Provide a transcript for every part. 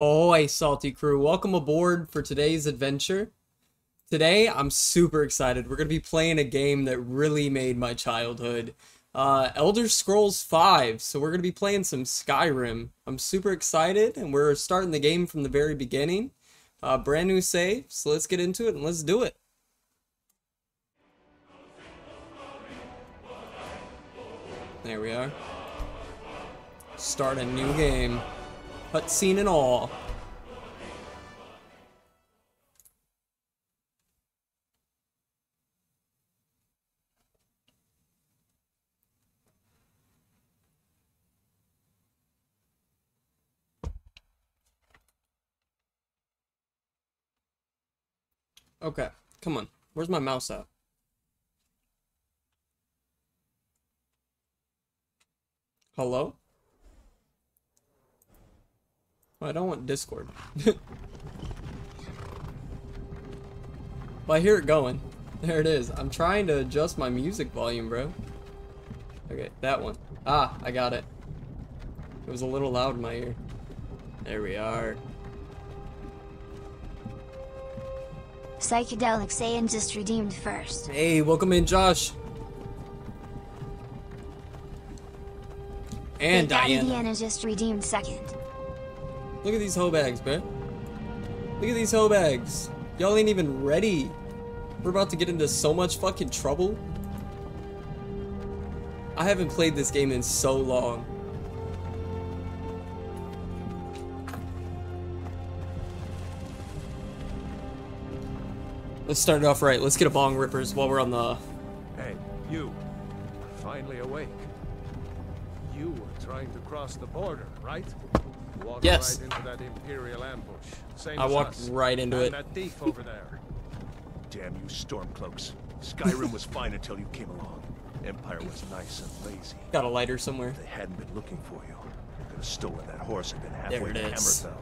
Oi, Salty Crew. Welcome aboard for today's adventure. Today, I'm super excited. We're going to be playing a game that really made my childhood. Uh, Elder Scrolls 5. So we're going to be playing some Skyrim. I'm super excited, and we're starting the game from the very beginning. Uh, brand new save, so let's get into it and let's do it. There we are. Start a new game. Cutscene and all. Okay, come on. Where's my mouse at? Hello? I don't want Discord. well, I hear it going. There it is. I'm trying to adjust my music volume, bro. Okay, that one. Ah, I got it. It was a little loud in my ear. There we are. Psychedelic Saiyan just redeemed first. Hey, welcome in, Josh. And Big Diana. Diana just redeemed second. Look at these hoe bags, bro. Look at these hoe bags. Y'all ain't even ready. We're about to get into so much fucking trouble. I haven't played this game in so long. Let's start it off right. Let's get a bong rippers while we're on the. Hey, you. Finally awake. You were trying to cross the border, right? Walked Yes. right into that Imperial ambush. Same I walked us. right into and it. that thief over there. Damn you Stormcloaks. Skyrim was fine until you came along. Empire was nice and lazy. Got a lighter somewhere. If they hadn't been looking for you, could have stolen that horse and been halfway to. Hammerfell.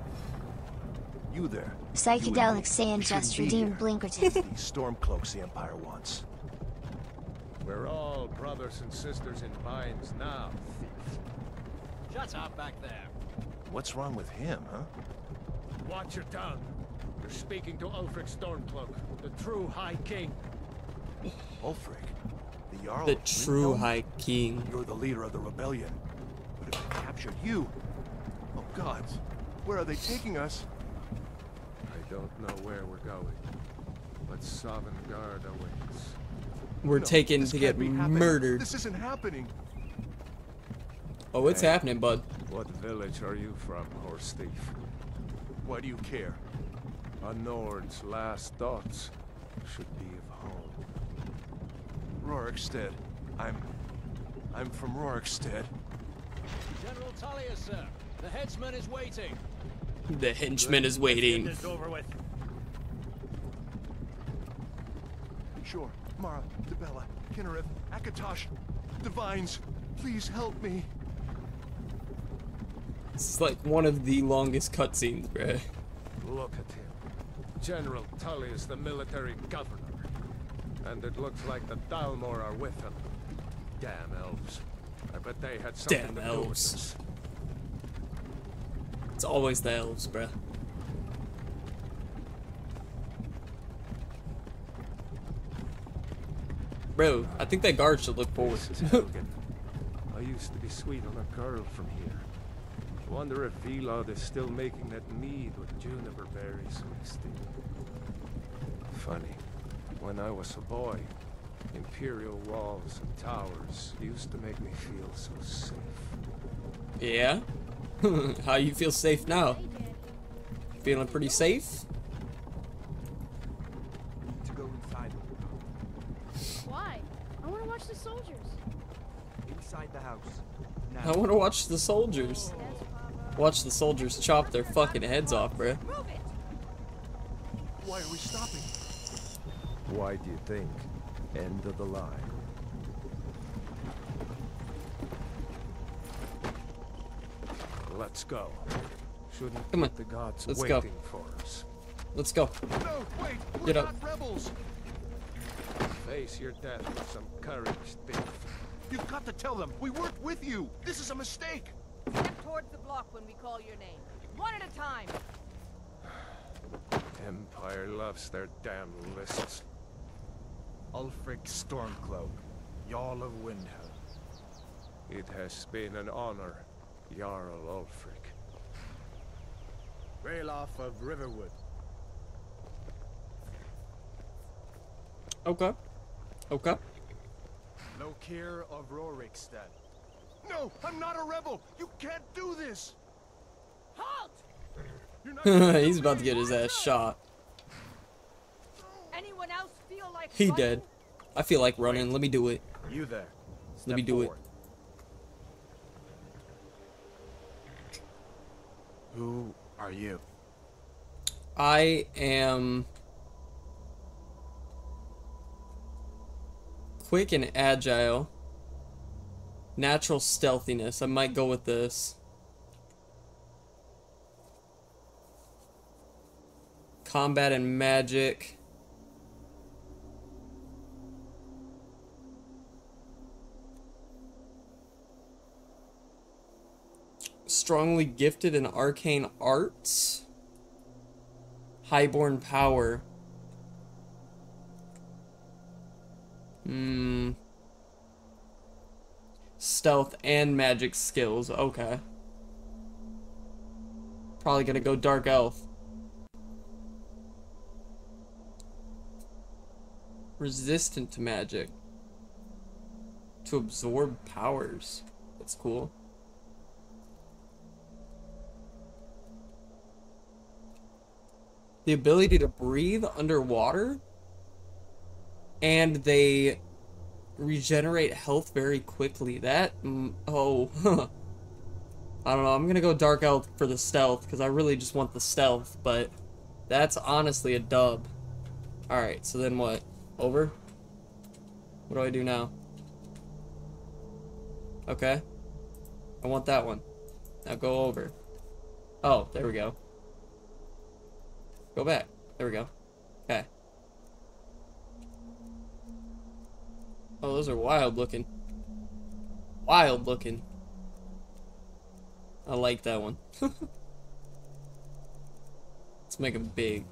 You there. Psychedelic You and me. Saiyan just redeemed here. Blinkerton. These Stormcloaks the Empire wants. We're all brothers and sisters in binds now, thief. Shut up back there. What's wrong with him, huh? Watch your tongue. You're speaking to Ulfric Stormcloak, the true High King. Ulfric, the Jarl The true Windhelm? High King. You're the leader of the rebellion. But if they captured you... Oh gods, where are they taking us? I don't know where we're going, but Sovngarde awaits. We're No, taken to get be murdered. This isn't happening. Oh, it's Hey. happening, bud. What village are you from, horse thief? Why do you care? A Nord's last thoughts should be of home. Rorikstead. I'm... I'm from Rorikstead. General Tullius, sir. The headsman is waiting. The henchman is waiting. Get this over with. Sure. Mara, Dibella, Kynareth, Akatosh, Divines, please help me. This is like one of the longest cutscenes, bruh. Look at him. General Tullius, the military governor. And it looks like the Thalmor are with him. Damn elves. I bet they had something Damn to do with elves. this. It's always the elves, bruh. Bro, I think that guard should look forward. Is. I used to be sweet on a girl from here. Wonder if Vilod is still making that mead with juniper berries mixed in. Funny. When I was a boy, imperial walls and towers used to make me feel so safe. yeah? How you feel safe now? Feeling pretty safe? To go inside. Why? I want to watch the soldiers. Inside the house. Now. I want to watch the soldiers. Watch the soldiers chop their fucking heads off, bruh. Why are we stopping? Why do you think? End of the line. Let's go. Shouldn't Come on, the gods let's go. for us. Let's go. No, wait! We're Get not up. rebels! Face your death with some courage, thief. You've got to tell them! We worked with you! This is a mistake! Step towards the block when we call your name. one at a time. Empire loves their damn lists. Ulfric Stormcloak, Jarl of Windhelm. It has been an honor, Jarl Ulfric. Ralof of Riverwood. Okay. Okay. Lokir of Rorikstead. No, I'm not a rebel. You can't do this. Halt! You're not gonna He's about to get his ass shot. Anyone else feel like He fighting? dead. I feel like running. Let me do it. You there. Let me Step do it. Who are you? I am quick and agile. Natural stealthiness. I might go with this. Combat and magic. Strongly gifted in arcane arts. Highborn power. Hmm. Stealth and magic skills. Okay. Probably gonna go dark elf. Resistant to magic. To absorb powers. That's cool. the ability to breathe underwater and they regenerate health very quickly. That mm, oh i don't know. I'm gonna go dark elf for the stealth because i really just want the stealth but that's honestly a dub. All right so then what? Over? What do i do now? Okay. I want that one. Now go over. Oh there we go. Go back. There we go. Oh, those are wild looking. Wild looking. I like that one. Let's make them big.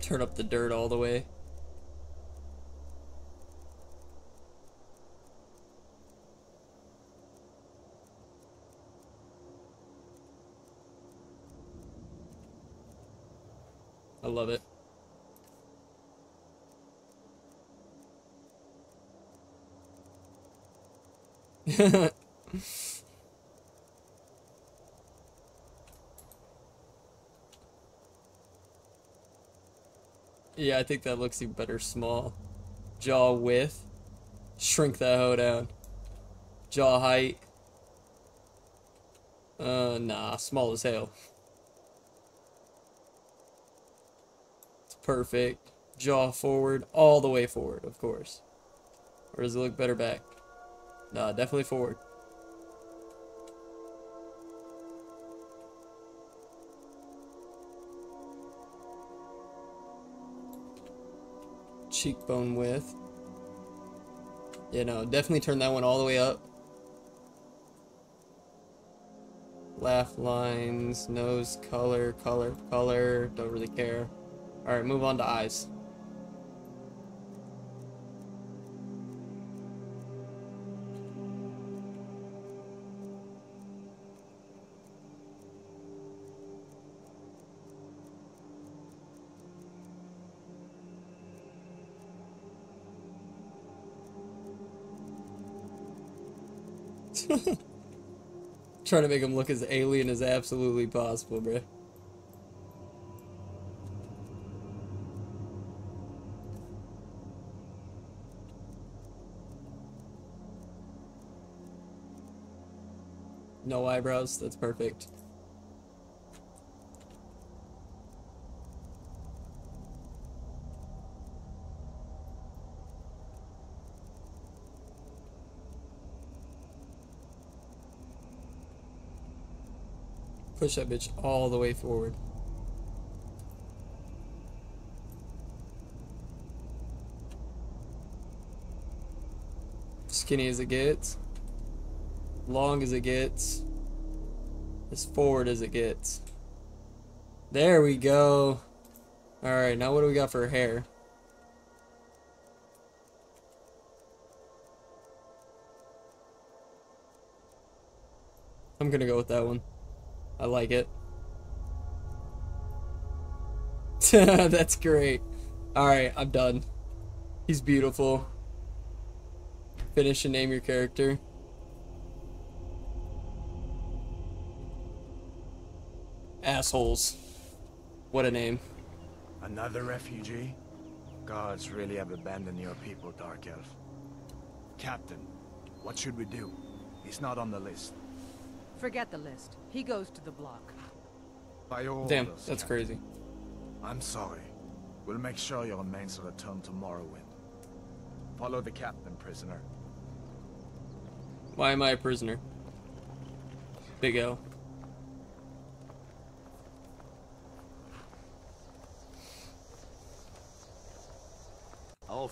Turn up the dirt all the way. I love it. yeah, I think that looks even better small. Jaw width. Shrink that hoe down. Jaw height. Uh, nah, small as hell. Perfect. Jaw forward, all the way forward, of course. Or does it look better back? Nah, definitely forward. Cheekbone width. Yeah, no, definitely turn that one all the way up. Laugh lines, nose color, color, color, don't really care. Alright, move on to eyes. Trying to make him look as alien as absolutely possible, bruh. No eyebrows, that's perfect. Push that bitch all the way forward. skinny as it gets. Long as it gets. As forward as it gets. There we go. Alright, now what do we got for hair? I'm gonna go with that one. I like it. That's great. Alright, I'm done. He's beautiful. Finish and name your character. Assholes. What a name. Another refugee? Gods really have abandoned your people, Dark Elf. Captain, what should we do? He's not on the list. Forget the list. He goes to the block. By all Damn, orders, that's Captain. crazy. I'm sorry. We'll make sure your remains are returned to Morrowind. Follow the captain, prisoner. Why am I a prisoner? Big L.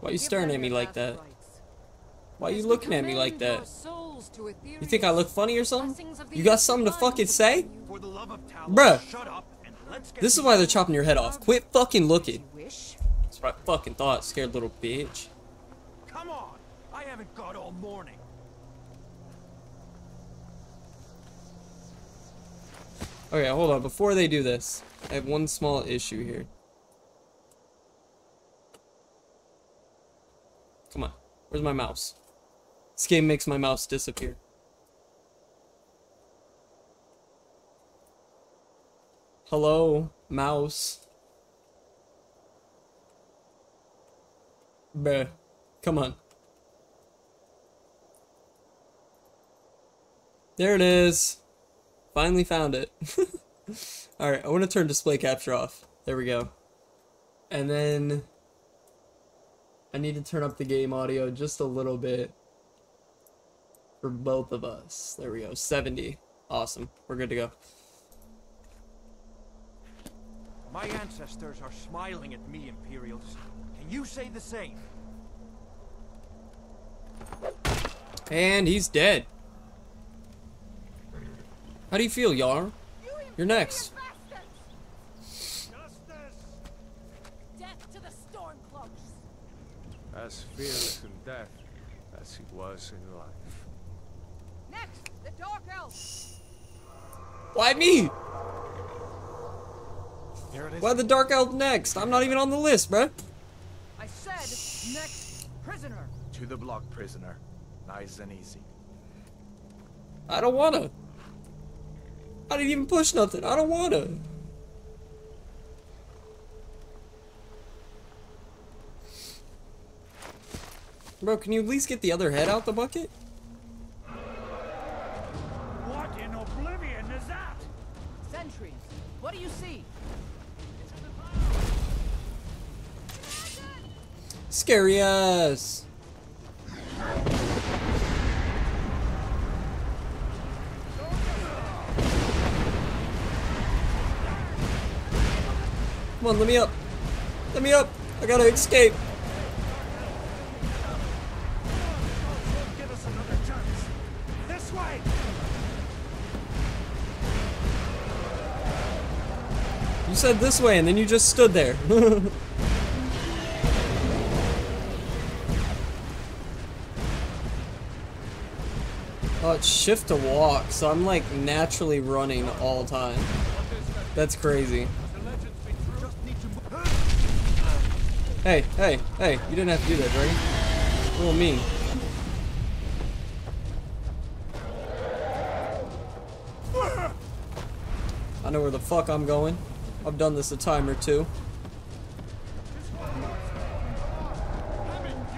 Why are you staring at me like that? rites. Why you looking at me like that? You think I look funny or something? Blessings of the You got something to fucking say? For the love of Talos, Bruh. shut up and let's get This is why they're chopping your head off. Quit fucking looking. You wish? That's what I fucking thought, scared little bitch. Come on! I haven't got all morning. Okay, hold on. Before they do this, I have one small issue here. Come on. Where's my mouse? This game makes my mouse disappear. Hello, mouse. Bruh. Come on. There it is. Finally found it. Alright, I want to turn display capture off. There we go. And then I need to turn up the game audio just a little bit for both of us. There we go. 70. Awesome. We're good to go. My ancestors are smiling at me, Imperials. Can you say the same? And he's dead. How do you feel, Yar? You're next. Death to the Stormcloaks! As fearless in death as he was in life. Next, the Dark Elf. Why me? Here it is. Why the Dark Elf next? I'm not even on the list, bruh. I said next prisoner. To the block, prisoner. Nice and easy. I don't wanna. I didn't even push nothing. I don't wanna. Bro, can you at least get the other head out the bucket? What in oblivion is that? Sentries. What do you see? Scary ass. Come on, let me up. Let me up. I gotta escape. You said this way and then you just stood there. oh, it's shift to walk, so I'm like naturally running all the time. That's crazy. Hey, hey, hey, you didn't have to do that, Dragon. A little mean. I know where the fuck I'm going. I've done this a time or two. You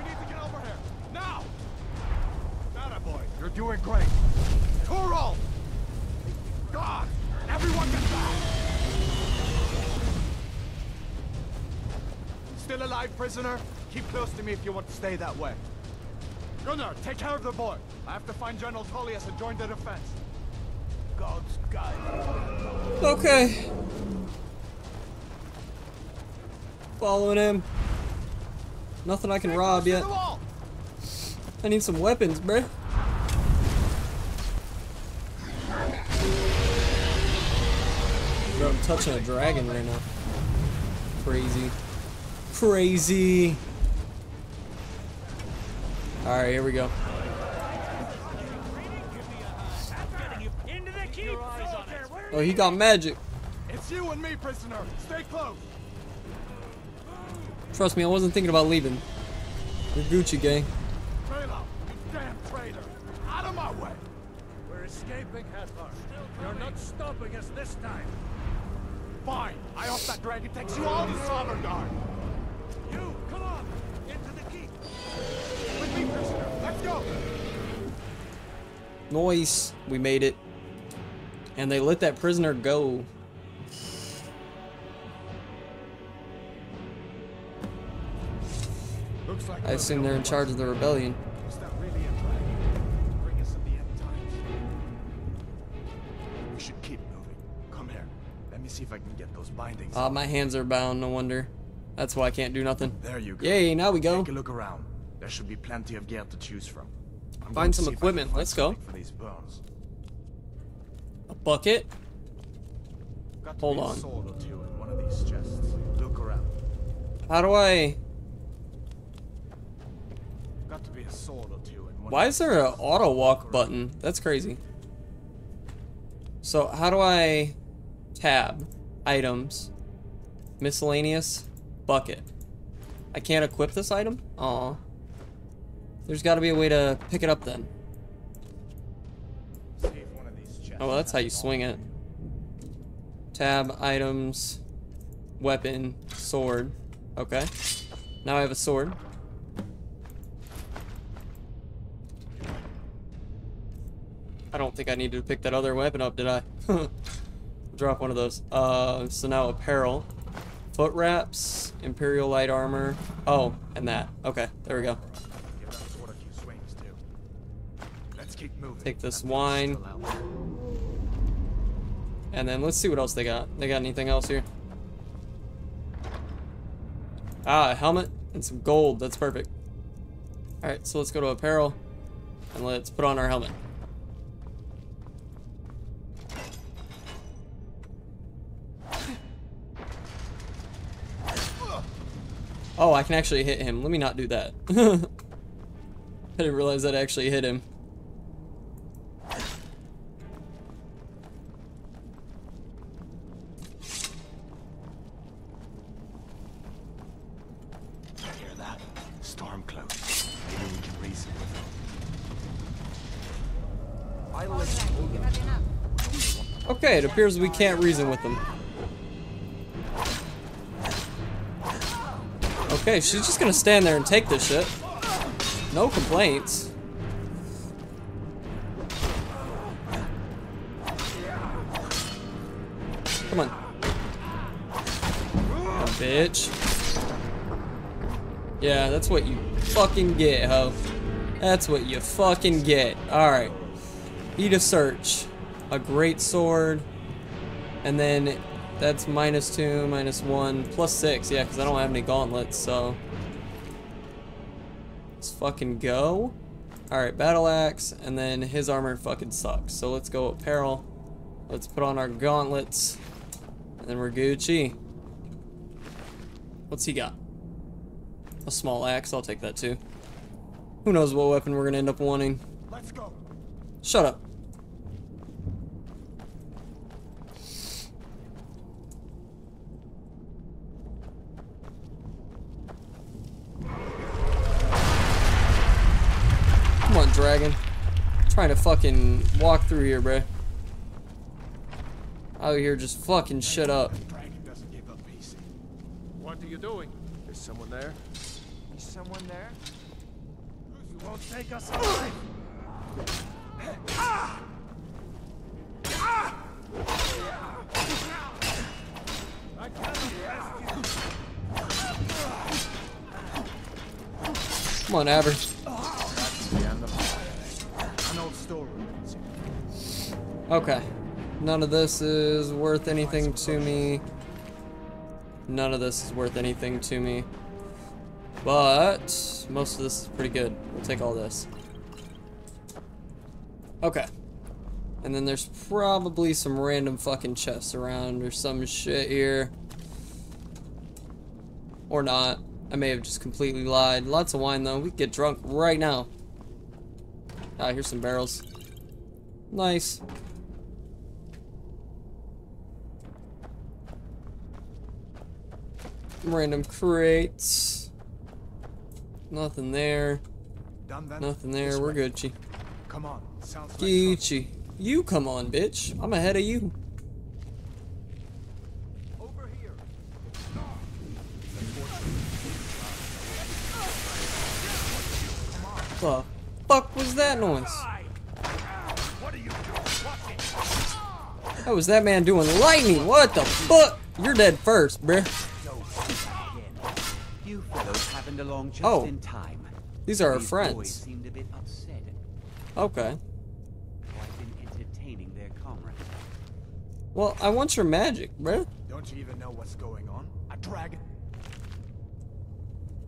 need to get over here. Now! Doing great. God! Everyone get back! Still alive, prisoner? Keep close to me if you want to stay that way. Gunnar, take care of the boy. I have to find General Tullius and join the defense. God's guide. Okay. Following him. Nothing I can rob yet. I need some weapons, bruh. Bro, I'm touching a dragon right now. Crazy. Crazy. Alright, here we go. Into the keep, soldier! Where Oh, he got magic. It's you and me, prisoner. Stay close. Trust me, I wasn't thinking about leaving. You're Gucci gang. Trailer, you damn traitor. Out of my way. We're escaping, Hadvar. You're not stopping us this time. Fine. I hope that dragon takes you all to Sovngarde. You, come on! Into the keep! With me, prisoner. Let's go. Noise. We made it. And they let that prisoner go. I assume they're in charge of the rebellion. Is that really a dragon? Bring us to the end times. We should keep moving. Come here. Let me see if I can get those bindings. Ah, my hands are bound, no wonder. That's why I can't do nothing. there you go. Yay, now we go. Take a look around. There should be plenty of gear to choose from. I'm Find some see if I can equipment. find Let's go. For these bones. A bucket? Got Hold on. sword or two in one of these chests. Look around. How do I... Got to be a sword or two in one Why is there an auto walk button? That's crazy. So, how do I... Tab. Items. Miscellaneous. Bucket. I can't equip this item? Aw. There's gotta be a way to pick it up then. Oh, well, that's how you swing it. Tab, items, weapon, sword. Okay. Now I have a sword. I don't think I needed to pick that other weapon up, did I? Drop one of those. Uh, so now apparel. Foot wraps, Imperial light armor. Oh, and that. Okay, there we go. Take this wine. And then let's see what else they got. They got anything else here? Ah, a helmet and some gold. That's perfect. Alright, so let's go to apparel and let's put on our helmet. Oh, I can actually hit him. Let me not do that. I didn't realize that I actually hit him. Hear that? Stormcloak. We can reason with them. I'll listen. Okay, it appears we can't reason with them. Okay, she's just gonna stand there and take this shit. No complaints. Come on. Oh, bitch. Yeah, that's what you fucking get, ho. That's what you fucking get. Alright. Eat a search. A great sword. And then that's minus two, minus one, plus six. Yeah, because I don't have any gauntlets, so. Let's fucking go. Alright, battle axe, and then his armor fucking sucks. So let's go apparel. Let's put on our gauntlets. And then we're Gucci. What's he got? A small axe, I'll take that too. Who knows what weapon we're gonna end up wanting. Let's go. Shut up. dragon. I'm trying to fucking walk through here, bruh. Out here just fucking shut up. What are you doing? Is someone there? Is someone there? You won't take us alive! Come on, Aver. That's the end of Okay. None of this is worth anything to me. None of this is worth anything to me. But most of this is pretty good. We'll take all this. Okay. And then there's probably some random fucking chests around or some shit here. Or not. I may have just completely lied. Lots of wine though. We get drunk right now. Ah, here's some barrels. Nice. Random crates. Nothing there. Nothing there. We're. Gucci. Come on. Sounds. Gucci. You come on, bitch. I'm ahead of you. Over here. The fuck was that noise? How was that man doing lightning? What the fuck? You're dead first, bruh. You fellows happened along just Oh. in time. These are our These friends. boys seemed a bit upset. Okay. I've been entertaining their comrade. Well, I want your magic, bruh. Don't you even know what's going on? A dragon?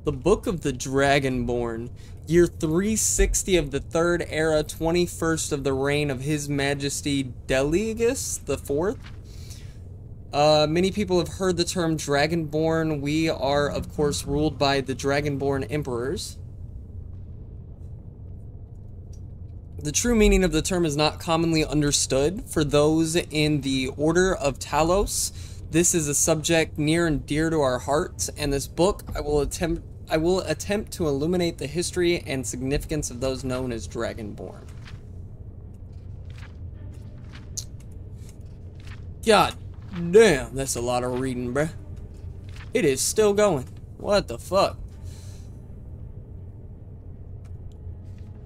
The Book of the Dragonborn, year 360 of the Third Era, 21st of the reign of His Majesty Pelagius the Fourth. Uh, many people have heard the term Dragonborn. We are, of course, ruled by the Dragonborn Emperors. The true meaning of the term is not commonly understood. For those in the Order of Talos, this is a subject near and dear to our hearts, and this book I will attempt I will attempt to illuminate the history and significance of those known as Dragonborn. God damn, that's a lot of reading, bruh. It is still going. What the fuck?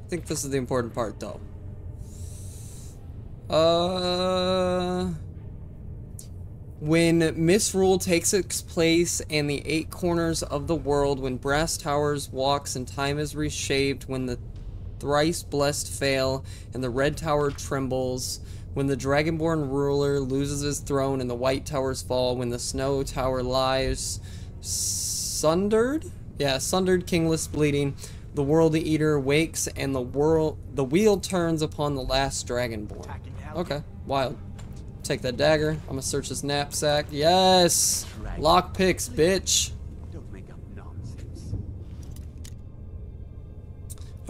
I think this is the important part, though. Uh, when misrule takes its place and the eight corners of the world, when brass towers walks and time is reshaped, when the thrice blessed fail and the red tower trembles, when the dragonborn ruler loses his throne and the white towers fall, when the snow tower lies sundered, yeah, sundered, kingless, bleeding, the world eater wakes and the world the wheel turns upon the last dragonborn. Okay, wild. Take that dagger. I'm gonna search this knapsack. Yes! Lock picks, bitch. Don't make up nonsense.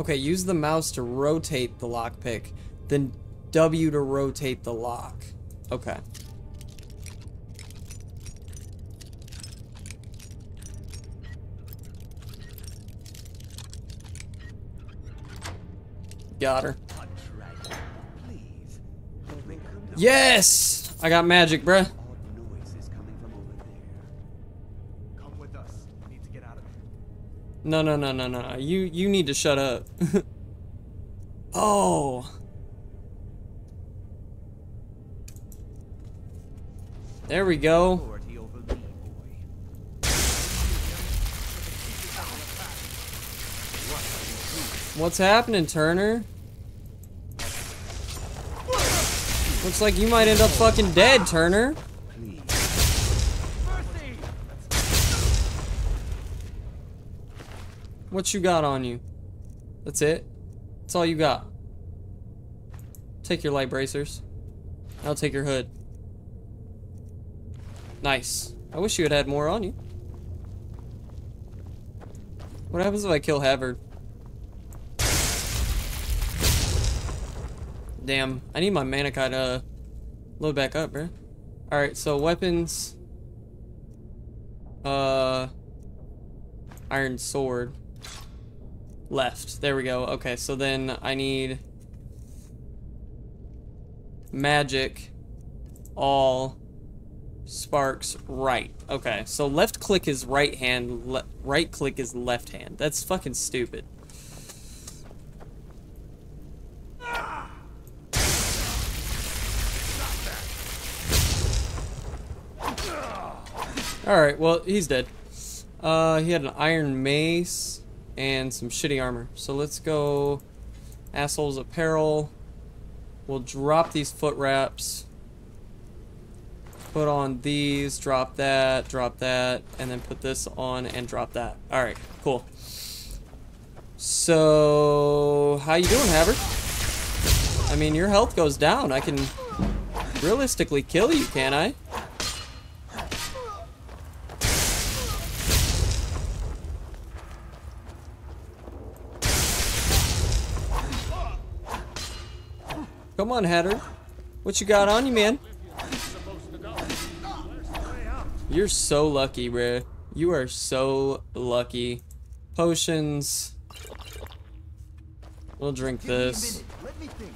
Okay, use the mouse to rotate the lockpick, then W to rotate the lock. Okay. Got her. Please. Don't make them Yes! I got magic, bruh. odd noises coming from over there. Come with us. We need to get out of here. No, no, no, no, no. You you need to shut up. oh. There we go. What's happening, Turner? Looks like you might end up fucking dead, Turner. What you got on you? That's it? That's all you got. Take your light bracers. I'll take your hood. Nice. I wish you had had more on you. What happens if I kill Havard? Damn, I need my magicka to load back up, bro. Alright, so weapons. Uh. Iron sword. Left. There we go. Okay, so then I need. Magic. All. Sparks. Right. Okay, so left click is right hand, right click is left hand. That's fucking stupid. Alright, well, he's dead. Uh, he had an iron mace. and some shitty armor. So let's go assholes apparel. We'll drop these foot wraps. Put on these, drop that, drop that, and then put this on and drop that. Alright, cool. So, how you doing, Havard? I mean, your health goes down. I can realistically kill you, can I? Come on, Hatter. What you got on you, man? You're so lucky, bro. You are so lucky. Potions. We'll drink this. Let me think.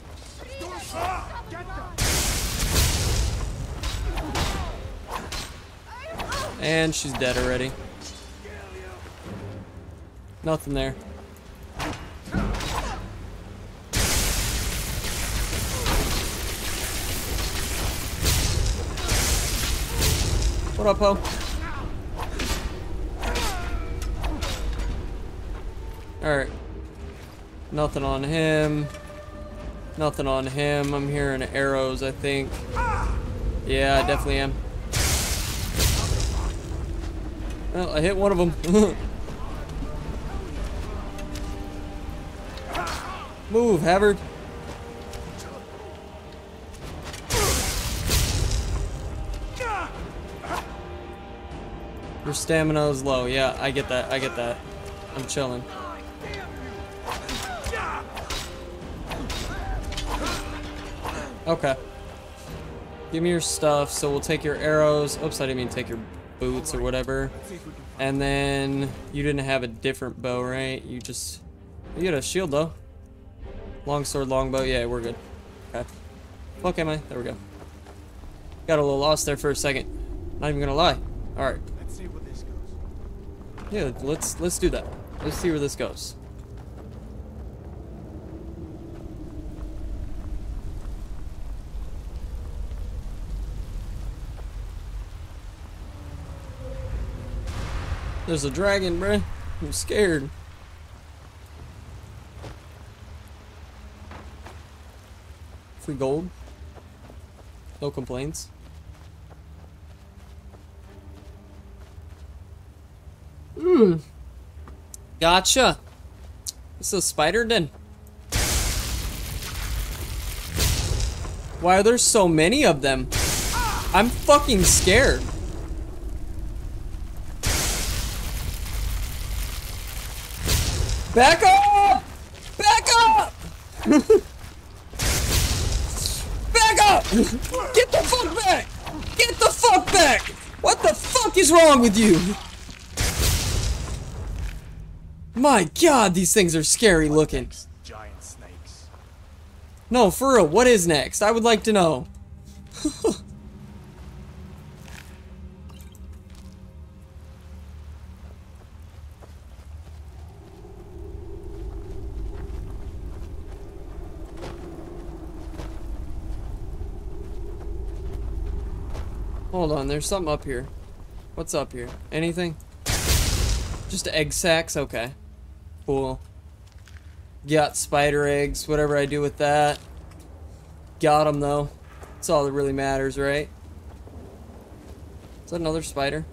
And she's dead already. Nothing there. Up, Poe? Alright. Nothing on him. Nothing on him. I'm hearing arrows, I think. Yeah, I definitely am. Well, I hit one of them. Move, Havard. Your stamina is low. Yeah, I get that. I get that. I'm chilling. Okay. Give me your stuff, so we'll take your arrows. Oops, I didn't mean take your boots or whatever. And then you didn't have a different bow, right? You just you had a shield though. Long sword, longbow. Yeah, we're good. Okay. Fuck am I? There we go. Got a little lost there for a second. Not even gonna lie. All right. Let's see where this goes. Yeah, let's let's do that. Let's see where this goes. There's a dragon, bruh. I'm scared. Free gold. No complaints. Hmm. Gotcha. This is spider den. Why are there so many of them? I'm fucking scared. Back up! Back up! back up! Get the fuck back! Get the fuck back! What the fuck is wrong with you? My god, these things are scary looking. Giant snakes. No, for real, what is next? I would like to know. Hold on, there's something up here. What's up here? Anything? Just egg sacks? Okay. Cool. Got spider eggs, whatever I do with that. Got them though. That's all that really matters, right? Is that another spider?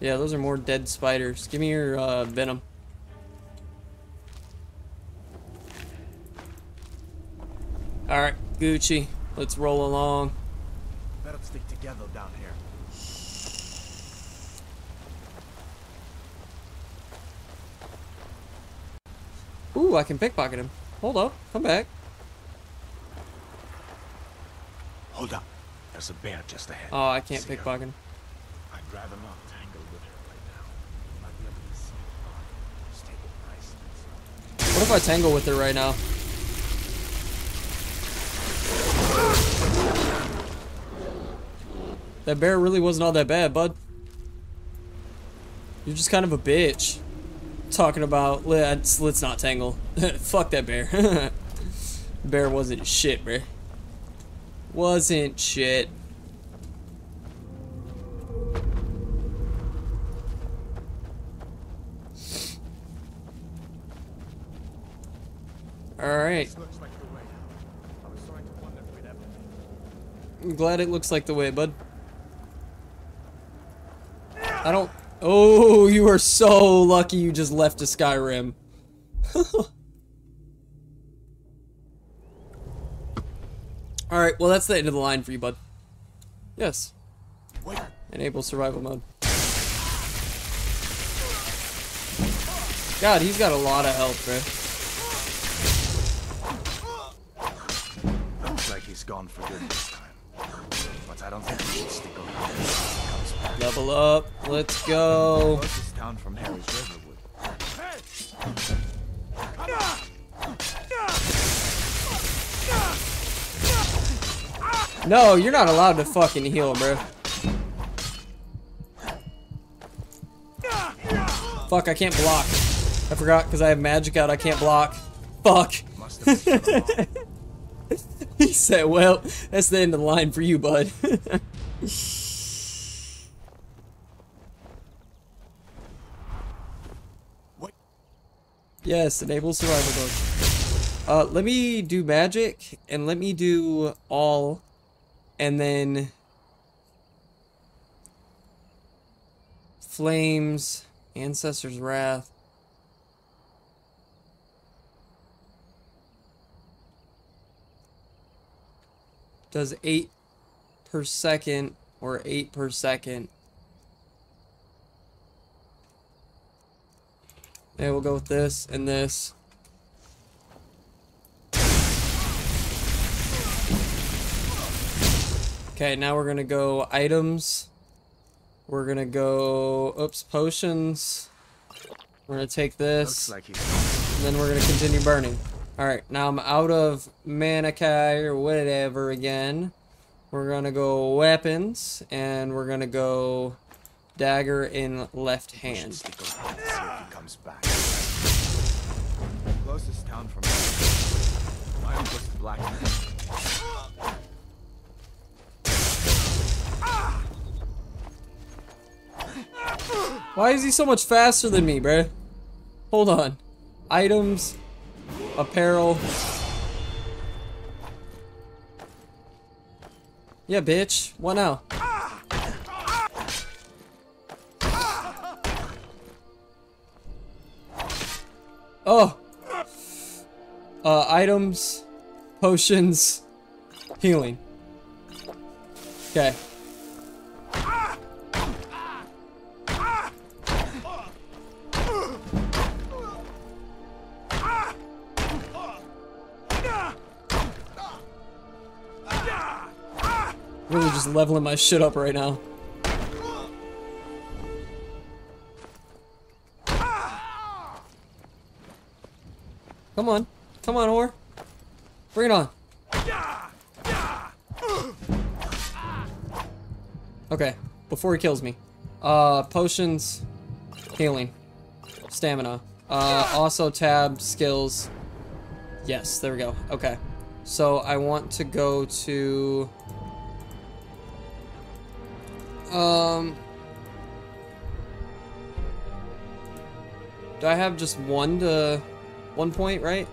Yeah, those are more dead spiders. Give me your uh, venom. Alright, Gucci. Let's roll along. Better stick together down here. Ooh, I can pickpocket him. Hold up. Come back. Hold up. There's a bear just ahead. Oh, I can't See her? pickpocket him. I'd rather not tangle with her right now. Might be able to see her. Just take it nice and slow. What if I tangle with her right now? That bear really wasn't all that bad, bud. You're just kind of a bitch. Talking about let's let's not tangle. Fuck that bear. bear wasn't shit, bruh. Wasn't shit. Alright. Like the way. I was starting to wonder if we'd ever I'm glad it looks like the way, bud. I don't... Oh, you are so lucky you just left a Skyrim. Alright, well that's the end of the line for you, bud. Yes. Enable survival mode. God, he's got a lot of health, bro. Looks like he's gone for good this time. But I don't think he should stick around. Level up. Let's go. No, you're not allowed to fucking heal, bro. Fuck, I can't block. I forgot because I have magic out, I can't block. Fuck. He said, well, that's the end of the line for you, bud. Wait. Yes, enable survival mode. Uh, let me do magic, and let me do all, and then... Flames, Ancestor's Wrath. Does 8 per second, or 8 per second. Yeah, we'll go with this and this. Okay, now we're gonna go items. We're gonna go, oops, potions. We're gonna take this, like and then we're gonna continue burning. Alright, now I'm out of magicka or whatever again. We're gonna go weapons, and we're gonna go dagger in left hand. stick around and see if he comes back. Closest town from here. My black. Why is he so much faster than me, bruh? Hold on. Items, apparel. Yeah, bitch. What now? Oh. Uh, items, potions, healing. Okay. Really just leveling my shit up right now. Come on. Come on, whore. Bring it on. Okay, before he kills me. Uh, potions, healing, stamina. Uh, also tab, skills. Yes, there we go. Okay. So I want to go to... Um... Do I have just one to... One point, right?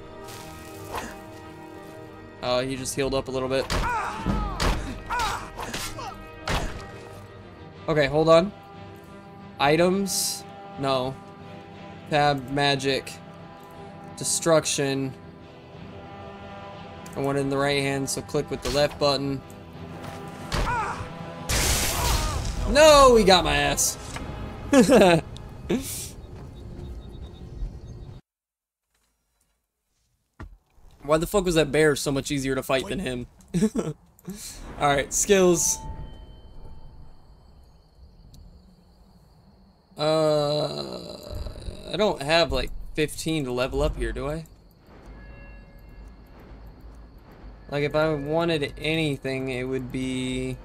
Oh, he just healed up a little bit. Okay, hold on. Items? No. Tab, magic. Destruction. I want it in the right hand, so click with the left button. No, he got my ass. Why the fuck was that bear so much easier to fight than him? Alright, skills. Uh, I don't have like 15 to level up here, do I? Like if I wanted anything, it would be...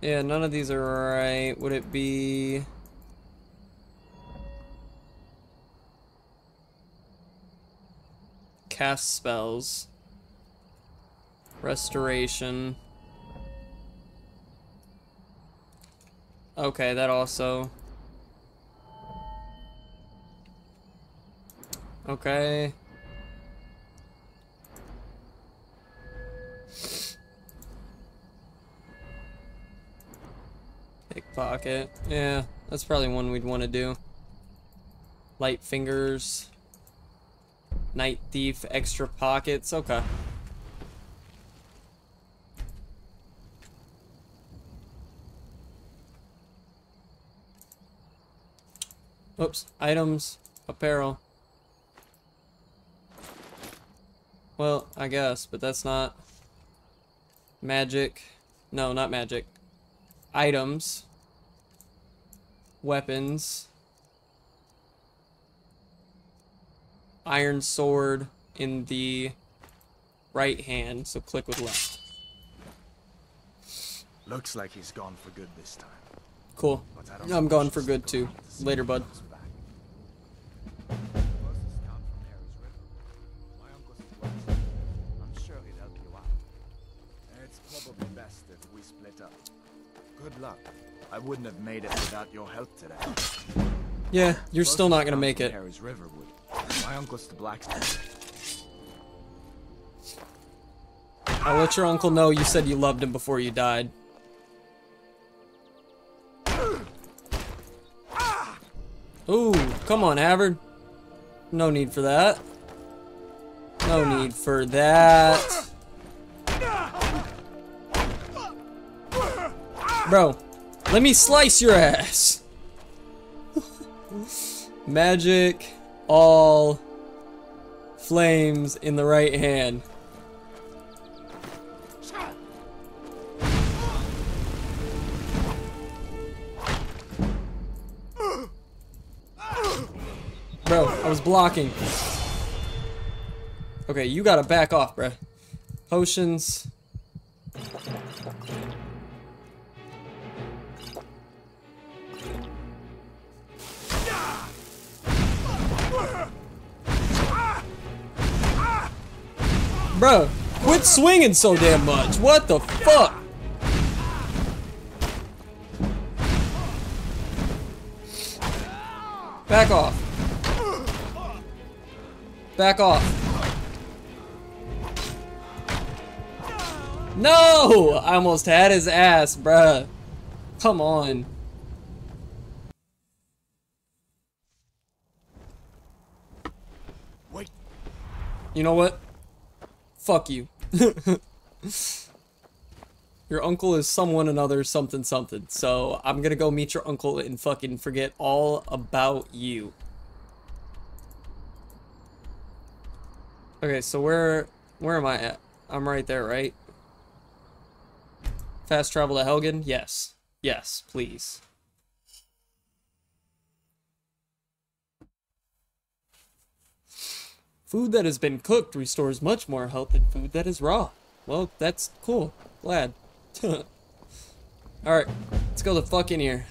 Yeah, none of these are right. Would it be... cast spells. Restoration. Okay, that also. Okay. Pickpocket. Yeah, that's probably one we'd want to do. Light fingers. Night thief, extra pockets. Okay. Oops. Items. Apparel. Well, I guess, but that's not magic. No, not magic. Items. Weapons. Iron sword in the right hand, so click with left. Looks like he's gone for good this time. Cool. But I don't I'm know gone for good too. to Later, bud. he comes back. I'm sure he'd help you out. It's probably best if we split up. Good luck. I wouldn't have made it without your help today. Yeah, you're still not gonna make it. Harry's Riverwood. My uncle's the blacksmith. I'll let your uncle know you said you loved him before you died. Ooh, come on, Hadvar. No need for that. No need for that. Bro, let me slice your ass. Magic, all, flames in the right hand. Bro, I was blocking. Okay, you gotta back off, bro. Potions. Bro, quit swinging so damn much. What the fuck? Back off. Back off. No! I almost had his ass, bruh. Come on. Wait. You know what? Fuck you. your uncle is someone another something something. So I'm gonna go meet your uncle and fucking forget all about you. Okay, so where where am I at? I'm right there, right? Fast travel to Helgen? Yes. Yes, please. Food that has been cooked restores much more health than food that is raw. Well, that's cool. Glad. Alright, let's go the fuck in here.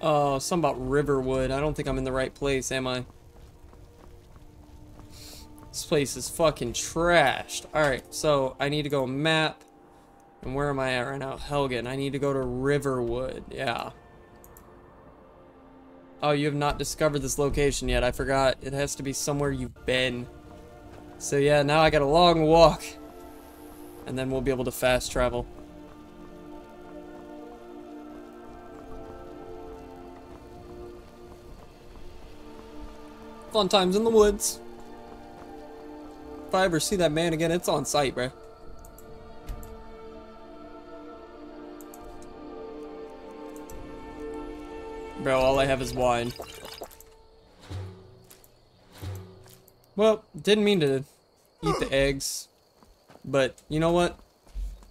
Oh, something about Riverwood. I don't think I'm in the right place, am I? This place is fucking trashed. Alright, so I need to go map. And where am I at right now? Helgen. I need to go to Riverwood. Yeah. Oh, you have not discovered this location yet. I forgot. It has to be somewhere you've been. So yeah, now I got a long walk. And then we'll be able to fast travel. Fun times in the woods. If I ever see that man again, it's on sight, bruh. Bro, all I have is wine. Well, didn't mean to eat the eggs. But, you know what?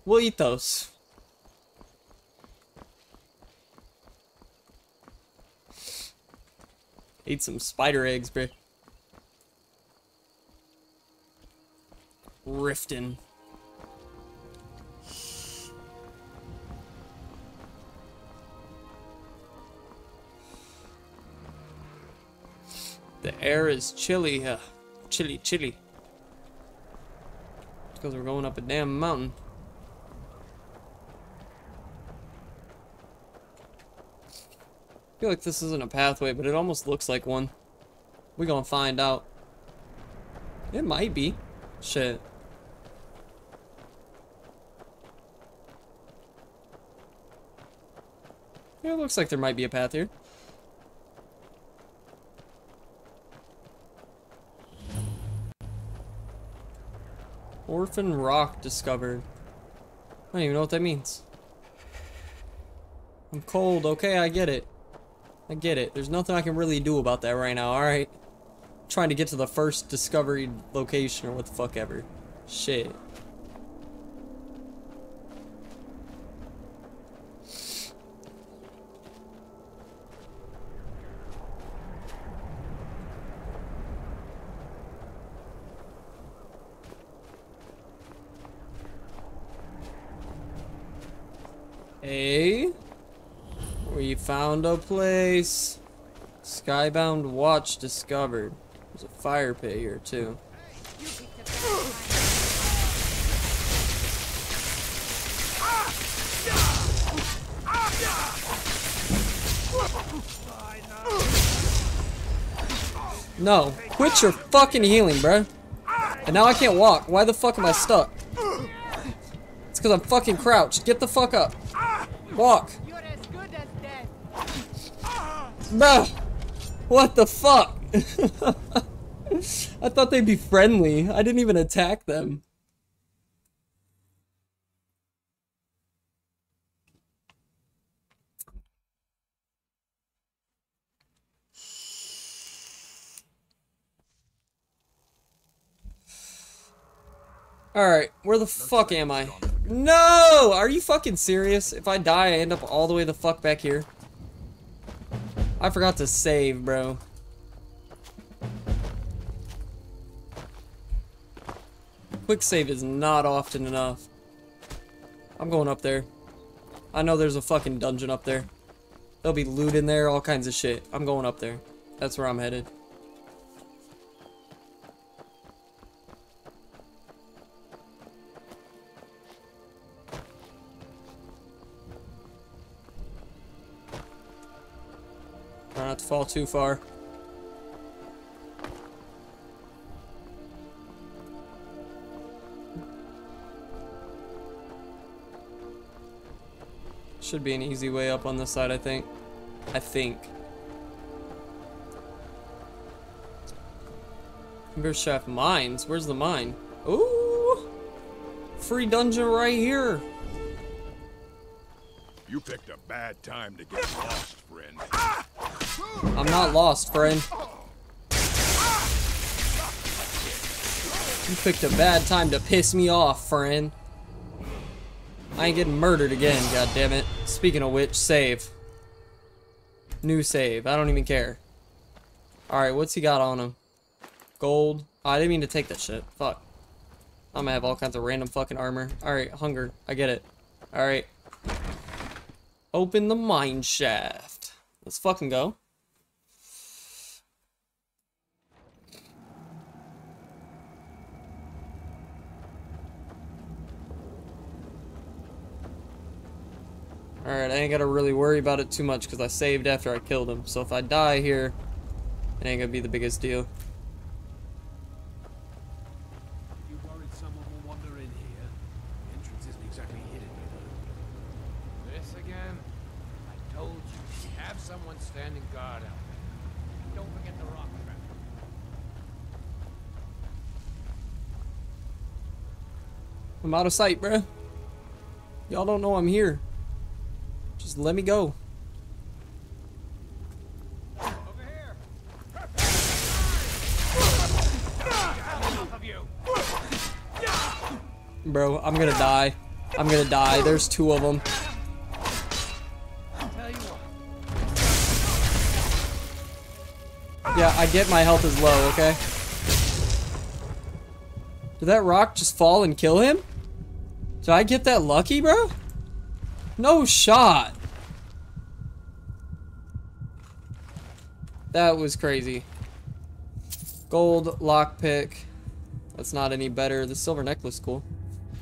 We'll eat those. Eat some spider eggs, bro. Riften. The air is chilly. Uh, chilly, chilly. Because we're going up a damn mountain. I feel like this isn't a pathway, but it almost looks like one. We're gonna find out. It might be. Shit. It looks like there might be a path here. Orphan rock discovered. I don't even know what that means. I'm cold, okay, I get it. I get it. There's nothing I can really do about that right now, alright? Trying to get to the first discovery location or what the fuck ever. Shit. Hey, we found a place. Skybound watch discovered. There's a fire pit here too. No, quit your fucking healing, bro. And now I can't walk. Why the fuck am I stuck? It's because I'm fucking crouched. Get the fuck up. Walk. Bro, what the fuck? I thought they'd be friendly. I didn't even attack them. Alright, where the fuck am I? No! Are you fucking serious? If I die, I end up all the way the fuck back here. I forgot to save, bro. Quick save is not often enough. I'm going up there. I know there's a fucking dungeon up there. There'll be loot in there, all kinds of shit. I'm going up there. That's where I'm headed. Try not to fall too far. Should be an easy way up on this side, I think. I think. Shaft Mines. Where's the mine? Ooh! Free dungeon right here. You picked a bad time to get lost, friend. Ah! I'm not lost, friend. You picked a bad time to piss me off, friend. I ain't getting murdered again, God damn it! Speaking of which, save. New save. I don't even care. Alright, what's he got on him? Gold. Oh, I didn't mean to take that shit. Fuck. I'm gonna have all kinds of random fucking armor. Alright, hunger. I get it. Alright. Open the mine shaft. Let's fucking go. Alright, I ain't gotta really worry about it too much because I saved after I killed him. So if I die here, it ain't gonna be the biggest deal. You worried someone will wander in here? The entrance isn't exactly hidden. This again? I told you, have someone standing guard out there. Don't forget the rock trap. I'm out of sight, bruh. Y'all don't know I'm here. Just let me go. Bro, I'm gonna die. I'm gonna die. There's two of them. Yeah, I get my health is low, okay? Did that rock just fall and kill him? Did I get that lucky, bro? No shot! That was crazy. Gold lockpick. That's not any better. The silver necklace cool.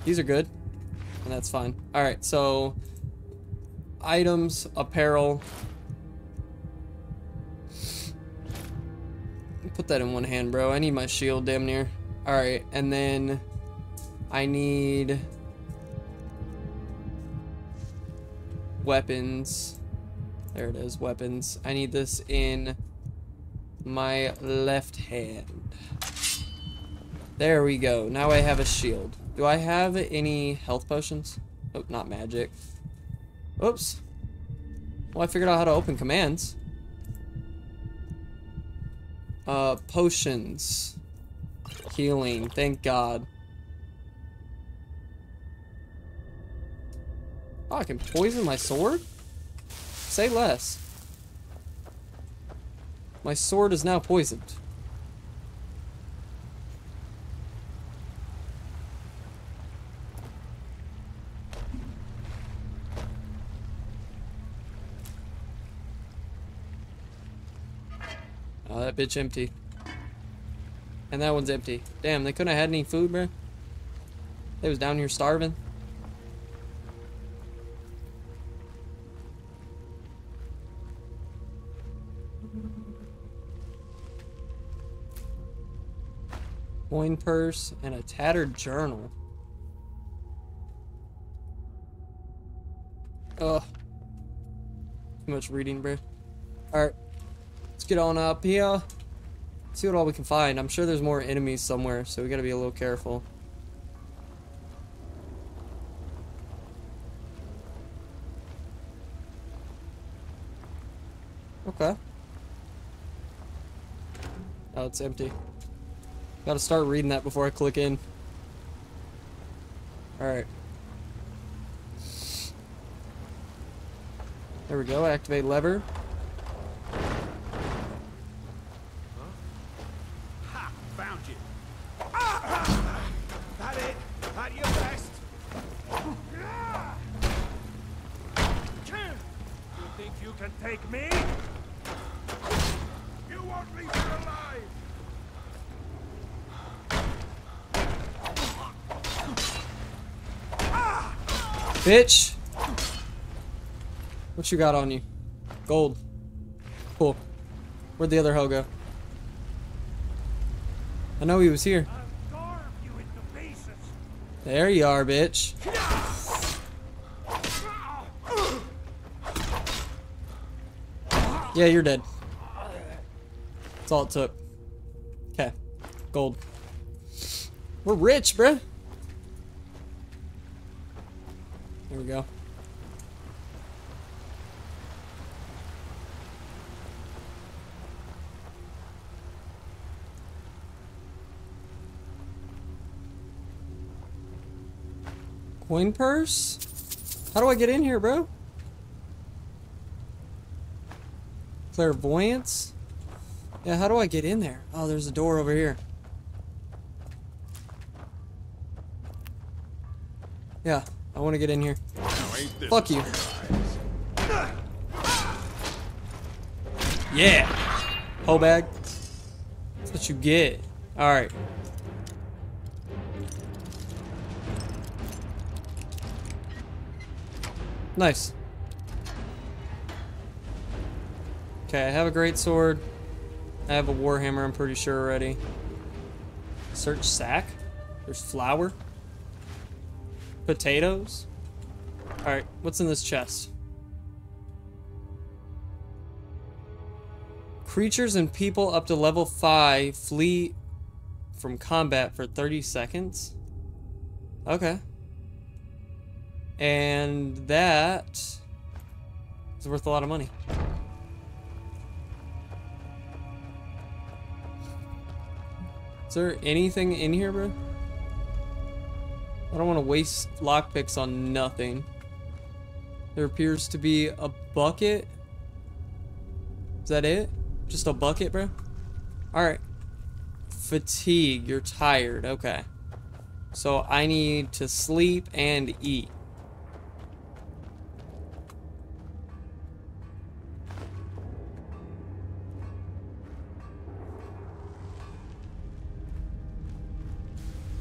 These are good. And that's fine. Alright, so... Items, apparel. Put that in one hand, bro. I need my shield damn near. Alright, and then... I need weapons. There it is, weapons. I need this in my left hand. There we go. Now I have a shield. Do I have any health potions? Oh, not magic. Oops. Well, I figured out how to open commands. Uh, potions. Healing. Thank God. Oh, I can poison my sword? Say less. My sword is now poisoned. Oh, that bitch empty. And that one's empty. Damn, they couldn't have had any food, bro. They was down here starving. Coin purse and a tattered journal. Ugh. Too much reading, bro. Alright. Let's get on up here. See what all we can find. I'm sure there's more enemies somewhere, so we gotta be a little careful. Okay. Oh, it's empty. Gotta start reading that before I click in. Alright. There we go, activate lever. Bitch! What you got on you? Gold. Cool. Where'd the other hoe go? I know he was here. There you are, bitch. Yeah, you're dead. That's all it took. Okay. Gold. We're rich, bruh. Coin purse? How do I get in here, bro? Clairvoyance? Yeah, how do I get in there? Oh, there's a door over here. Yeah, I want to get in here. Fuck you. Yeah. Whole bag. That's what you get. Alright. Nice. Okay, I have a great sword. I have a warhammer, I'm pretty sure already. Search sack. There's flour. Potatoes. Alright, what's in this chest? Creatures and people up to level 5 flee from combat for 30 seconds. Okay. And that is worth a lot of money. Is there anything in here, bro? I don't want to waste lockpicks on nothing. There appears to be a bucket. Is that it? Just a bucket, bro? Alright. Fatigue. You're tired. Okay. So I need to sleep and eat.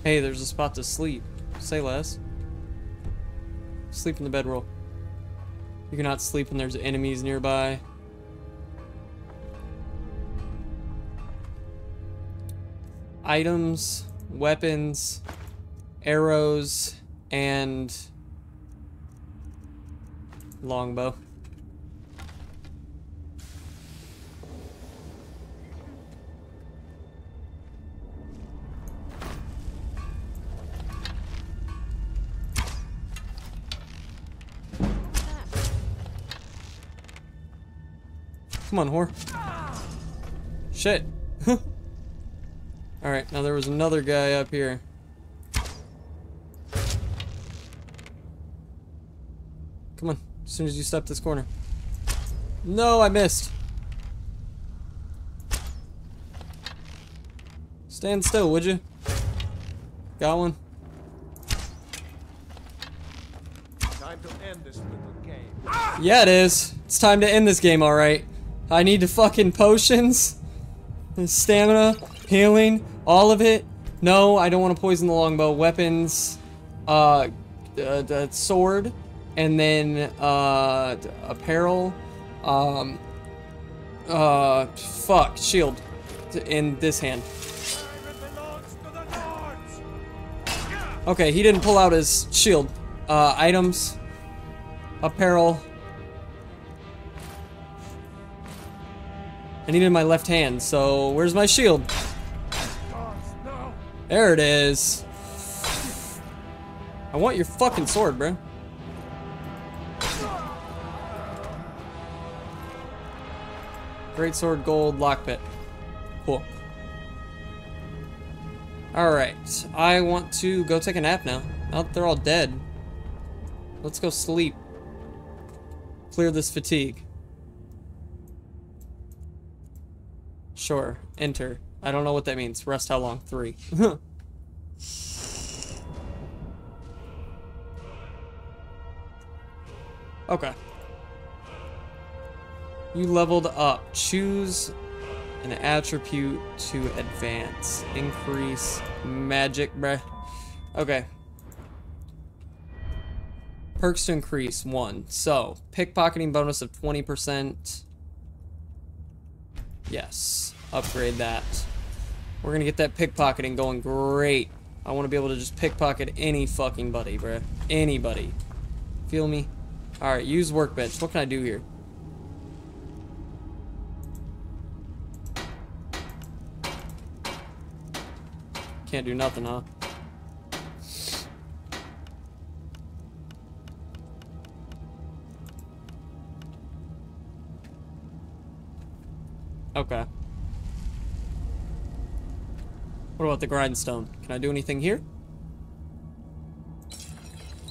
Hey, there's a spot to sleep. Say less. Sleep in the bedroll. You cannot sleep when there's enemies nearby. items, weapons, arrows, and longbow. Come on, whore. Shit. Alright, now there was another guy up here. Come on, as soon as you step this corner. No, I missed. Stand still, would you? Got one? Time to end this little game. Yeah, it is. It's time to end this game, alright. I need to fucking potions, stamina, healing, all of it. No, I don't want to poison the longbow. Weapons, uh, the sword, and then, uh, apparel, um, uh, fuck, shield in this hand. Okay, he didn't pull out his shield. Uh, items, apparel, I needed my left hand, so where's my shield? There it is. I want your fucking sword, bro. Great sword, gold, lockpick. Cool. Alright, I want to go take a nap now. Now that they're all dead. Let's go sleep. Clear this fatigue. Sure. Enter. I don't know what that means. Rest how long? Three. okay. You leveled up. Choose an attribute to advance. Increase magic, bruh. Okay. Perks to increase. One. So, pickpocketing bonus of 20%. Yes. Upgrade that. We're gonna get that pickpocketing going great. I want to be able to just pickpocket any fucking buddy, bruh. Anybody. Feel me? Alright, use workbench. What can I do here? Can't do nothing, huh? Okay. What about the grindstone? Can I do anything here?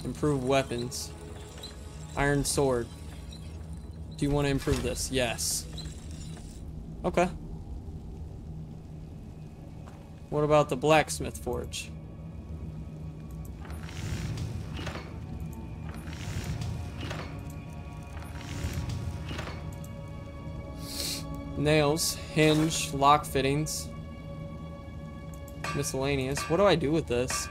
Improve weapons. Iron sword. Do you want to improve this? Yes. Okay. What about the blacksmith forge? Nails, hinge, lock fittings, miscellaneous. What do I do with this?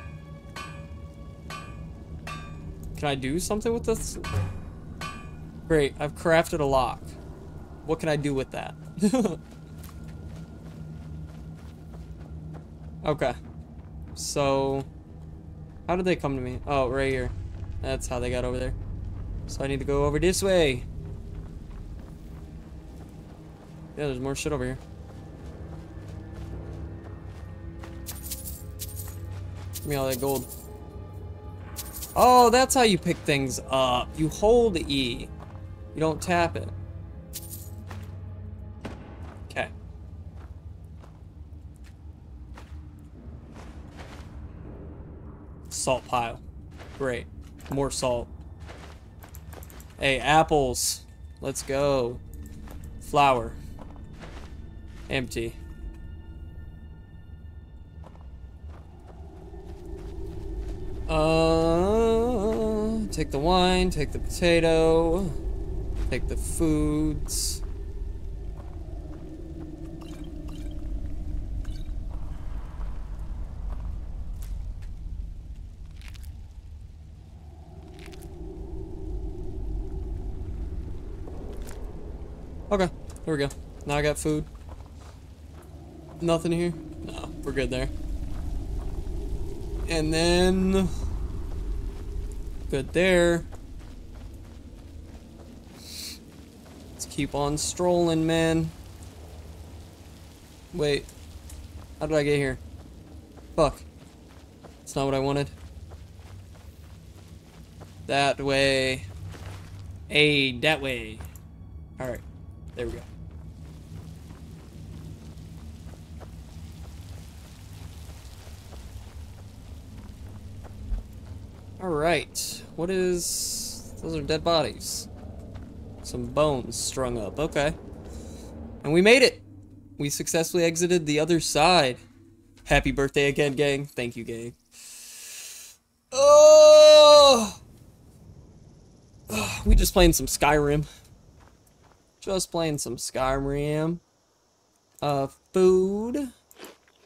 Can I do something with this? Great, I've crafted a lock. What can I do with that? okay. So, how did they come to me? Oh, right here. That's how they got over there. So I need to go over this way. Yeah, there's more shit over here. Give me all that gold. Oh, that's how you pick things up. You hold E. You don't tap it. Okay. Salt pile. Great. More salt. Hey, apples. Let's go. Flour. Empty. Uh, take the wine, take the potato, take the foods. Okay, here we go. Now I got food. Nothing here? No. we're good there. And then... Good there. Let's keep on strolling, man. Wait. How did I get here? Fuck. That's not what I wanted. That way. Hey, that way. Alright. There we go. Alright. What is... Those are dead bodies. Some bones strung up. Okay. And we made it! We successfully exited the other side. Happy birthday again, gang. Thank you, gang. Oh! We just playing some Skyrim. Just playing some Skyrim. Uh, food.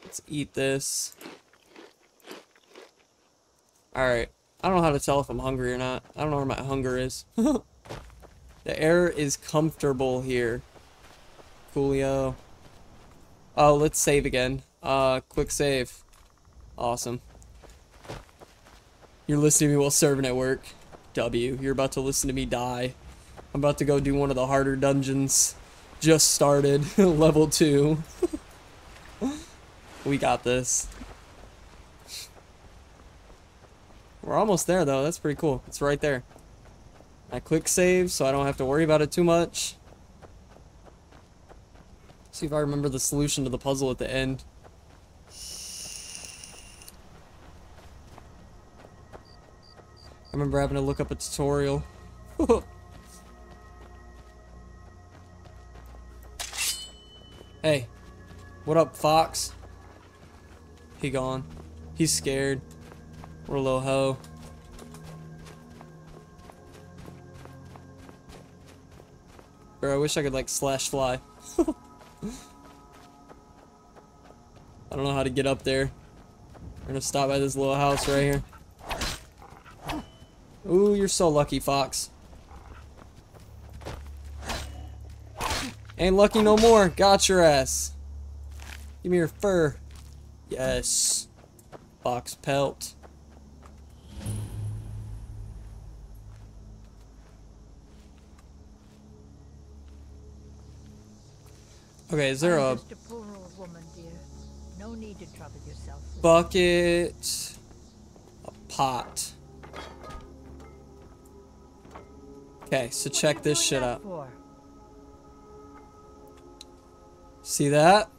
Let's eat this. Alright. I don't know how to tell if I'm hungry or not. I don't know where my hunger is. the air is comfortable here. Coolio. Oh, let's save again. Uh, quick save. Awesome. You're listening to me while serving at work. W. You're about to listen to me die. I'm about to go do one of the harder dungeons. Just started. Level 2. we got this. We're almost there, though. That's pretty cool. It's right there. I quick save, so I don't have to worry about it too much. See if I remember the solution to the puzzle at the end. I remember having to look up a tutorial. hey. What up, Fox? He gone. He's scared. We're a little hoe. Bro, I wish I could like slash fly. I don't know how to get up there. We're gonna stop by this little house right here. Ooh, you're so lucky, Fox. Ain't lucky no more. Got your ass. Give me your fur. Yes. Fox pelt. Okay, is there I'm a just a poor old woman, dear. No need to trouble yourself. with bucket? A pot. Okay, so check this shit out. for? See that?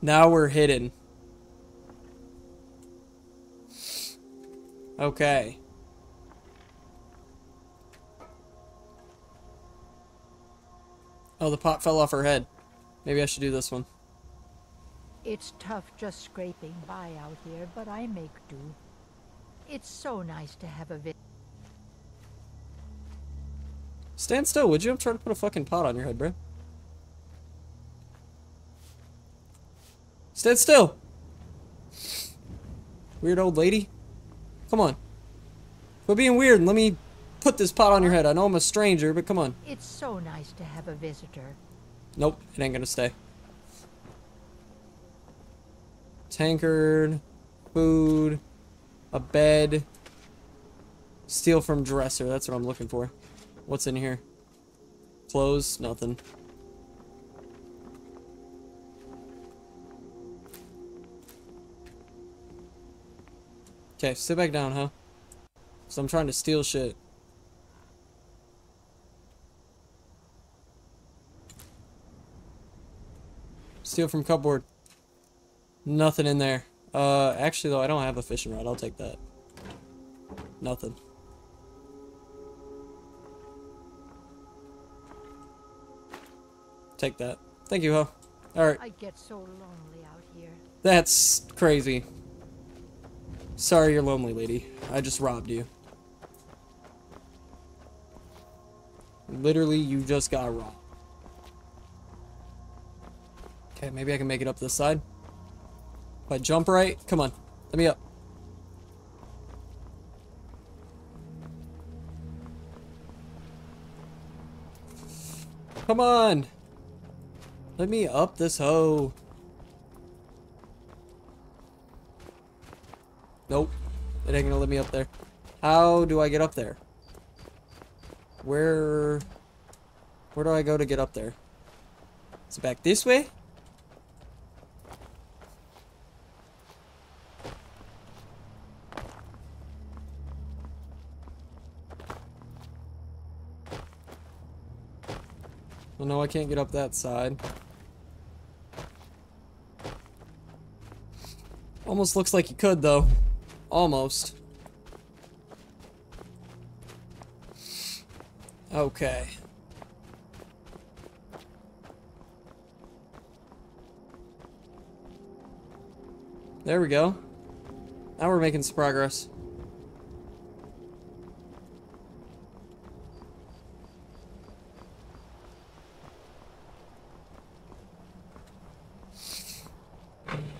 Now we're hidden. Okay. Oh, the pot fell off her head. Maybe I should do this one. It's tough just scraping by out here, but I make do. It's so nice to have a vi- Stand still, would you? I'm trying to put a fucking pot on your head, bro. Stand still! Weird old lady. Come on. Quit being weird and let me put this pot on your head. I know I'm a stranger, but come on. It's so nice to have a visitor. Nope, it ain't gonna stay. Tankard, food, a bed, steal from dresser. That's what I'm looking for. What's in here? Clothes, nothing. Okay, sit back down, huh? So I'm trying to steal shit. Steal from cupboard. Nothing in there. Uh, actually though, I don't have a fishing rod. I'll take that. Nothing. Take that. Thank you, Ho. Alright. I get so lonely out here. That's crazy. Sorry you're lonely, lady. I just robbed you. Literally, you just got robbed. Okay, maybe I can make it up this side. If I jump right, come on, let me up. Come on! Let me up this hoe. Nope. It ain't gonna let me up there. How do I get up there? Where... Where do I go to get up there? Is it back this way? Well, no, I can't get up that side. Almost looks like you could, though. Almost. Okay. There we go. Now we're making some progress.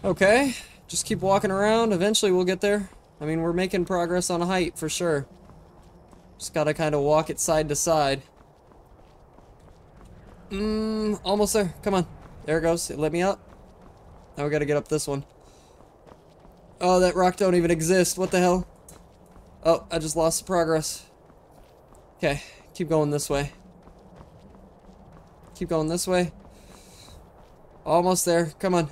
Okay, just keep walking around. Eventually we'll get there. I mean, we're making progress on a height for sure. Just gotta kind of walk it side to side. Mmm, almost there. Come on. There it goes. It let me up. Now we gotta get up this one. Oh, that rock don't even exist. What the hell? Oh, I just lost the progress. Okay, keep going this way. Keep going this way. Almost there. Come on.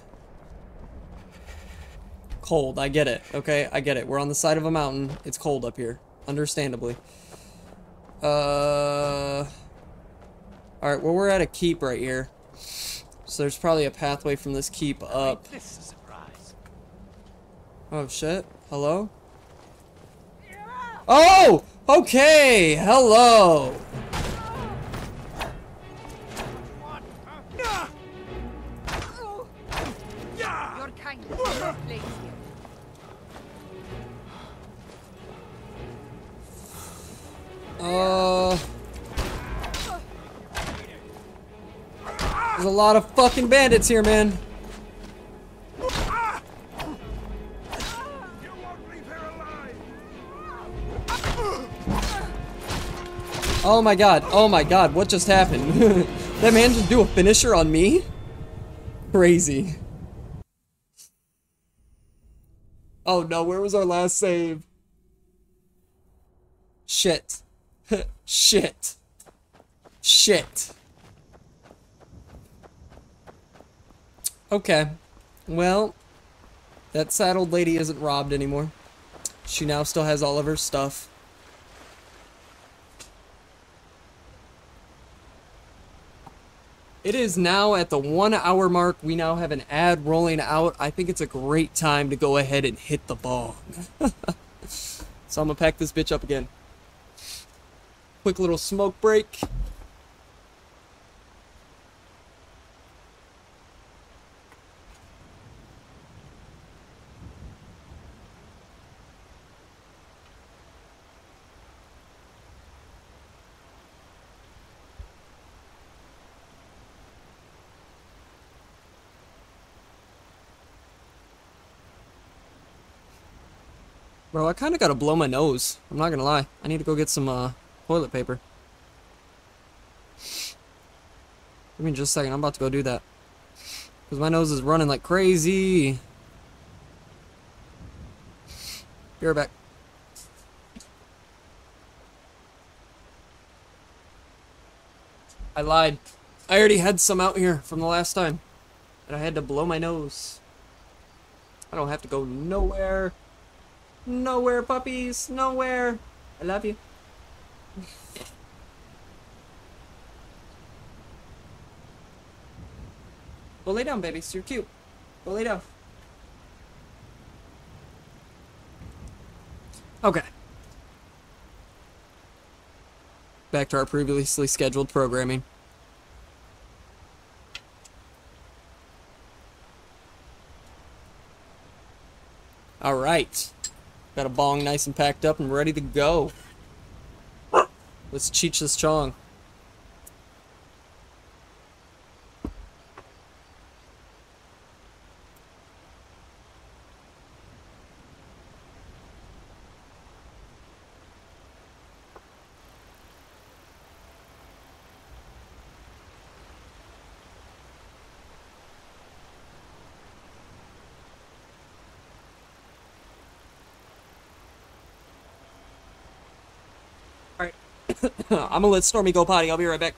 Cold, I get it. Okay, I get it. We're on the side of a mountain. It's cold up here. Understandably. Uh... Alright, well we're at a keep right here. So there's probably a pathway from this keep up. This is a surprise. Oh shit. Hello? Oh! Okay! Hello! There's a lot of fucking bandits here, man. Oh my god, oh my god, what just happened? that man just do a finisher on me? Crazy. Oh no, where was our last save? Shit. Shit. Shit. Okay. Well, that sad old lady isn't robbed anymore. She now still has all of her stuff. It is now at the one hour mark. We now have an ad rolling out. I think it's a great time to go ahead and hit the ball. so I'm gonna pack this bitch up again. Quick little smoke break. Bro, I kind of got to blow my nose. I'm not going to lie. I need to go get some uh, toilet paper. Give me just a second. I'm about to go do that. Because my nose is running like crazy. Be right back. I lied. I already had some out here from the last time. And I had to blow my nose. I don't have to go nowhere. Nowhere, puppies. Nowhere. I love you. Go lay down, babies. You're cute. Go lay down. Okay. Back to our previously scheduled programming. Alright. Got a bong nice and packed up and ready to go. Let's cheech this chong. I'm gonna let Stormy go potty. I'll be right back.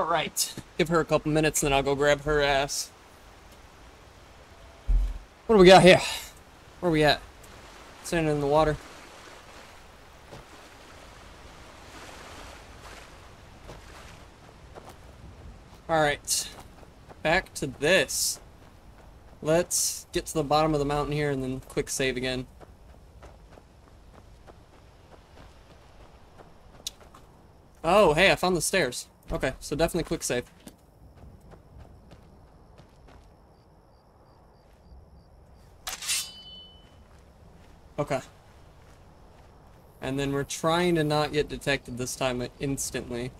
All right. Give her a couple minutes, then I'll go grab her ass. What do we got here? Where are we at? Standing in the water. All right. Back to this. Let's get to the bottom of the mountain here and then quick save again. Oh, hey, I found the stairs. Okay, so definitely quick save. Okay. And then we're trying to not get detected this time instantly.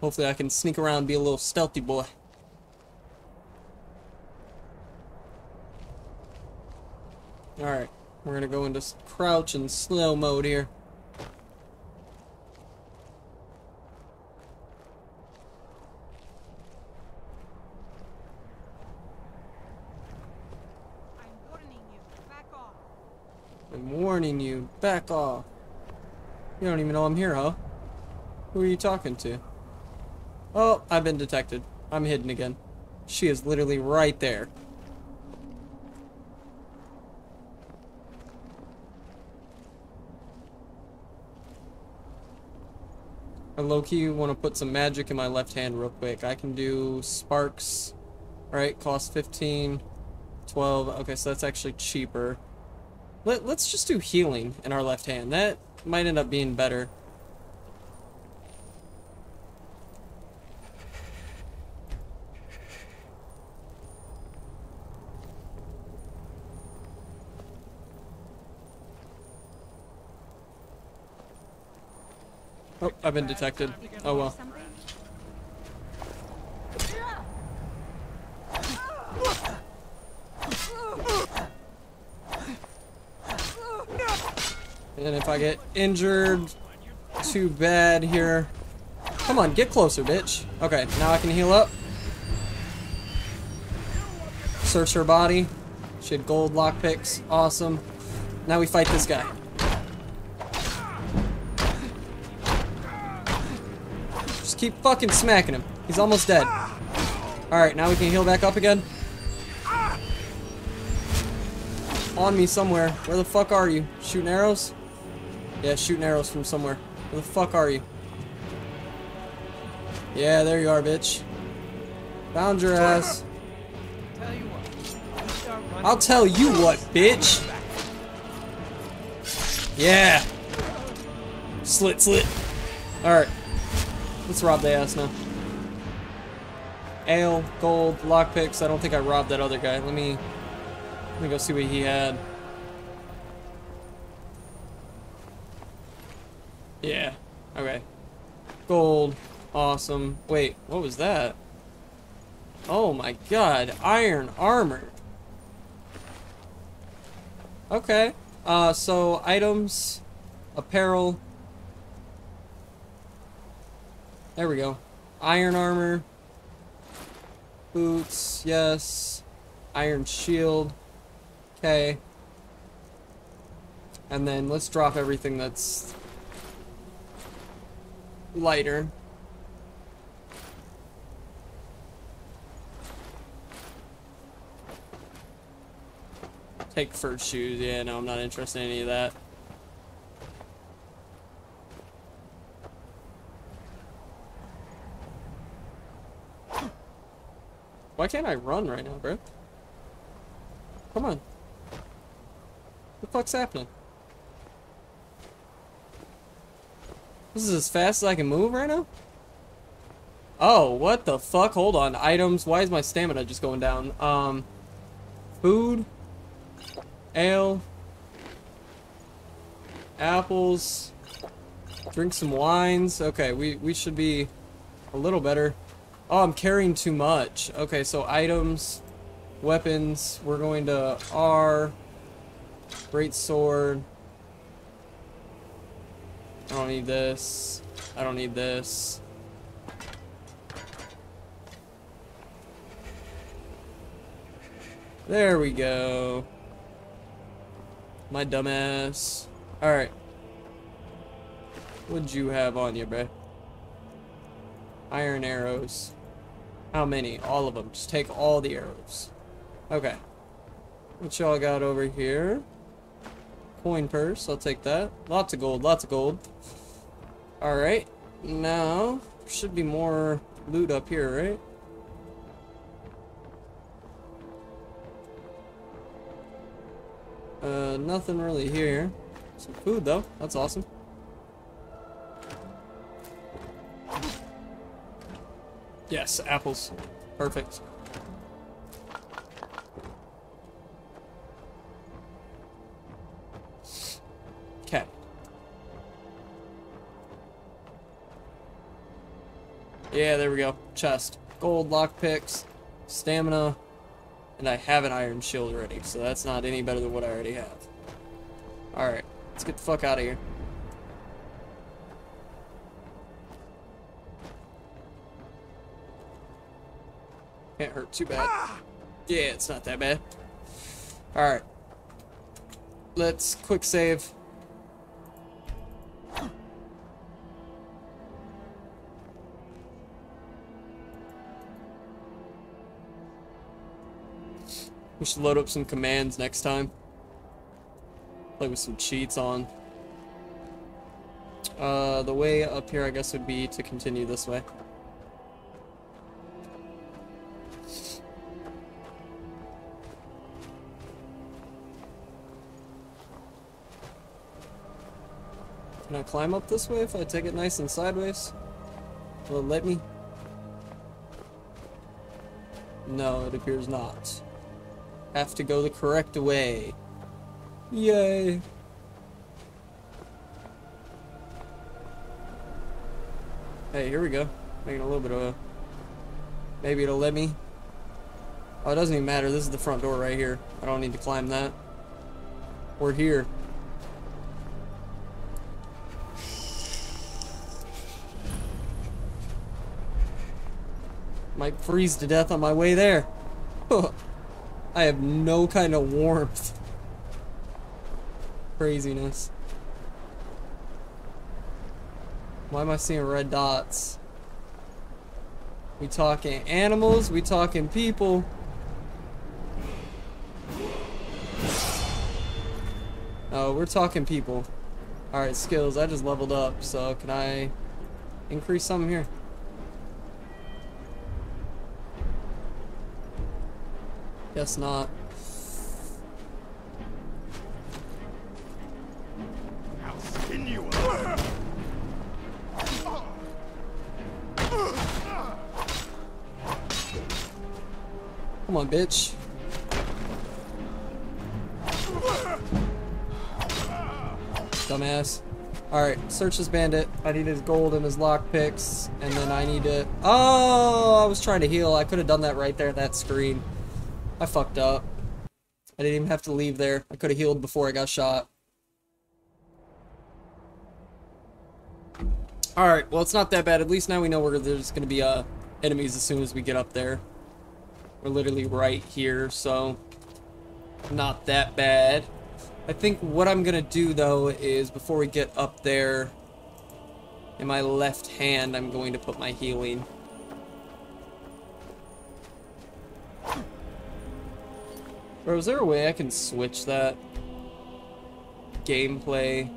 Hopefully I can sneak around and be a little stealthy boy. Alright, we're gonna go into crouch and slow mode here. I'm warning you. Back off. You don't even know I'm here, huh? Who are you talking to? Oh, I've been detected. I'm hidden again. She is literally right there. I low-key want to put some magic in my left hand real quick. I can do sparks. Right, cost 15, 12. Okay, so that's actually cheaper. Let, let's just do healing in our left hand. That might end up being better. Oh, I've been detected. Oh well. And if I get injured too bad here. Come on, get closer, bitch. Okay, now I can heal up. Search her body. She had gold lockpicks. Awesome. Now we fight this guy. Just keep fucking smacking him. He's almost dead. Alright, now we can heal back up again. On me somewhere. Where the fuck are you? Shooting arrows? Yeah, shooting arrows from somewhere. Where the fuck are you? Yeah, there you are, bitch. Found your ass. I'll tell you what, bitch. Yeah. Slit, slit. Alright. Let's rob the ass now. Ale, gold, lockpicks. I don't think I robbed that other guy. Let me... Let me go see what he had. Yeah. Okay. Gold. Awesome. Wait, what was that? Oh my god. Iron armor. Okay. Uh, so items, apparel. There we go. Iron armor. Boots, yes. Iron shield. Okay. And then let's drop everything that's lighter. Take fur shoes. Yeah, no, I'm not interested in any of that. Why can't I run right now, bro? Come on. What the fuck's happening? This is as fast as I can move right now? Oh, what the fuck? Hold on. Items. Why is my stamina just going down? Um, food, ale, apples, drink some wines. Okay, we, we should be a little better. Oh, I'm carrying too much. Okay, so items, weapons. We're going to R, great sword. I don't need this. I don't need this. There we go. My dumbass. Alright. What'd you have on you, bruh? Iron arrows. How many? All of them. Just take all the arrows. Okay. What y'all got over here? Coin purse. I'll take that. Lots of gold. Lots of gold. Alright. Now, should be more loot up here, right? Uh, nothing really here. Some food, though. That's awesome. Yes, apples. Perfect. Yeah, there we go. Chest. Gold lockpicks, stamina, and I have an iron shield already, so that's not any better than what I already have. Alright, let's get the fuck out of here. Can't hurt too bad. Yeah, it's not that bad. Alright. Let's quick save. We should load up some commands next time. Play with some cheats on. Uh, the way up here, I guess, would be to continue this way. Can I climb up this way if I take it nice and sideways? Will it let me? No, it appears not. Have to go the correct way. Yay. Hey, here we go. Making a little bit of a... Maybe it'll let me. Oh, it doesn't even matter. This is the front door right here. I don't need to climb that. We're here. Might freeze to death on my way there. I have no kind of warmth. Craziness. Why am I seeing red dots? We talking animals? We talking people? Oh, we're talking people. Alright, skills. I just leveled up, so can I increase something here? Guess not. I'll you. Come on, bitch. Dumbass. Alright, search this bandit. I need his gold and his lockpicks. And then I need to... Oh, I was trying to heal. I could have done that right there, that screen. I fucked up. I didn't even have to leave there. I could have healed before I got shot. Alright, well it's not that bad. At least now we know where there's going to be uh, enemies as soon as we get up there. We're literally right here, so... Not that bad. I think what I'm going to do, though, is before we get up there... In my left hand, I'm going to put my healing. Or is there a way I can switch that gameplay?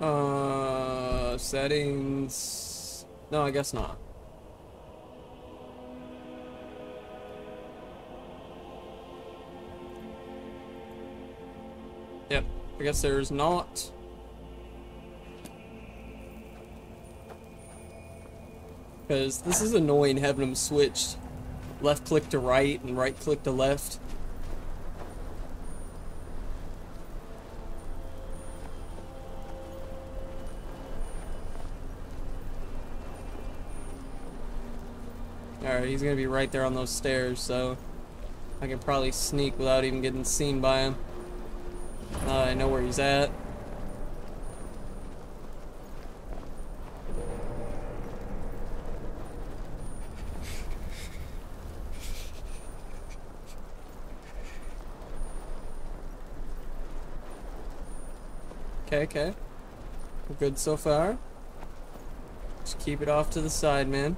Uh, settings. No, I guess not. Yep, I guess there's not. Because this is annoying having them switched. Left click to right and right click to left. Alright, he's gonna be right there on those stairs, so I can probably sneak without even getting seen by him. I know where he's at. Okay, okay. We're good so far. Just keep it off to the side, man.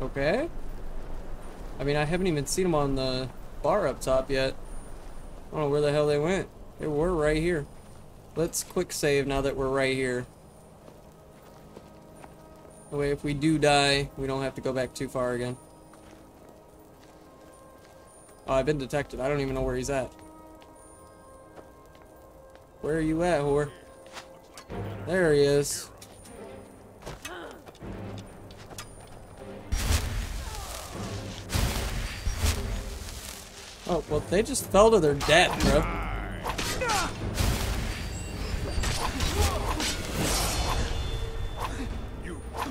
Okay. I mean, I haven't even seen them on the bar up top yet. I don't know where the hell they went. They were right here. Let's quick save now that we're right here. That way, if we do die, we don't have to go back too far again. Oh, I've been detected. I don't even know where he's at. Where are you at, whore? There he is. Oh, well, they just fell to their death, bro.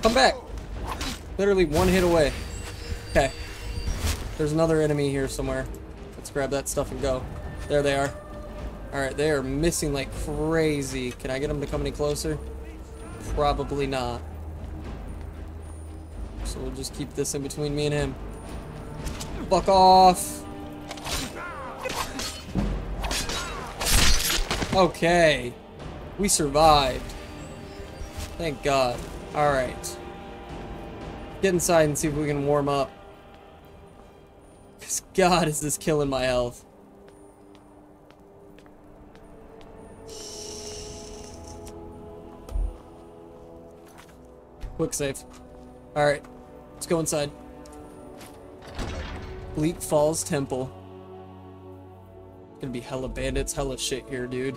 Come back. Literally one hit away. Okay. There's another enemy here somewhere. Let's grab that stuff and go. There they are. Alright, they are missing like crazy. Can I get them to come any closer? Probably not. So we'll just keep this in between me and him. Fuck off. Okay. We survived. Thank God. Alright. Get inside and see if we can warm up. Because God, is this killing my health. Quick save. Alright. Let's go inside. Bleak Falls Temple. Gonna be hella bandits, hella shit here, dude.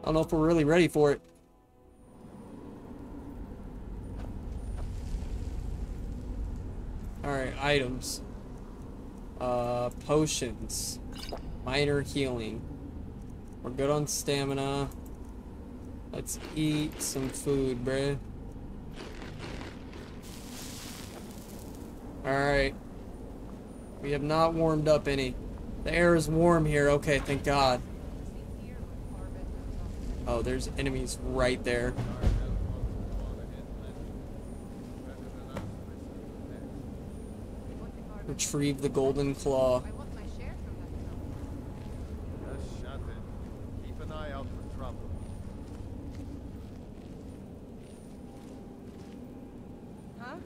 I don't know if we're really ready for it. Items. Uh, potions. Minor healing. We're good on stamina. Let's eat some food, bruh. Alright. We have not warmed up any. The air is warm here. Okay, thank God. Oh, there's enemies right there. Retrieve the golden claw. Just shut it. Keep an eye out for trouble. Huh?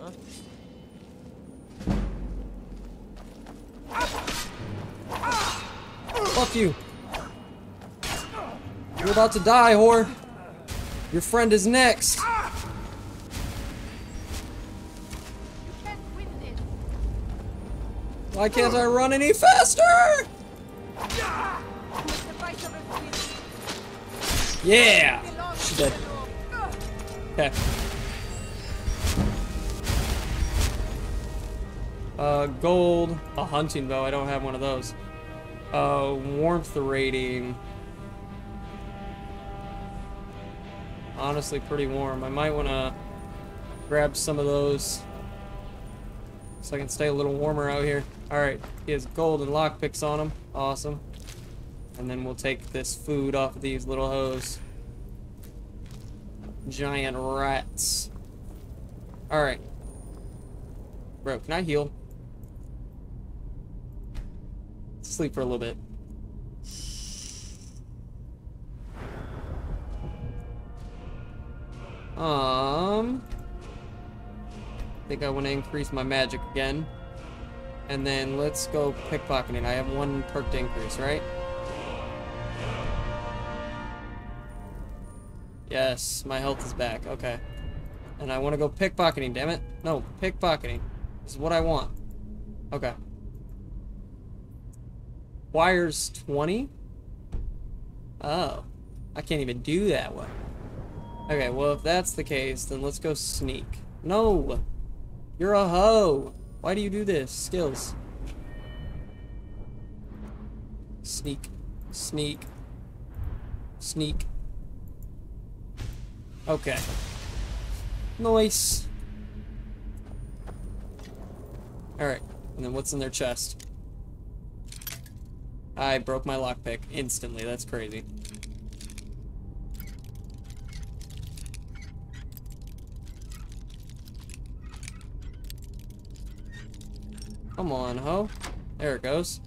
Huh? Fuck you. You're about to die, whore. Your friend is next. Why can't I run any faster? Yeah. She's dead. Okay. Uh, gold. A hunting bow. I don't have one of those. Uh, warmth rating. Honestly, pretty warm. I might want to grab some of those so I can stay a little warmer out here. Alright, he has gold and lockpicks on him. Awesome. And then we'll take this food off of these little hoes. Giant rats. Alright. Bro, can I heal? Sleep for a little bit. Um... I think I want to increase my magic again. And then let's go pickpocketing. I have one perk increase, right? Yes, my health is back. Okay. And I want to go pickpocketing, damn it. No, pickpocketing. Is what I want. Okay. Wires 20? Oh. I can't even do that one. Okay, well, if that's the case, then let's go sneak. No! You're a hoe! Why do you do this? Skills. Sneak. Sneak. Sneak. Okay. Nice. Alright, and then what's in their chest? I broke my lockpick instantly, that's crazy. Come on, ho. There it goes.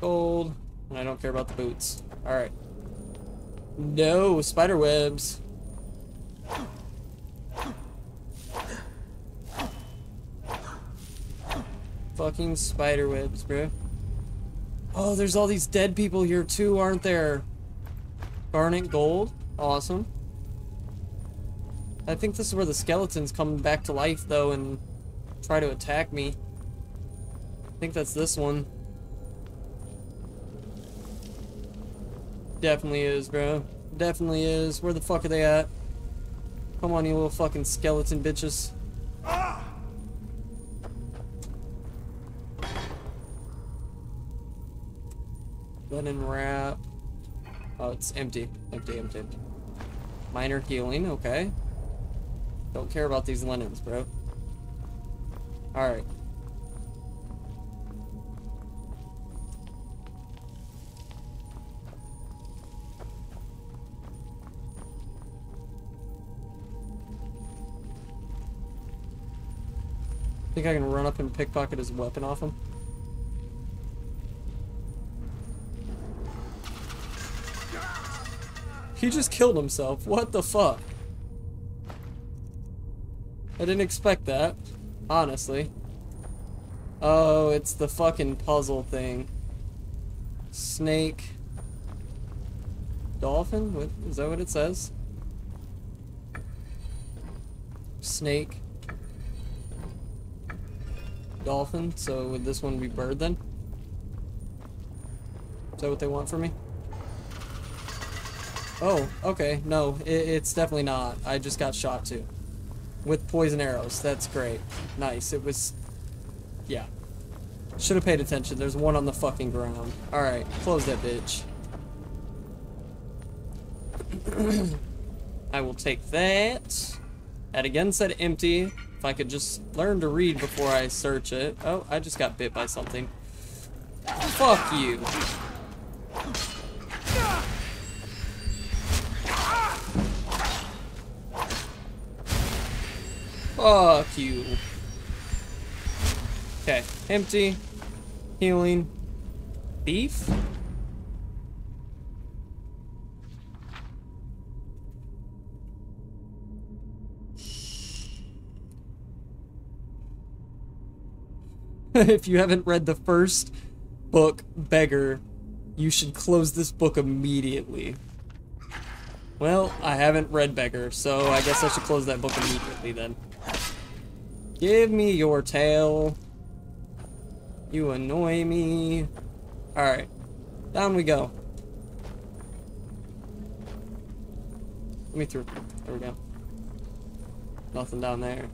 Gold. And I don't care about the boots. Alright. No, spider webs. Fucking spider webs, bro. Oh, there's all these dead people here too, aren't there? Garnet gold. Awesome. I think this is where the skeletons come back to life, though, and try to attack me. I think that's this one. Definitely is, bro. Definitely is. Where the fuck are they at? Come on, you little fucking skeleton bitches. Linen wrap. Oh, it's empty. Empty, empty, empty. Minor healing, okay. Don't care about these linens, bro. Alright. I Think I can run up and pickpocket his weapon off him? He just killed himself. What the fuck? I didn't expect that. Honestly. Oh, it's the fucking puzzle thing. Snake. Dolphin? What, is that what it says? Snake. Dolphin, so would this one be bird then? Is that what they want from me? Oh, okay. No, it, it's definitely not. I just got shot too. With poison arrows. That's great. Nice. It was... Yeah. Should have paid attention. There's one on the fucking ground. Alright, close that bitch. I will take that. That again said empty. If I could just learn to read before I search it. Oh, I just got bit by something. Fuck you. Fuck you. Okay, empty. Healing. Beef? if you haven't read the first book, Beggar, you should close this book immediately. Well, I haven't read Beggar, so I guess I should close that book immediately then. Give me your tail. You annoy me. Alright. Down we go. Let me through. There we go. Nothing down there.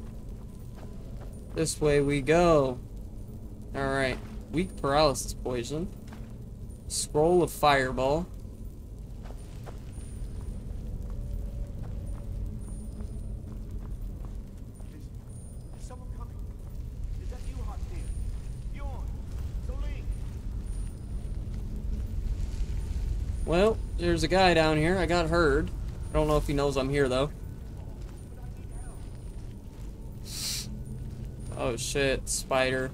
This way we go. Alright. Weak paralysis poison. Scroll of fireball. Is someone coming? Is that you, Hot Deer? Bjorn? Soling? Well, there's a guy down here. I got heard. I don't know if he knows I'm here, though. Oh, shit. Spider.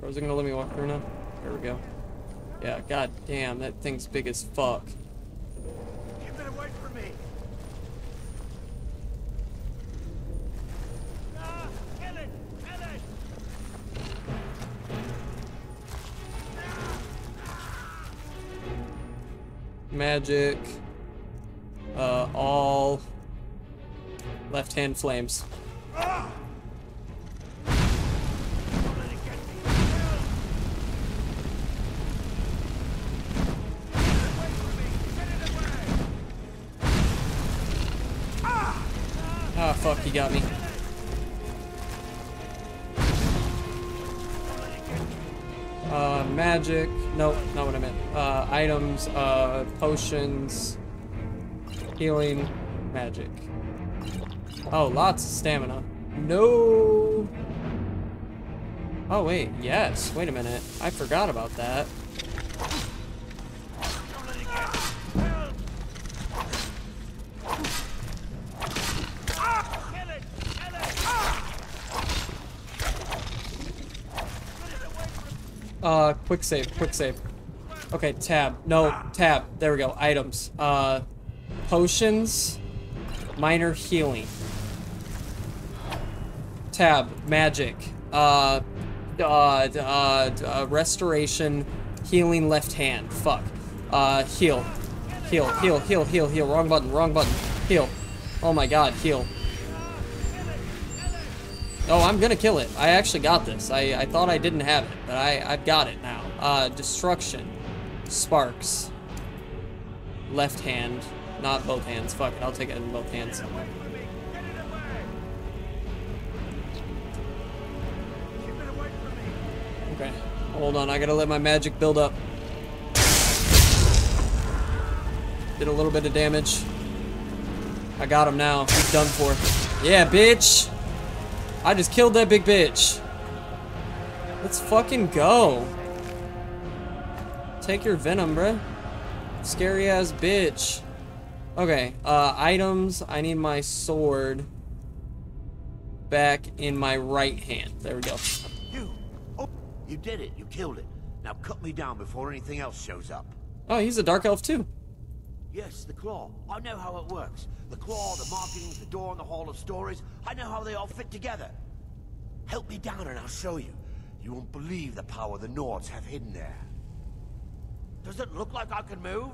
Or is it gonna let me walk through now? There we go. Yeah, god damn, that thing's big as fuck. Magic. Uh, all left hand flames. Ah, fuck, he got me. Magic. Nope, not what I meant. Uh, items, uh, potions, healing, magic. Oh, lots of stamina. No. Oh, wait, yes. Wait a minute. I forgot about that. Uh, quick save, quick save. Okay, tab. No, tab. There we go. Items. Uh, potions, minor healing. Tab, magic. Uh, uh, uh, uh, restoration, healing left hand. Fuck. Uh, heal. Heal, heal, heal, heal, heal. Wrong button, wrong button. Heal. Oh my god, heal. Oh, I'm gonna kill it. I actually got this. I, I thought I didn't have it, but I, I've got it now. Uh, destruction. Sparks. Left hand. Not both hands. Fuck it, I'll take it in both hands. Okay. Hold on, I gotta let my magic build up. Did a little bit of damage. I got him now. He's done for. Yeah, bitch! I just killed that big bitch. Let's fucking go. Take your venom, bruh. Scary ass bitch. Okay, uh, items. I need my sword back in my right hand. There we go. You! Oh, you did it. You killed it. Now cut me down before anything else shows up. Oh, he's a dark elf too. Yes, the claw. I know how it works. The claw, the markings, the door in the Hall of Stories. I know how they all fit together. Help me down and I'll show you. You won't believe the power the Nords have hidden there. Does it look like I can move?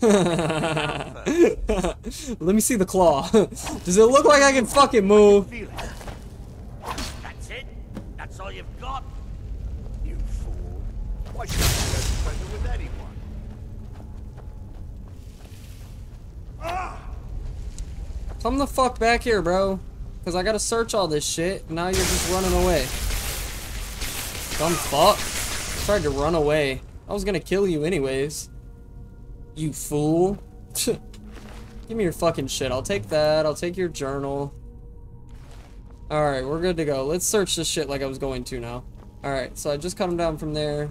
Let me see the claw. Does it look like I can fucking move? It. That's it? That's all you've got? You fool. Why should I this treasure with anyone? Come the fuck back here, bro. Because I gotta search all this shit. Now you're just running away. Dumb fuck. I Tried to run away. I was gonna kill you anyways. You fool. Give me your fucking shit. I'll take that. I'll take your journal. Alright, we're good to go. Let's search this shit like I was going to now. Alright, so I just cut him down from there.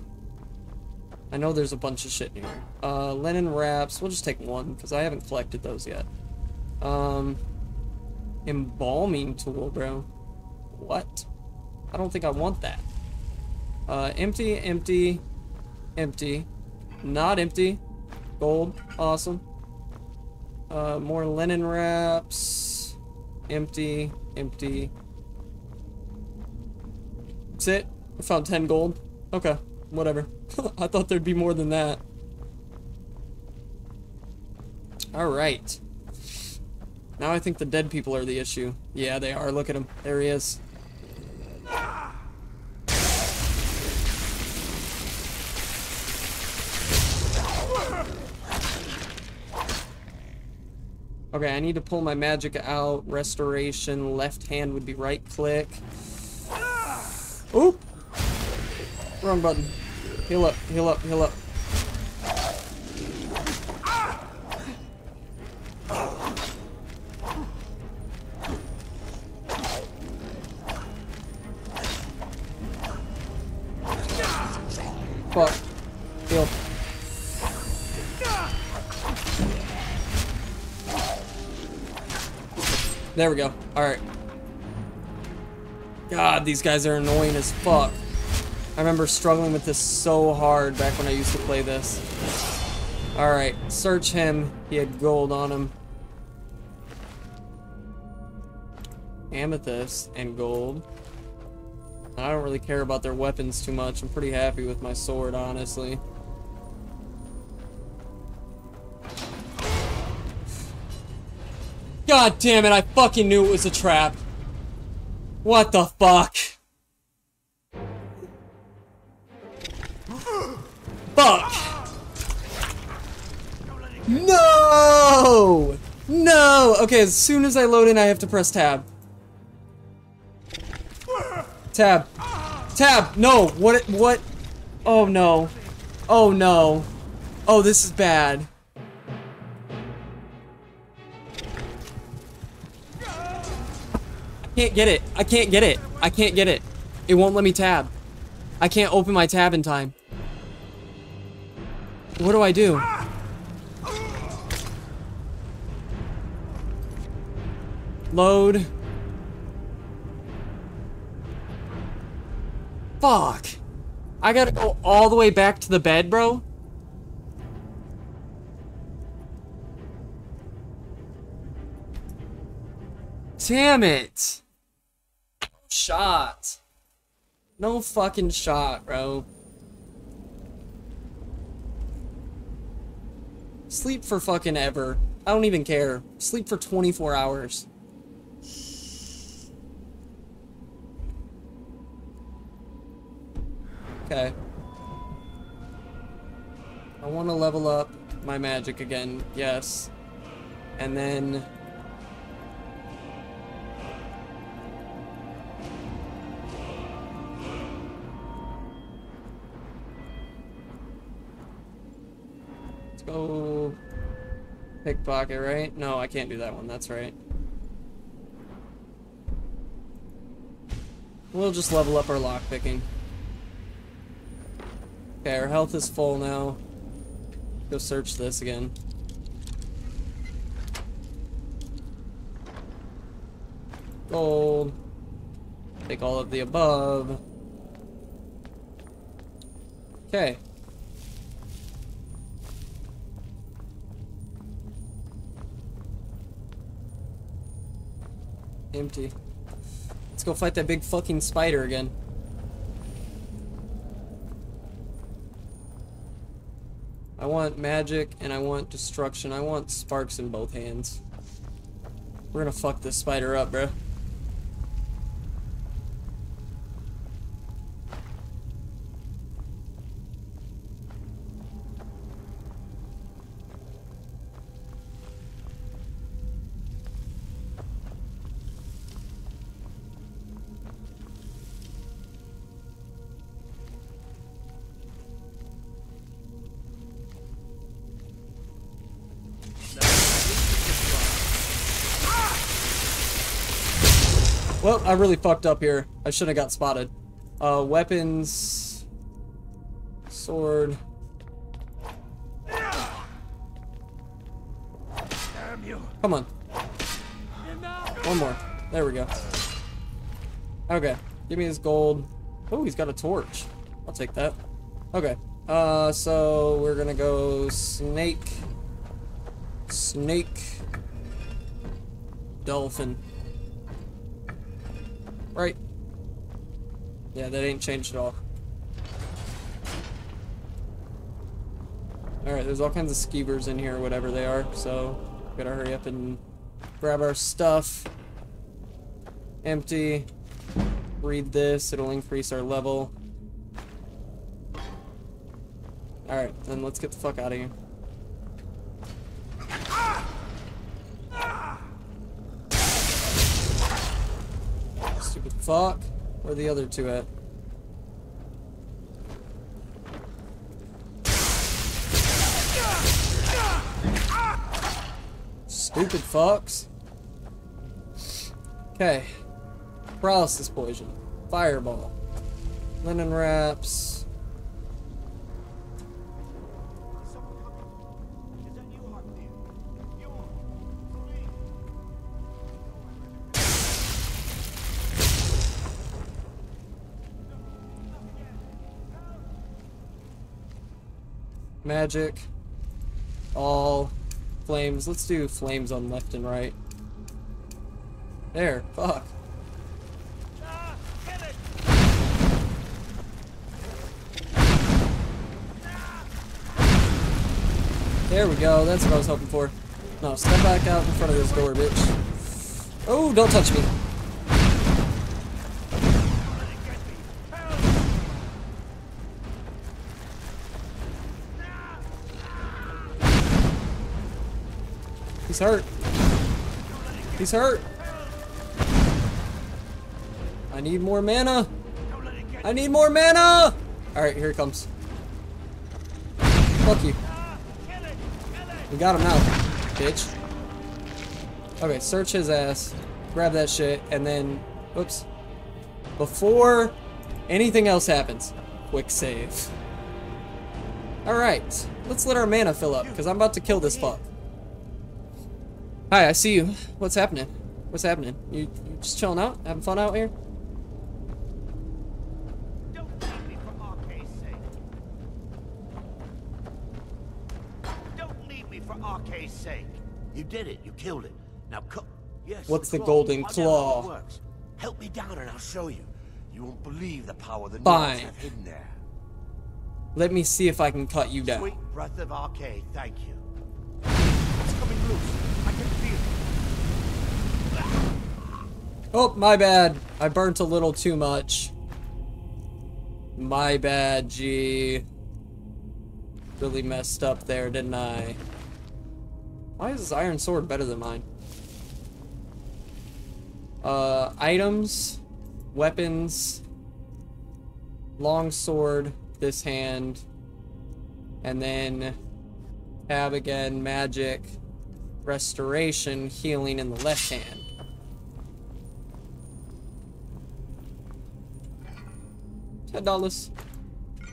I know there's a bunch of shit in here. Uh, linen wraps. We'll just take one, because I haven't collected those yet. Um, embalming tool, bro. What? I don't think I want that. Uh, empty, empty, empty. Not empty. Gold. Awesome. Uh, more linen wraps. Empty, empty. That's it. I found 10 gold. Okay, whatever. I thought there'd be more than that. Alright. Now I think the dead people are the issue. Yeah, they are. Look at him. There he is. Okay, I need to pull my magic out. Restoration. Left hand would be right click. Oop! Wrong button. Heal up, heal up, heal up. Fuck. Heal. There we go. Alright. God, these guys are annoying as fuck. I remember struggling with this so hard back when I used to play this. Alright, search him. He had gold on him. Amethyst and gold. I don't really care about their weapons too much. I'm pretty happy with my sword, honestly. God damn it, I fucking knew it was a trap. What the fuck? Fuck! No! No! Okay, as soon as I load in, I have to press tab. Tab. Tab! No! What? What? Oh no. Oh no. Oh, this is bad. I can't get it. I can't get it. I can't get it. It won't let me tab. I can't open my tab in time. What do I do? Load. Fuck. I gotta go all the way back to the bed, bro? Damn it. Shot. No fucking shot, bro. Sleep for fucking ever. I don't even care. Sleep for 24 hours. Okay. I want to level up my magic again, yes. And then... Let's go... Pickpocket, right? No, I can't do that one, that's right. We'll just level up our lockpicking. Okay, our health is full now. Go search this again. Gold. Take all of the above. Okay. Empty. Let's go fight that big fucking spider again. I want magic and I want destruction. I want sparks in both hands. We're gonna fuck this spider up, bro. I really fucked up here. I should have got spotted. Uh, weapons... Sword... Come on. One more. There we go. Okay. Give me his gold. Oh, he's got a torch. I'll take that. Okay. Uh, so we're gonna go snake. Snake. Dolphin. Right. Yeah, that ain't changed at all. Alright, there's all kinds of skeevers in here, whatever they are, so gotta hurry up and grab our stuff. Empty. Read this, it'll increase our level. Alright, then let's get the fuck out of here. Stupid fuck. Where the other two at? Stupid fucks. Okay. Paralysis poison. Fireball. Linen wraps. Magic, all, flames. Let's do flames on left and right. There, fuck. There we go, that's what I was hoping for. No, step back out in front of this door, bitch. Oh, don't touch me. He's hurt. He's hurt. I need more mana. I need more mana. All right, here it comes. Fuck you. We got him now, bitch. Okay, search his ass, grab that shit, and then, oops. Before anything else happens, quick save. Alright, let's let our mana fill up, because I'm about to kill this fuck. Hi, I see you. What's happening? What's happening? You, you just chilling out? Having fun out here? Don't leave me for Arkay's sake. You did it. You killed it. Now co- Yes. What's the claw. golden I know how it claw? works. Help me down and I'll show you. You won't believe the power the Fine. Have hidden there. Let me see if I can cut you down. Sweet breath of Arcade. Thank you. It's coming loose. I can feel it. Oh, my bad. I burnt a little too much. My bad, G. Really messed up there, didn't I? Why is this iron sword better than mine? Uh, items, weapons, long sword, this hand, and then tab again, magic, restoration, healing in the left hand. Ten dollars.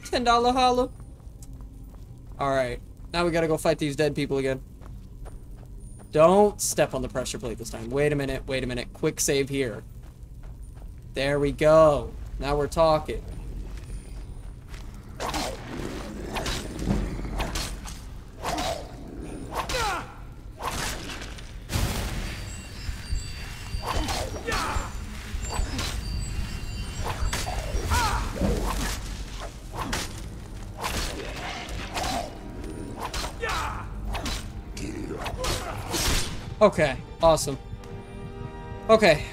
Ten dollar holla. Alright. Now we gotta go fight these dead people again. Don't step on the pressure plate this time. Wait a minute, wait a minute. Quick save here. There we go. Now we're talking. Okay, awesome. Okay,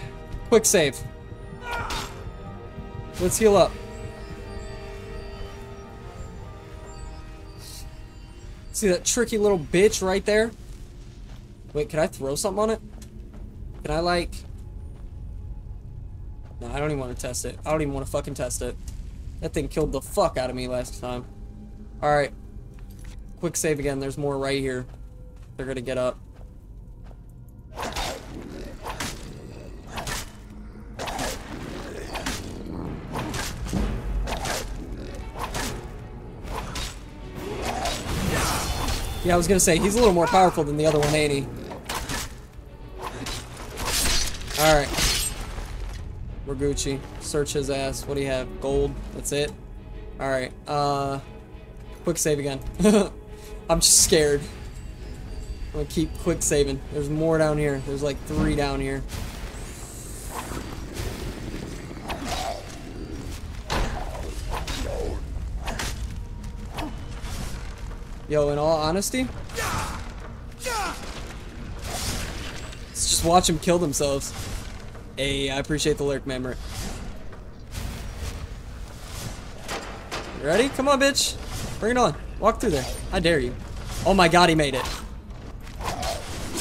quick save. Let's heal up. See that tricky little bitch right there? Wait, can I throw something on it? Can I like... No, I don't even want to test it. I don't even want to fucking test it. That thing killed the fuck out of me last time. Alright. Quick save again. There's more right here. They're gonna get up. Yeah, I was gonna say, he's a little more powerful than the other one, ain't he? Alright. We're Gucci. Search his ass. What do you have? Gold? That's it? Alright, uh... Quick save again. I'm just scared. I'm gonna keep quick saving. There's more down here. There's like three down here. Yo, in all honesty, let's just watch them kill themselves. Hey, I appreciate the lurk memory. Ready? Come on, bitch. Bring it on. Walk through there. I dare you. Oh my god, he made it.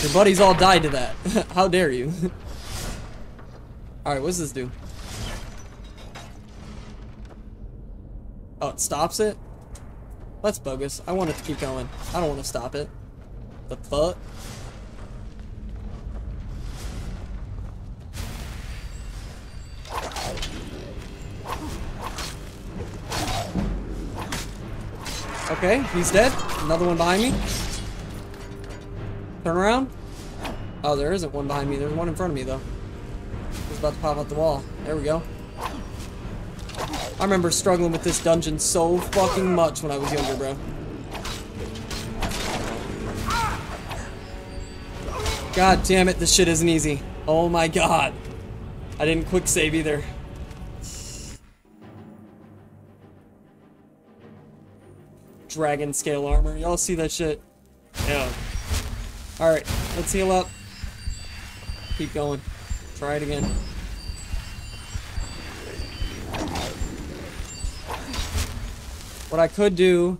Your buddies all died to that. How dare you? Alright, what's this do? Oh, it stops it? That's bogus. I want it to keep going. I don't want to stop it. The fuck? Okay, he's dead. Another one behind me. Turn around. Oh, there isn't one behind me. There's one in front of me, though. He's about to pop out the wall. There we go. I remember struggling with this dungeon so fucking much when I was younger, bro. God damn it, this shit isn't easy. Oh my god. I didn't quick save either. Dragon scale armor. Y'all see that shit? Yeah. Alright, let's heal up. Keep going. Try it again. What I could do,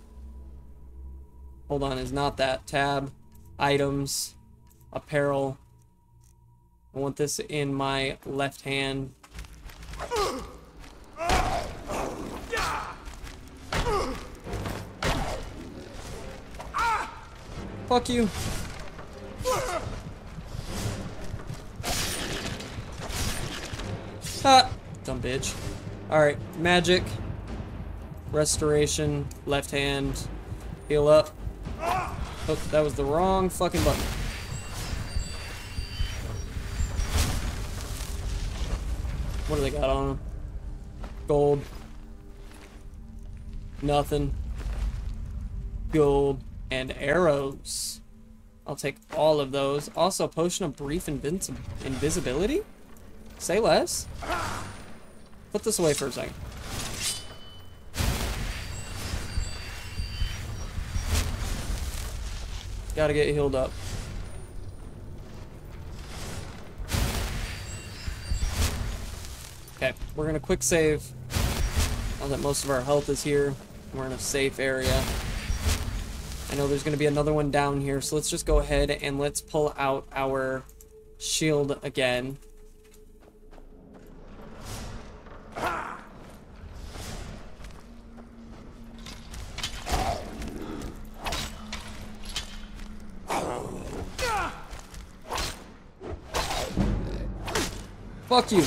hold on, is not that. Tab, items, apparel. I want this in my left hand. Fuck you. Ah, dumb bitch. Alright, magic. Restoration, left hand. Heal up. Oh, that was the wrong fucking button. What do they got on them? Gold. Nothing. Gold. And arrows. I'll take all of those. Also, potion of brief invinci invisibility? Say less. Put this away for a second. Gotta get healed up. Okay, we're gonna quick save. Now that most of our health is here, we're in a safe area. I know there's gonna be another one down here, so let's just go ahead and let's pull out our shield again. Fuck you.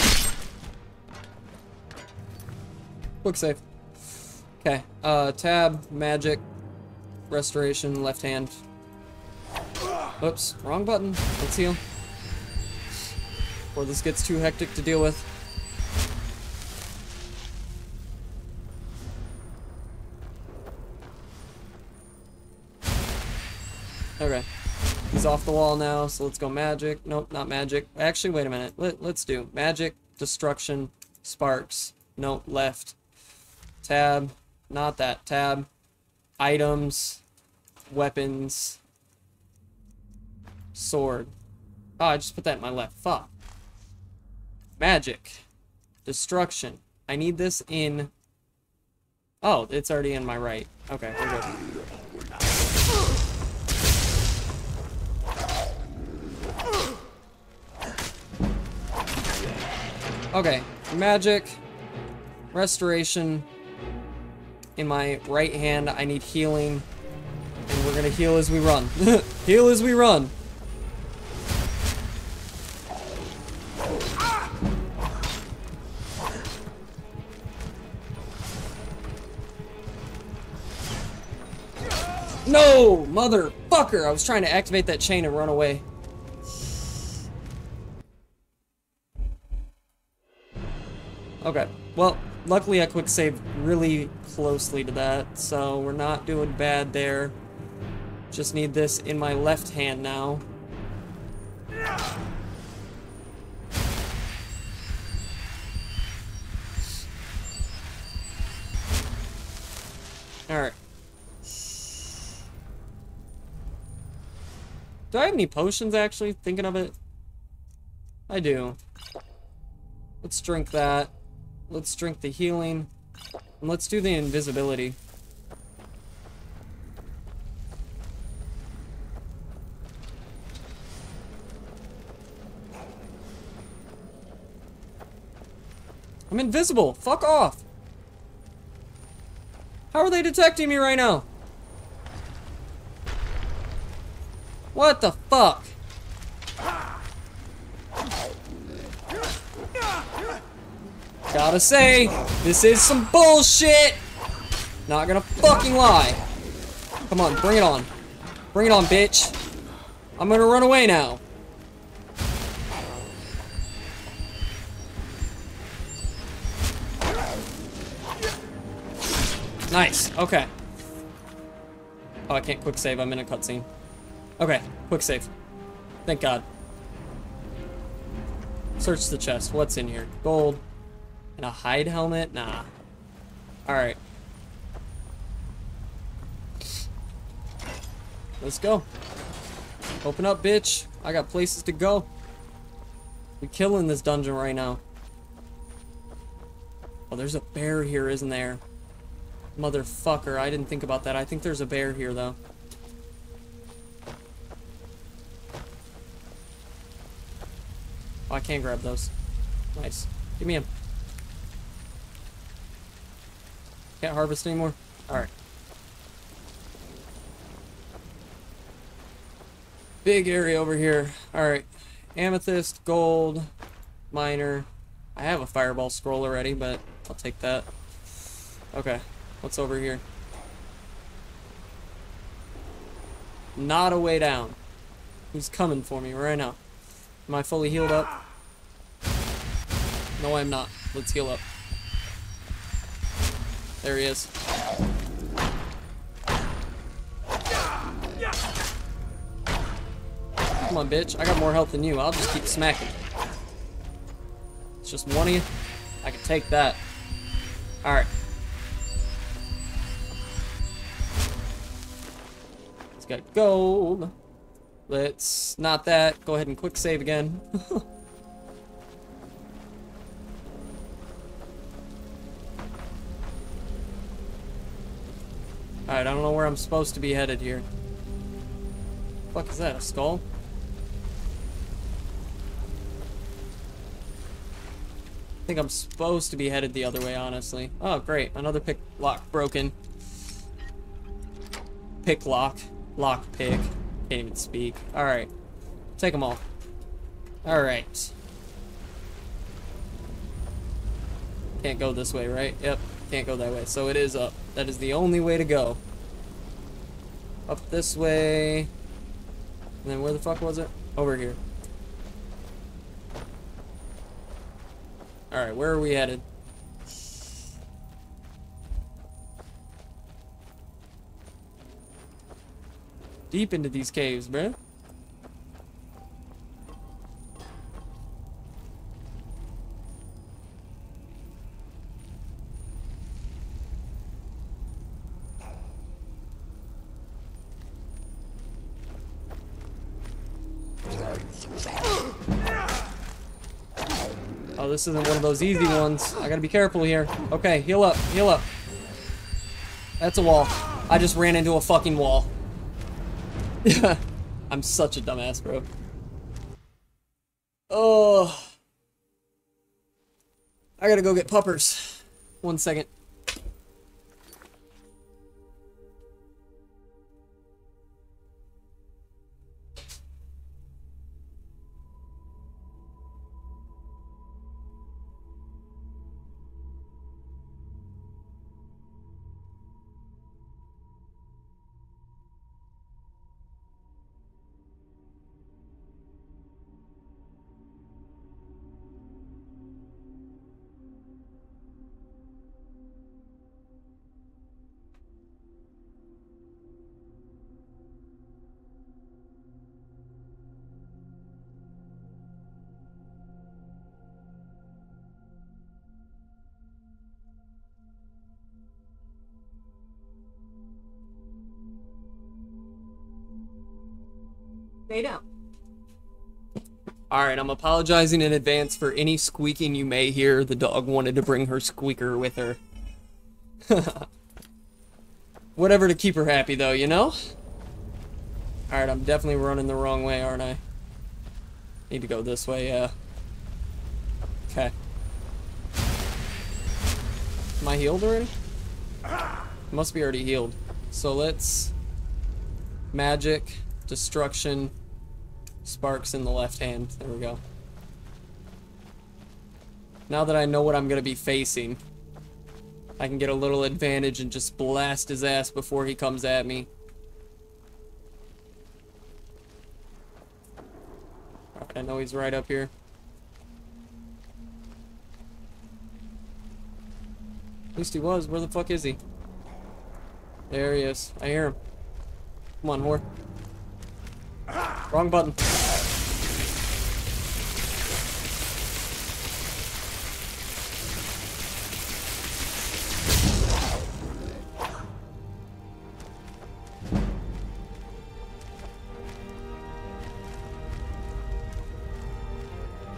Quick save. Okay, uh, tab, magic, restoration, left hand. Oops, wrong button. Let's heal. Before this gets too hectic to deal with. He's off the wall now, so let's go magic. Nope, not magic. Actually, wait a minute. Let, let's do magic, destruction, sparks. Nope, left. Tab. Not that. Tab. Items. Weapons. Sword. Oh, I just put that in my left. Fuck. Magic. Destruction. I need this in... Oh, it's already in my right. Okay, we're good. Okay, magic, restoration. In my right hand, I need healing. And we're gonna heal as we run. heal as we run. No! Motherfucker! I was trying to activate that chain and run away. Okay, well, luckily I quick saved really closely to that, so we're not doing bad there. Just need this in my left hand now. Alright. Do I have any potions, actually? Thinking of it? I do. Let's drink that. Let's drink the healing. And let's do the invisibility. I'm invisible. Fuck off. How are they detecting me right now? What the fuck? Gotta say, this is some bullshit! Not gonna fucking lie. Come on, bring it on. Bring it on, bitch. I'm gonna run away now. Nice, okay. Oh, I can't quick save, I'm in a cutscene. Okay, quick save. Thank God. Search the chest. What's in here? Gold. And a hide helmet? Nah. Alright. Let's go. Open up, bitch. I got places to go. We killing this dungeon right now. Oh, there's a bear here, isn't there? Motherfucker, I didn't think about that. I think there's a bear here, though. Oh, I can't grab those. Nice. Give me him. Can't harvest anymore? Alright. Big area over here. Alright. Amethyst, gold, miner. I have a fireball scroll already, but I'll take that. Okay. What's over here? Not a way down. He's coming for me right now. Am I fully healed up? No, I'm not. Let's heal up. There he is. Come on, bitch. I got more health than you. I'll just keep smacking. It's just one of you. I can take that. Alright. Let's get gold. Let's not that. Go ahead and quick save again. I'm supposed to be headed here. fuck is that, a skull? I think I'm supposed to be headed the other way, honestly. Oh, great. Another pick lock broken. Pick lock. Lock pick. Can't even speak. Alright. Take them all. Alright. Can't go this way, right? Yep. Can't go that way. So it is up. That is the only way to go. Up this way. And then where the fuck was it? Over here. Alright, where are we headed? Deep into these caves, bruh. This isn't one of those easy ones. I gotta be careful here. Okay, heal up, heal up. That's a wall. I just ran into a fucking wall. I'm such a dumbass, bro. Oh. I gotta go get puppers. One second. Alright, I'm apologizing in advance for any squeaking you may hear. The dog wanted to bring her squeaker with her. Whatever to keep her happy, though, you know? Alright, I'm definitely running the wrong way, aren't I? Need to go this way, yeah. Okay. Am I healed already? Must be already healed. So let's... Magic, destruction, sparks in the left hand. There we go. Now that I know what I'm going to be facing, I can get a little advantage and just blast his ass before he comes at me. Alright, I know he's right up here. At least he was. Where the fuck is he? There he is. I hear him. Come on, whore. Wrong button.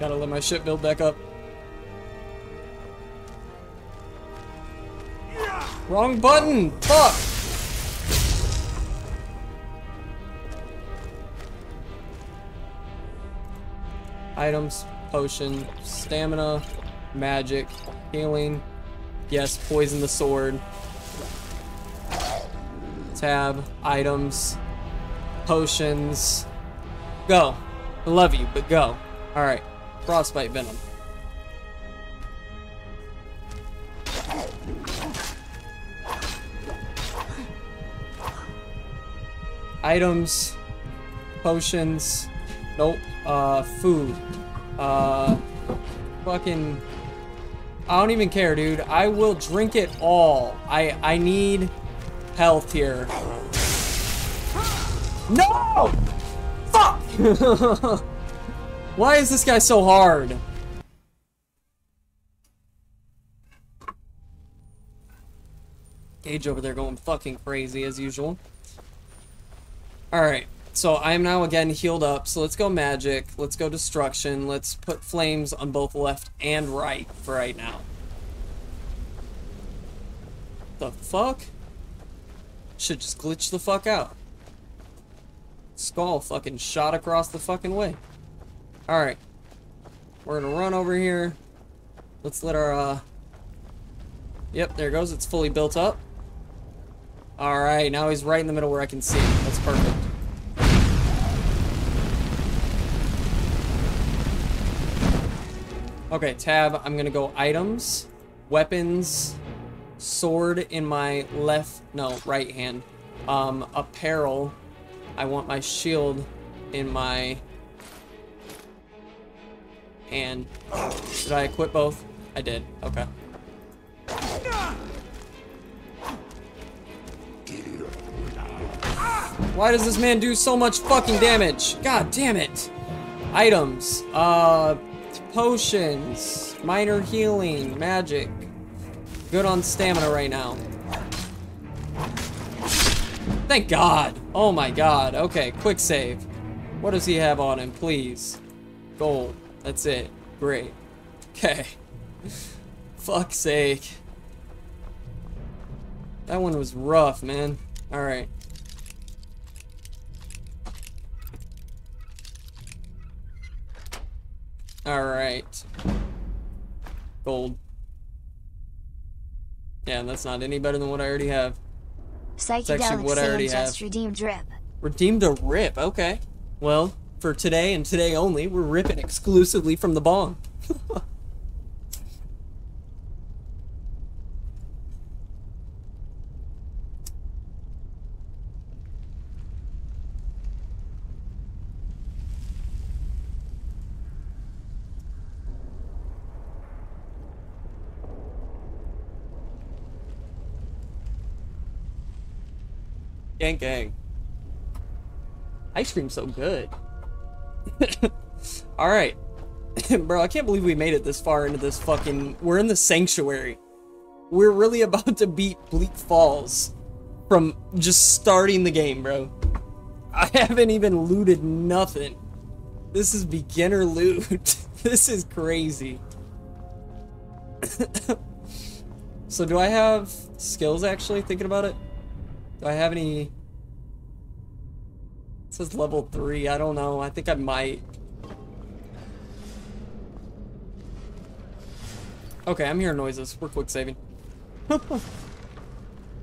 Gotta let my ship build back up. Wrong button! Fuck! Items, potion, stamina, magic, healing. Yes, poison the sword. Tab, items, potions. Go. I love you, but go. Alright. Frostbite venom. Items, potions, nope, uh, food, uh, fucking, I don't even care, dude. I will drink it all. I, I need health here. No! Fuck! Why is this guy so hard? Gage over there going fucking crazy as usual. Alright, so I am now again healed up, so let's go magic, let's go destruction, let's put flames on both left and right for right now. The fuck? Should just glitch the fuck out. Skull fucking shot across the fucking way. Alright. We're gonna run over here. Let's let our, uh... Yep, there it goes. It's fully built up. Alright, now he's right in the middle where I can see. That's perfect. Okay, tab. I'm gonna go items, weapons, sword in my left, no, right hand. Um, apparel. I want my shield in my hand. Did I equip both? I did. Okay. Why does this man do so much fucking damage? God damn it. Items. Uh, potions. Minor healing. Magic. Good on stamina right now. Thank God. Oh my God. Okay, quick save. What does he have on him, please? Gold. That's it. Great. Okay. Fuck's sake. That one was rough, man. Alright. Alright. Gold. Yeah, that's not any better than what I already have. Psychedelic what I already have. redeemed drip. Redeemed a rip, okay. Well, for today and today only, we're ripping exclusively from the bong. gang gang. Ice cream's so good. Alright. Bro, I can't believe we made it this far into this fucking... We're in the sanctuary. We're really about to beat Bleak Falls from just starting the game, bro. I haven't even looted nothing. This is beginner loot. this is crazy. so do I have skills actually, thinking about it? Do I have any... It says level 3, I don't know. I think I might. Okay, I'm hearing noises. We're quick saving.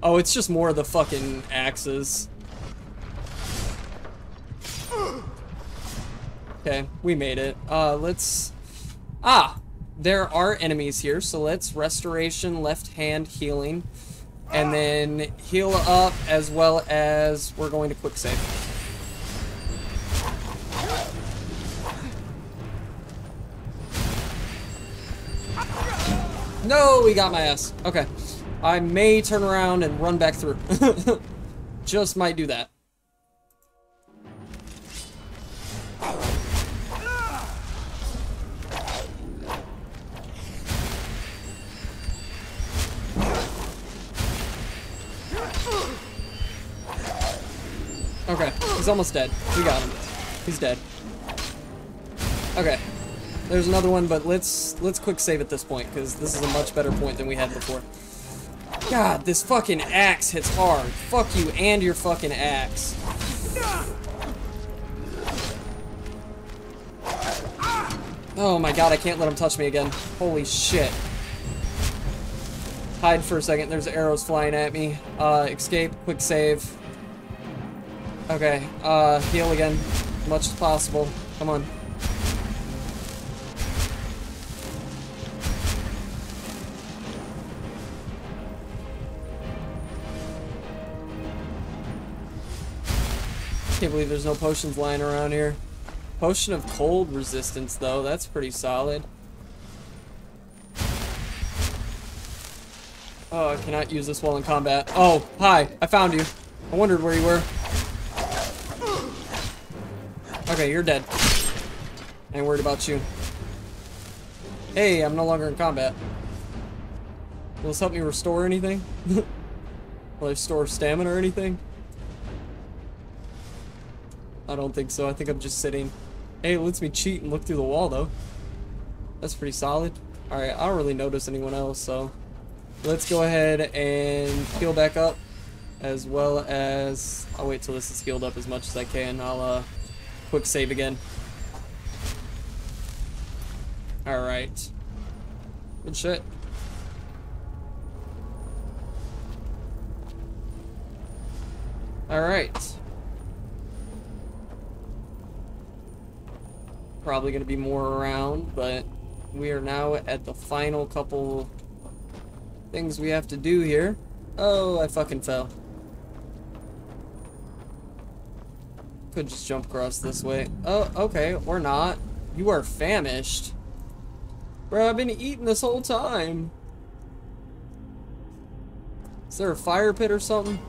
oh, it's just more of the fucking axes. Okay, we made it. Uh, let's... Ah! There are enemies here, so let's restoration, left hand healing, and then heal up as well as we're going to quick save. No, we got my ass. Okay. I may turn around and run back through. Just might do that. Okay, he's almost dead. We got him. He's dead. Okay. there's another one, but let's let's quick save at this point because this is a much better point than we had before. God, this fucking axe hits hard. Fuck you and your fucking axe. Oh my god, I can't let him touch me again. Holy shit. Hide for a second. There's arrows flying at me. Uh, escape. Quick save. Okay. Uh, heal again. As much as possible. Come on. Can't believe there's no potions lying around here. Potion of cold resistance, though. That's pretty solid. Oh, I cannot use this while in combat. Oh, hi. I found you. I wondered where you were. Okay, you're dead. I ain't worried about you. Hey, I'm no longer in combat. Will this help me restore anything? Will I restore stamina or anything? I don't think so. I think I'm just sitting. Hey, it lets me cheat and look through the wall, though. That's pretty solid. Alright, I don't really notice anyone else, so... Let's go ahead and heal back up. As well as... I'll wait till this is healed up as much as I can. I'll, uh... Quick save again. Alright. Good shit. Alright. Probably going to be more around, but we are now at the final couple things we have to do here. Oh, I fucking fell. Could just jump across this way. Oh, okay, or not. You are famished. Bro, I've been eating this whole time. Is there a fire pit or something?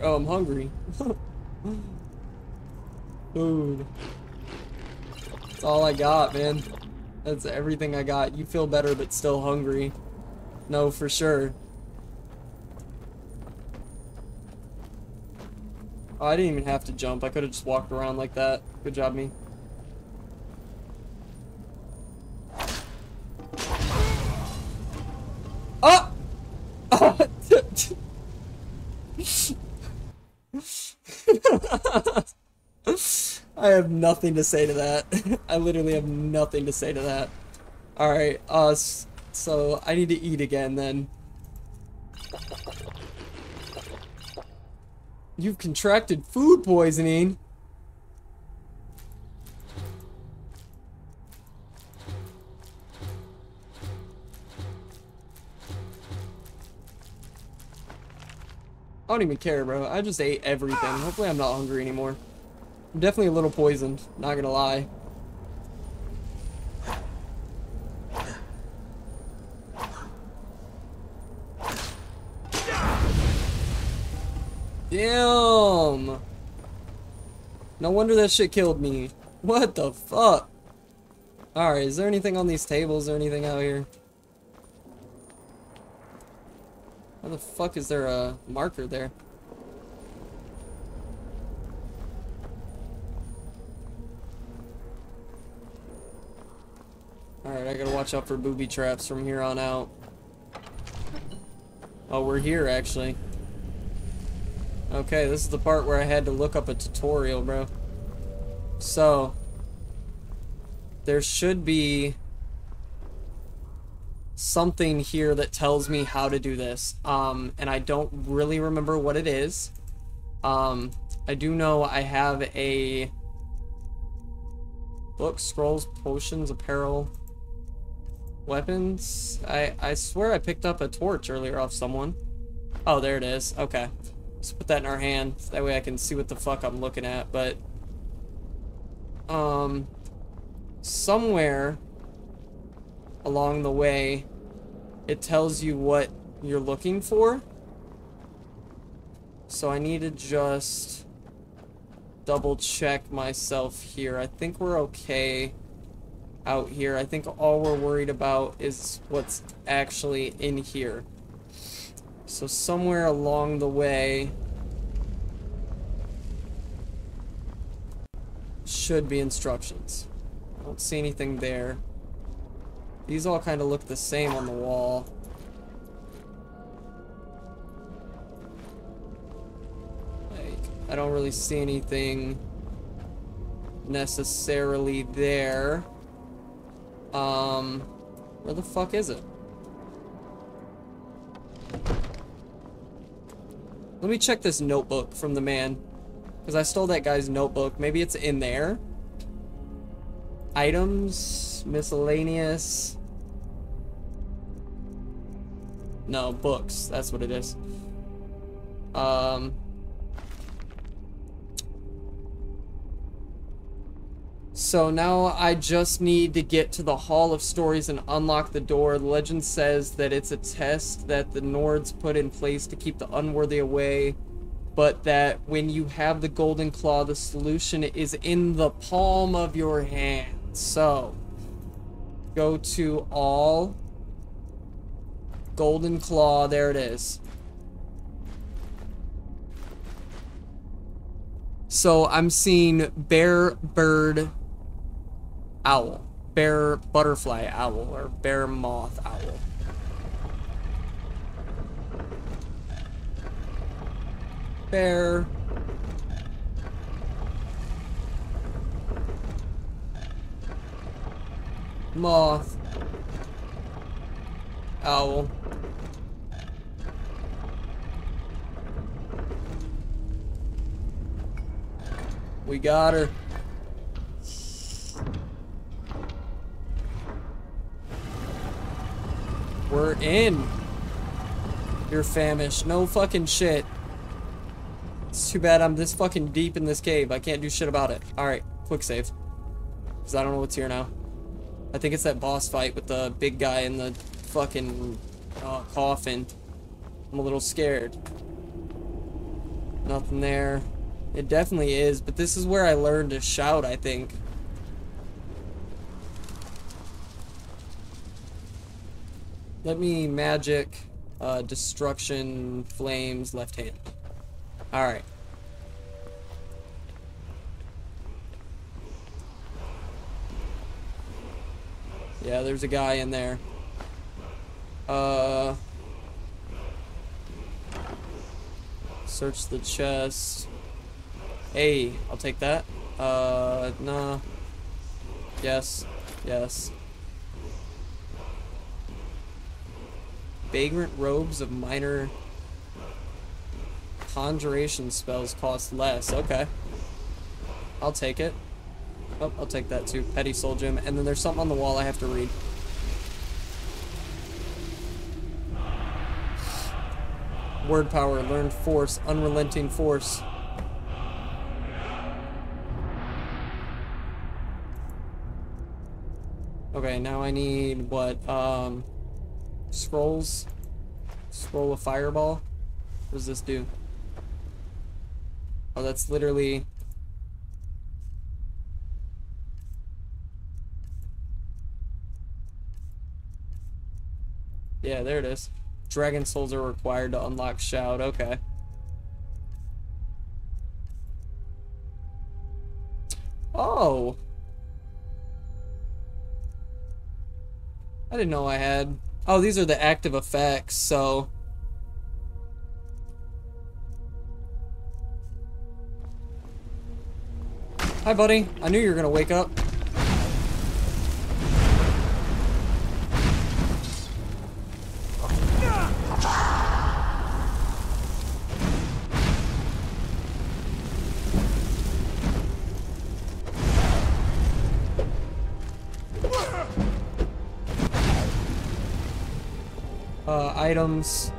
Oh, I'm hungry. Food. That's all I got, man. That's everything I got. You feel better, but still hungry. No, for sure. Oh, I didn't even have to jump. I could have just walked around like that. Good job, me. Oh! I have nothing to say to that. I literally have nothing to say to that. Alright, uh, so I need to eat again then. You've contracted food poisoning. I don't even care, bro. I just ate everything. Hopefully I'm not hungry anymore. I'm definitely a little poisoned, not gonna lie. Damn! No wonder that shit killed me. What the fuck? Alright, is there anything on these tables or anything out here? How the fuck is there a marker there? Alright, I gotta watch out for booby traps from here on out. Oh, we're here, actually. Okay, this is the part where I had to look up a tutorial, bro. So, there should be something here that tells me how to do this. Um, and I don't really remember what it is. Um, I do know I have a book, scrolls, potions, apparel, weapons. I, I swear I picked up a torch earlier off someone. Oh, there it is. Okay. Let's put that in our hand. That way I can see what the fuck I'm looking at. But, um, somewhere along the way, it tells you what you're looking for. So I need to just double check myself here. I think we're okay out here. I think all we're worried about is what's actually in here. So somewhere along the way should be instructions. I Don't see anything there. These all kind of look the same on the wall. Like, I don't really see anything necessarily there. Um, where the fuck is it? Let me check this notebook from the man. Because I stole that guy's notebook. Maybe it's in there. Items, miscellaneous. No, books. That's what it is. Um. So now I just need to get to the Hall of Stories and unlock the door. Legend says that it's a test that the Nords put in place to keep the unworthy away, but that when you have the Golden Claw, the solution is in the palm of your hand. So, go to all, Golden Claw, there it is. So I'm seeing bear, bird, owl. Bear butterfly owl or bear moth owl. Bear. Moth. Owl. We got her. We're in. You're famished. No fucking shit. It's too bad I'm this fucking deep in this cave. I can't do shit about it. Alright, quick save. Because I don't know what's here now. I think it's that boss fight with the big guy in the fucking uh, coffin. I'm a little scared. Nothing there. It definitely is, but this is where I learned to shout, I think. Let me magic, uh, destruction, flames, left hand. Alright. Yeah, there's a guy in there. Uh... Search the chest. Hey, I'll take that. Uh, nah. Yes. Yes. Vagrant robes of minor conjuration spells cost less. Okay. I'll take it. Oh, I'll take that too. Petty soul gem. And then there's something on the wall I have to read. Word power, learned force, unrelenting force. Okay, now I need what? Um, scrolls? Scroll of fireball? What does this do? Oh, that's literally... Yeah, there it is. Dragon souls are required to unlock Shout. Okay. Oh! I didn't know I had. Oh, these are the active effects, so... Hi, buddy. I knew you were gonna wake up. Items,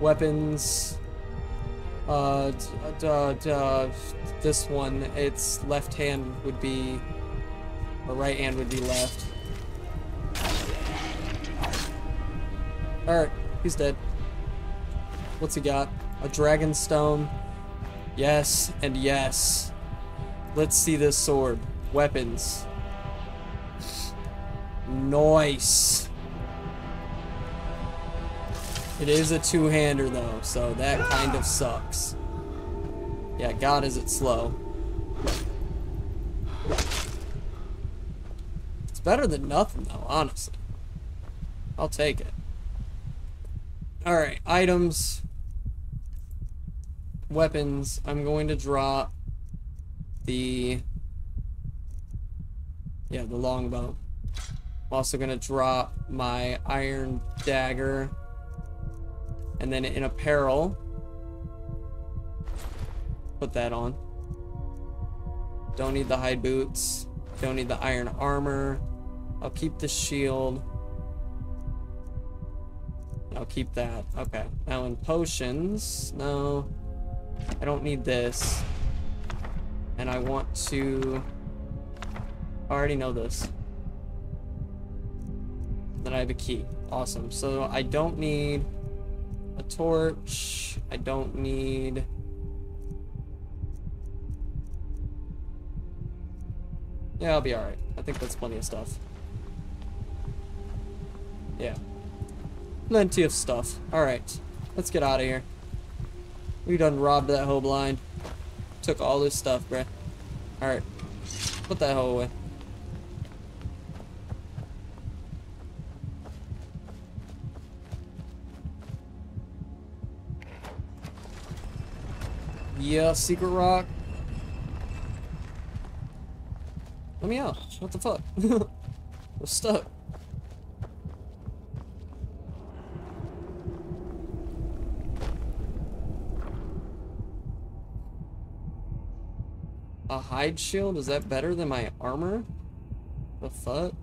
weapons, uh, this one, its left hand would be, or right hand would be left. Alright, he's dead. What's he got? A dragon stone. Yes, and yes. Let's see this sword. Weapons. Nice. It is a two-hander though, so that kind of sucks. Yeah, God is it slow. It's better than nothing, though, honestly. I'll take it. Alright, items. Weapons. I'm going to drop the... Yeah, the longbow. I'm also going to drop my iron dagger. And then in apparel, put that on. Don't need the hide boots. Don't need the iron armor. I'll keep the shield. I'll keep that. Okay. Now in potions, no. I don't need this. And I want to... I already know this. Then I have a key. Awesome. So I don't need a torch. I don't need... Yeah, I'll be alright. I think that's plenty of stuff. Yeah. Plenty of stuff. Alright. Let's get out of here. We done robbed that whole blind. Took all this stuff, bruh. Alright. Put that hoe away. Yeah, secret rock. Let me out. What the fuck? I'm stuck. A hide shield? Is that better than my armor? The fuck?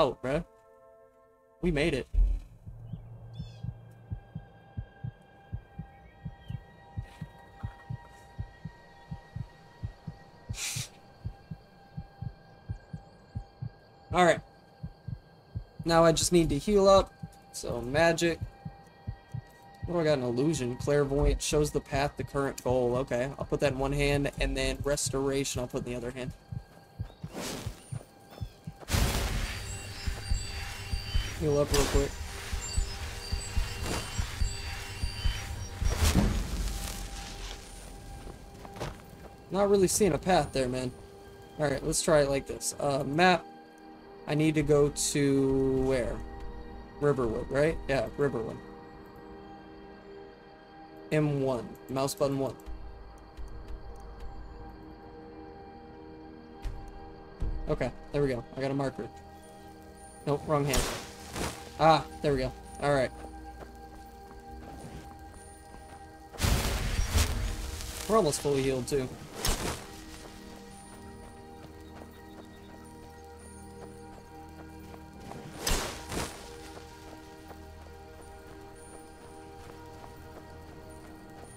Out, bruh. We made it. Alright. Now I just need to heal up. So, magic. What do I got? An illusion. Clairvoyant shows the path to current goal. Okay, I'll put that in one hand. And then restoration I'll put in the other hand. Heal up real quick. Not really seeing a path there, man. Alright, let's try it like this. Uh, map. I need to go to where? Riverwood, right? Yeah, Riverwood. M1. Mouse button 1. Okay, there we go. I got a marker. Nope, wrong hand. Ah, there we go. Alright. We're almost fully healed, too.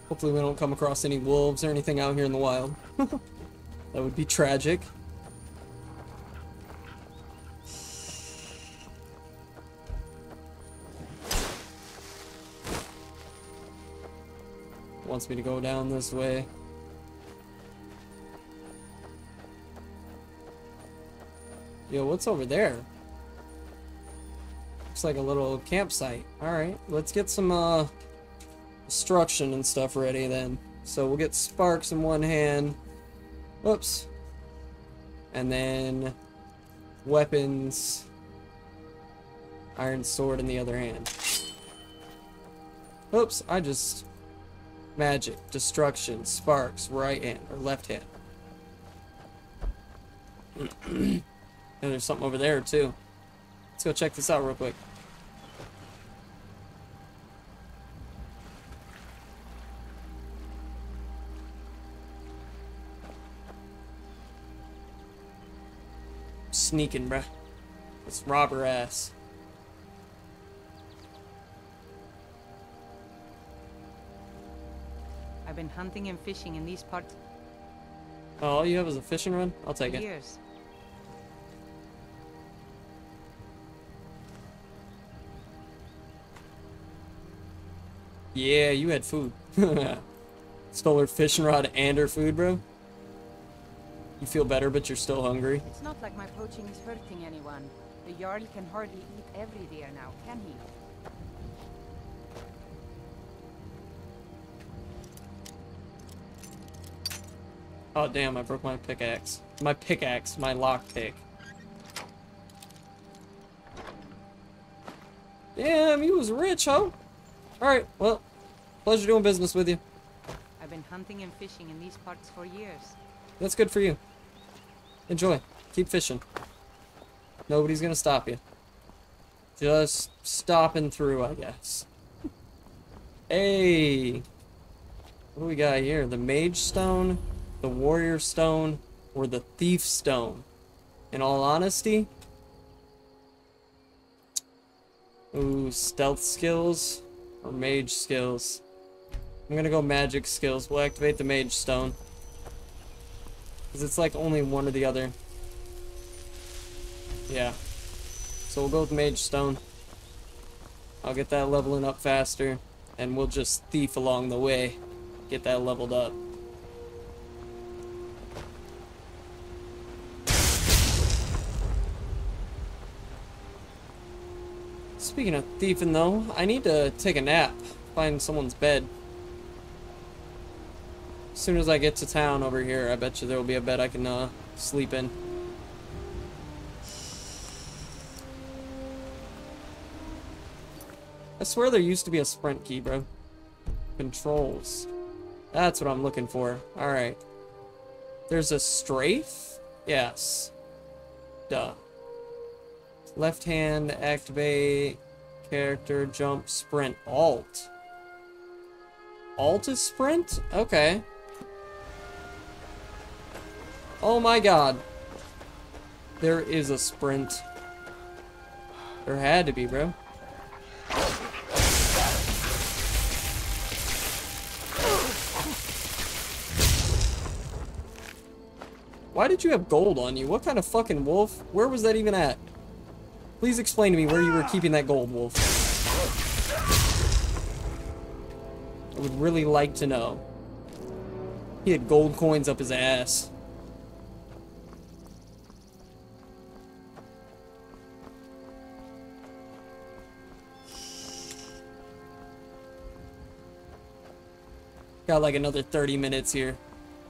Hopefully we don't come across any wolves or anything out here in the wild. that would be tragic. Wants me to go down this way. Yo, what's over there? Looks like a little campsite. Alright, let's get some, uh, destruction and stuff ready then. So we'll get sparks in one hand. Whoops. And then weapons. Iron sword in the other hand. Oops, I just... Magic, destruction, sparks, right hand, or left hand. and there's something over there too. Let's go check this out real quick. sneaking, bruh. Let's rob her ass. I've been hunting and fishing in these parts. Oh, all you have is a fishing run? I'll take for it. Years. Yeah, you had food. Stole her fishing rod and her food, bro. You feel better, but you're still hungry? It's not like my poaching is hurting anyone. The Jarl can hardly eat every deer now, can he? Oh damn, I broke my pickaxe. My pickaxe, my lockpick. Damn, he was rich, huh? Alright, well, pleasure doing business with you. I've been hunting and fishing in these parts for years. That's good for you. Enjoy. Keep fishing. Nobody's gonna stop you. Just stopping through, I guess. Hey! What do we got here? The Mage Stone, the Warrior Stone, or the Thief Stone? In all honesty, Ooh, stealth skills or mage skills. I'm gonna go magic skills. We'll activate the mage stone. Because it's like only one or the other. Yeah. So we'll go with mage stone. I'll get that leveling up faster. And we'll just thief along the way. Get that leveled up. Speaking of thieving though, I need to take a nap. Find someone's bed. As soon as I get to town over here, I bet you there will be a bed I can uh, sleep in. I swear there used to be a sprint key, bro. Controls. That's what I'm looking for. Alright. There's a strafe? Yes. Duh. Left hand, activate, character, jump, sprint, alt. Alt is sprint? Okay. Oh my god. There is a sprint. There had to be, bro. Why did you have gold on you? What kind of fucking wolf? Where was that even at? Please explain to me where you were keeping that gold, Wolf. I would really like to know. He had gold coins up his ass. Got like another 30 minutes here.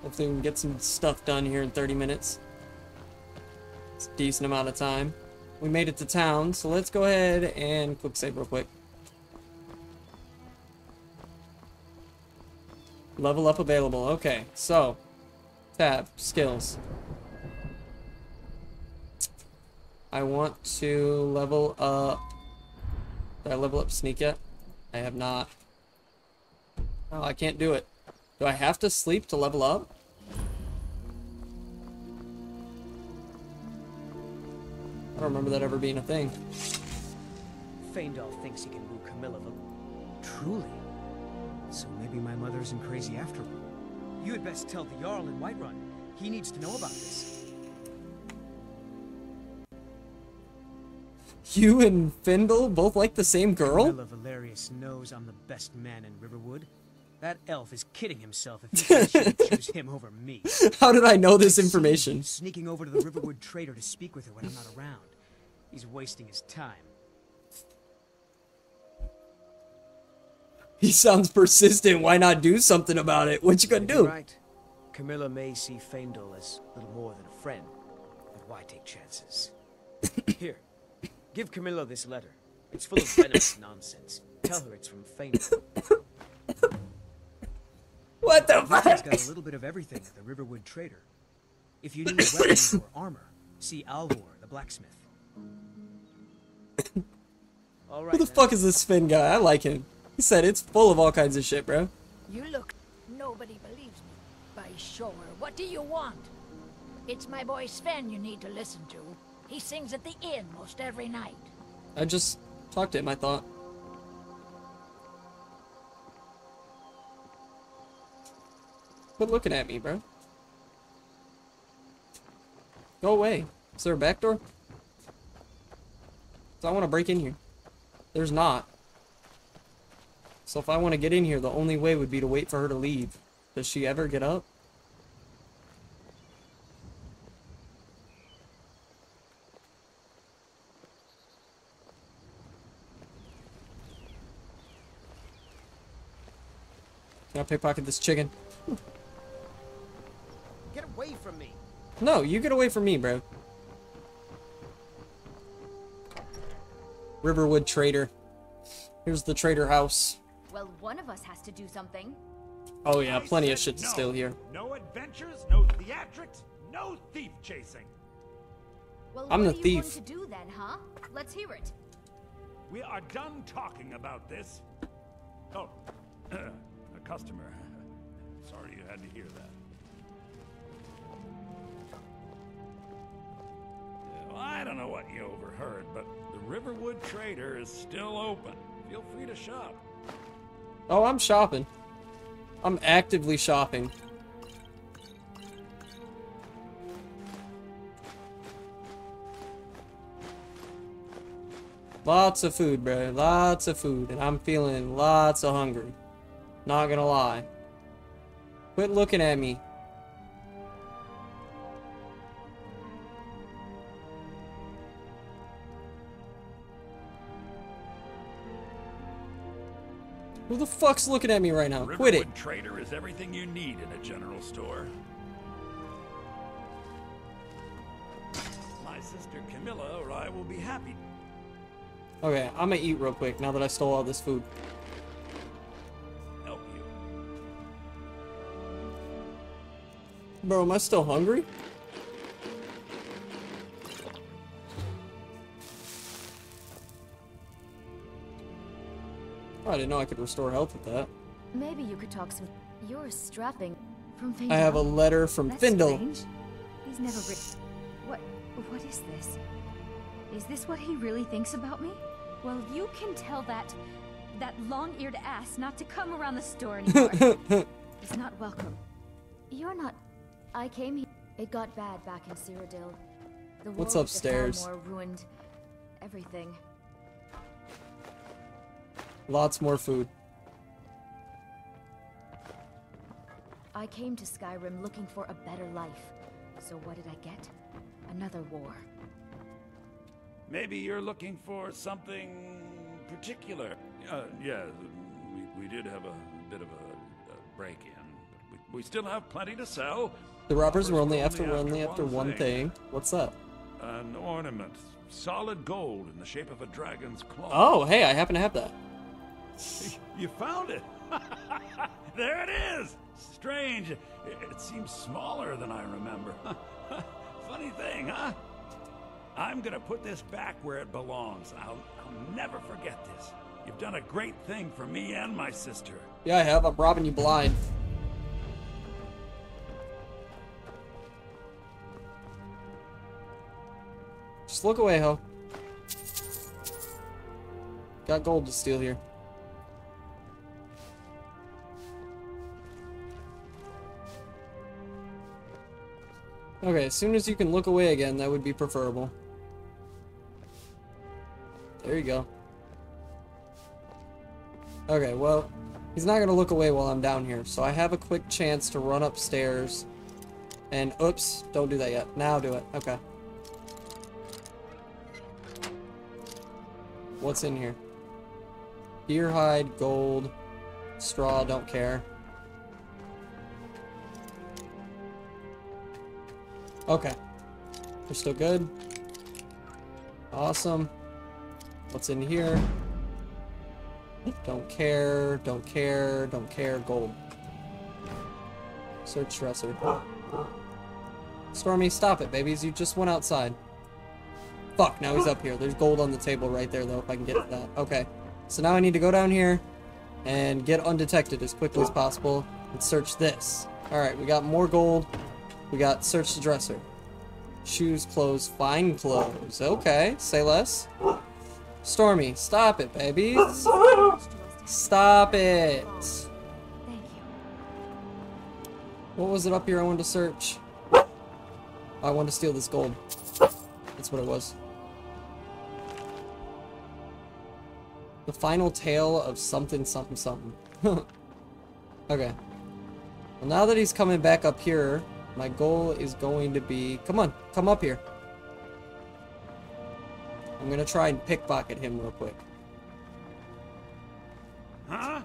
Hopefully we can get some stuff done here in 30 minutes. It's a decent amount of time. We made it to town, so let's go ahead and quick save real quick. Level up available. Okay, so tab skills. I want to level up. Did I level up sneak yet? I have not. Oh, I can't do it. Do I have to sleep to level up? Don't remember that ever being a thing. Faendal thinks he can woo Camilla, but truly? So maybe my mother isn't crazy after all. You had best tell the Jarl in Whiterun. He needs to know about this. You and Faendal both like the same girl? Camilla Valerius knows I'm the best man in Riverwood. That elf is kidding himself if he should choose him over me. How did I know this information? Sneaking over to the Riverwood trader to speak with her when I'm not around. He's wasting his time. He sounds persistent. Why not do something about it? What you gonna do? Right. Camilla may see Faendal as little more than a friend, but why take chances? Here, give Camilla this letter. It's full of venomous nonsense. Tell her it's from Faendal. What the fuck? He's got a little bit of everything at the Riverwood Trader. If you need weapons or armor, see Alvor, the blacksmith. All right, Who the fuck is this Finn guy? I like him. He said it's full of all kinds of shit, bro. You look. Nobody believes me. By sure. What do you want? It's my boy Sven you need to listen to. He sings at the inn most every night. I just talked to him, I thought. Quit looking at me, bro. Go away. Is there a back door? So I want to break in here. There's not. So if I want to get in here, the only way would be to wait for her to leave. Does she ever get up? Can I pickpocket this chicken? Get away from me! No, you get away from me, bro. Riverwood Trader. Here's the trader house. Well, one of us has to do something. Oh yeah, plenty of shit to no. steal here. No adventures, no theatrics, no thief chasing. Well, I'm what the are you thief. going to do then, huh? Let's hear it. We are done talking about this. Oh, a customer. Sorry you had to hear that. Well, I don't know what you overheard, but the Riverwood Trader is still open. Feel free to shop. Oh, I'm shopping. I'm actively shopping. Lots of food, bro. Lots of food. And I'm feeling lots of hungry. Not gonna lie. Quit looking at me. Who the fuck's looking at me right now? Quit it. Trader is everything you need in a general store. My sister Camilla or I will be happy. Okay, I'm gonna eat real quick now that I stole all this food. Help you. Bro, am I still hungry? I didn't know I could restore health with that. Maybe you could talk some. You're strapping from Faendal. I have a letter from That's Faendal. strange. He's never. What? What is this? Is this what he really thinks about me? Well, you can tell that that long-eared ass not to come around the store anymore. He's not welcome. You're not. I came here. It got bad back in Cyrodiil. The What's upstairs? Ruined everything. Lots more food. I came to Skyrim looking for a better life. So what did I get? Another war. Maybe you're looking for something particular. Uh, yeah, we, we did have a bit of a, a break-in, but we, we still have plenty to sell. The robbers were only after only only after after one one thing. What's that? An ornament, solid gold in the shape of a dragon's claw. Oh, hey, I happen to have that. You found it! there it is! Strange. It, seems smaller than I remember. Funny thing, huh? I'm gonna put this back where it belongs. I'll, I'll never forget this. You've done a great thing for me and my sister. Yeah, I have. I'm robbing you blind. Just look away, ho. Got gold to steal here. Okay, as soon as you can look away again, that would be preferable. There you go. Okay, well, he's not going to look away while I'm down here, so I have a quick chance to run upstairs. And, oops, don't do that yet. Now do it. Okay. What's in here? Deer hide, gold, straw, don't care. Okay. We're still good. Awesome. What's in here? Don't care, don't care, don't care, gold. Search dresser. Stormy, stop it, babies. You just went outside. Fuck, now he's up here. There's gold on the table right there, though, if I can get that. Okay. So now I need to go down here and get undetected as quickly as possible and search this. Alright, we got more gold. We got search the dresser. Shoes, clothes, fine clothes. Okay, say less. Stormy, stop it, baby. Stop it. What was it up here I wanted to search? I wanted to steal this gold. That's what it was. The final tale of something, something, something. okay. Well, now that he's coming back up here, my goal is going to be... Come on, come up here. I'm going to try and pickpocket him real quick. Huh?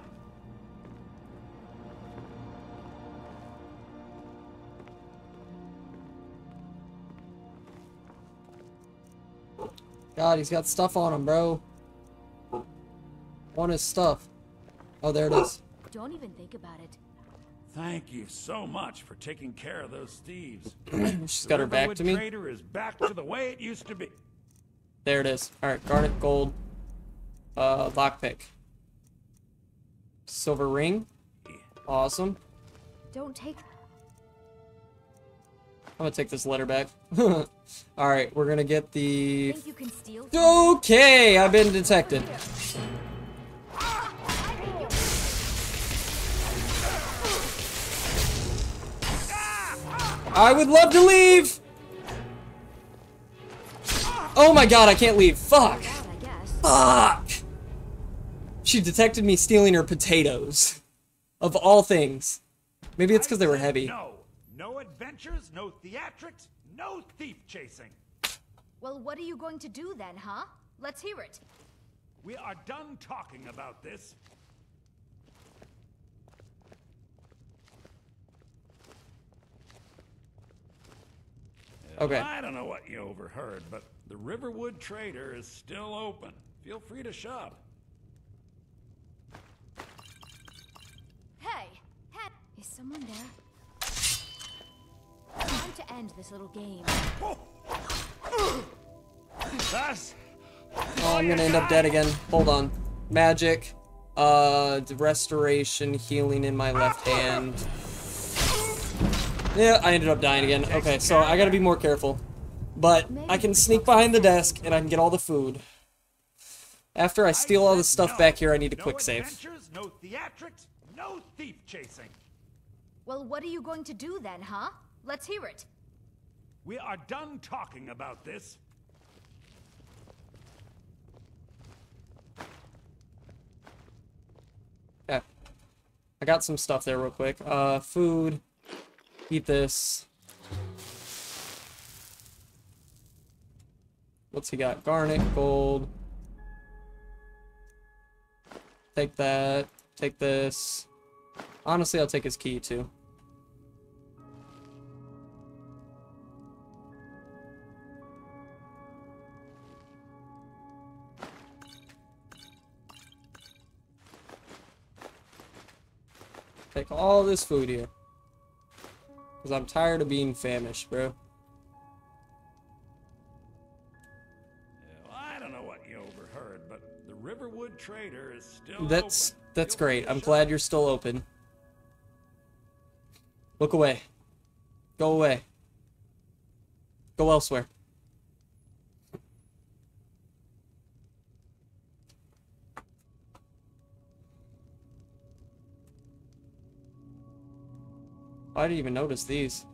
God, he's got stuff on him, bro. On his stuff. Oh, there it is. Don't even think about it. Thank you so much for taking care of those thieves. She's got her back to me. Trader is back to the way it used to be. There it is. Alright, garnet, gold, uh, lockpick. Silver ring. Awesome. Don't take. I'm gonna take this letter back. Alright, we're gonna get the... Think you can steal? Okay, I've been detected. I would love to leave! Oh my god, I can't leave. Fuck! Fuck! She detected me stealing her potatoes. Of all things. Maybe it's because they were heavy. No. No adventures, no theatrics, no thief chasing. Well, what are you going to do then, huh? Let's hear it. We are done talking about this. Okay. I don't know what you overheard, but the Riverwood Trader is still open. Feel free to shop. Hey! Hey! Is someone there? Time to end this little game. Thus, Oh, I'm gonna end up dead again. Hold on. Magic. Uh, restoration, healing in my left hand. Yeah, I ended up dying again. Okay, so I gotta be more careful. But I can sneak behind the desk and I can get all the food. After I steal all the stuff back here, I need a quick save. no theatrics, no thief chasing. Well, what are you going to do then, huh? Let's hear it. We are done talking about this. Yeah. I got some stuff there real quick. Uh, food. Eat this. What's he got? Garnet, gold. Take that. Take this. Honestly, I'll take his key too. Take all this food here. Because I'm tired of being famished, bro. I don't know what you overheard, but the Riverwood Trader is still That's open. that's great. I'm glad you're still open. Look away. Go away. Go elsewhere. I didn't even notice these.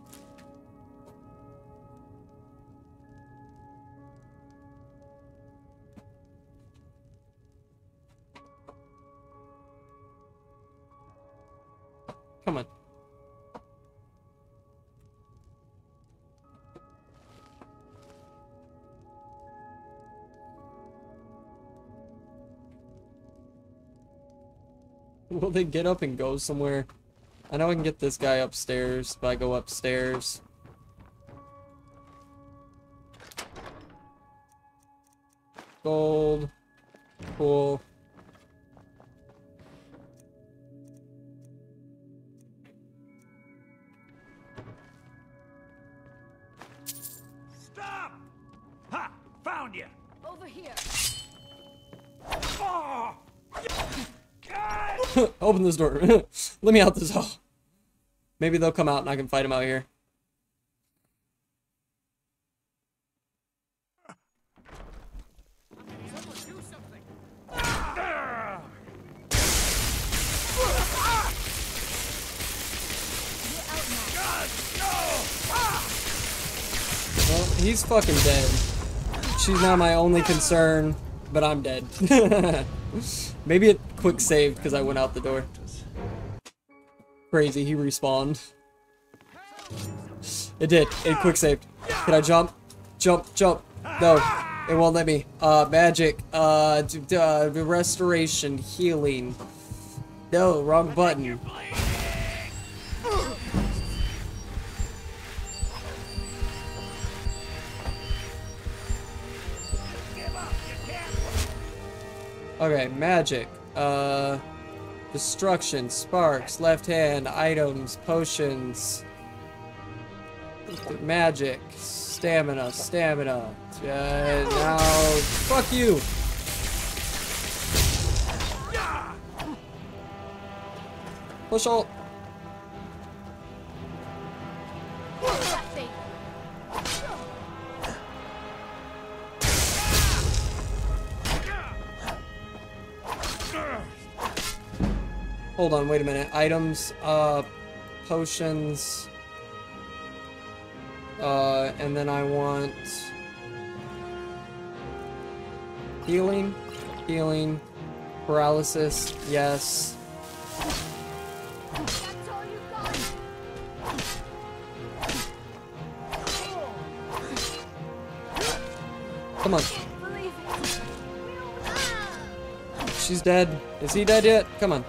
Come on. Will they get up and go somewhere? I know I can get this guy upstairs if I go upstairs. Gold. Cool. Open this door. Let me out this hall. Maybe they'll come out and I can fight them out here. Well, he's fucking dead. She's now my only concern, but I'm dead. Maybe it quick saved because I went out the door. Crazy, he respawned. It did. It quick saved. Can I jump? Jump, jump. No, it won't let me. Uh, magic. Uh, uh restoration, healing. No, wrong button. Okay, magic. Uh, destruction, sparks, left hand, items, potions, magic, stamina, stamina. Uh, now, fuck you. Push alt. Hold on, wait a minute. Items, uh, potions. Uh, and then I want healing, healing, paralysis, yes. Come on. She's dead. Is he dead yet? Come on.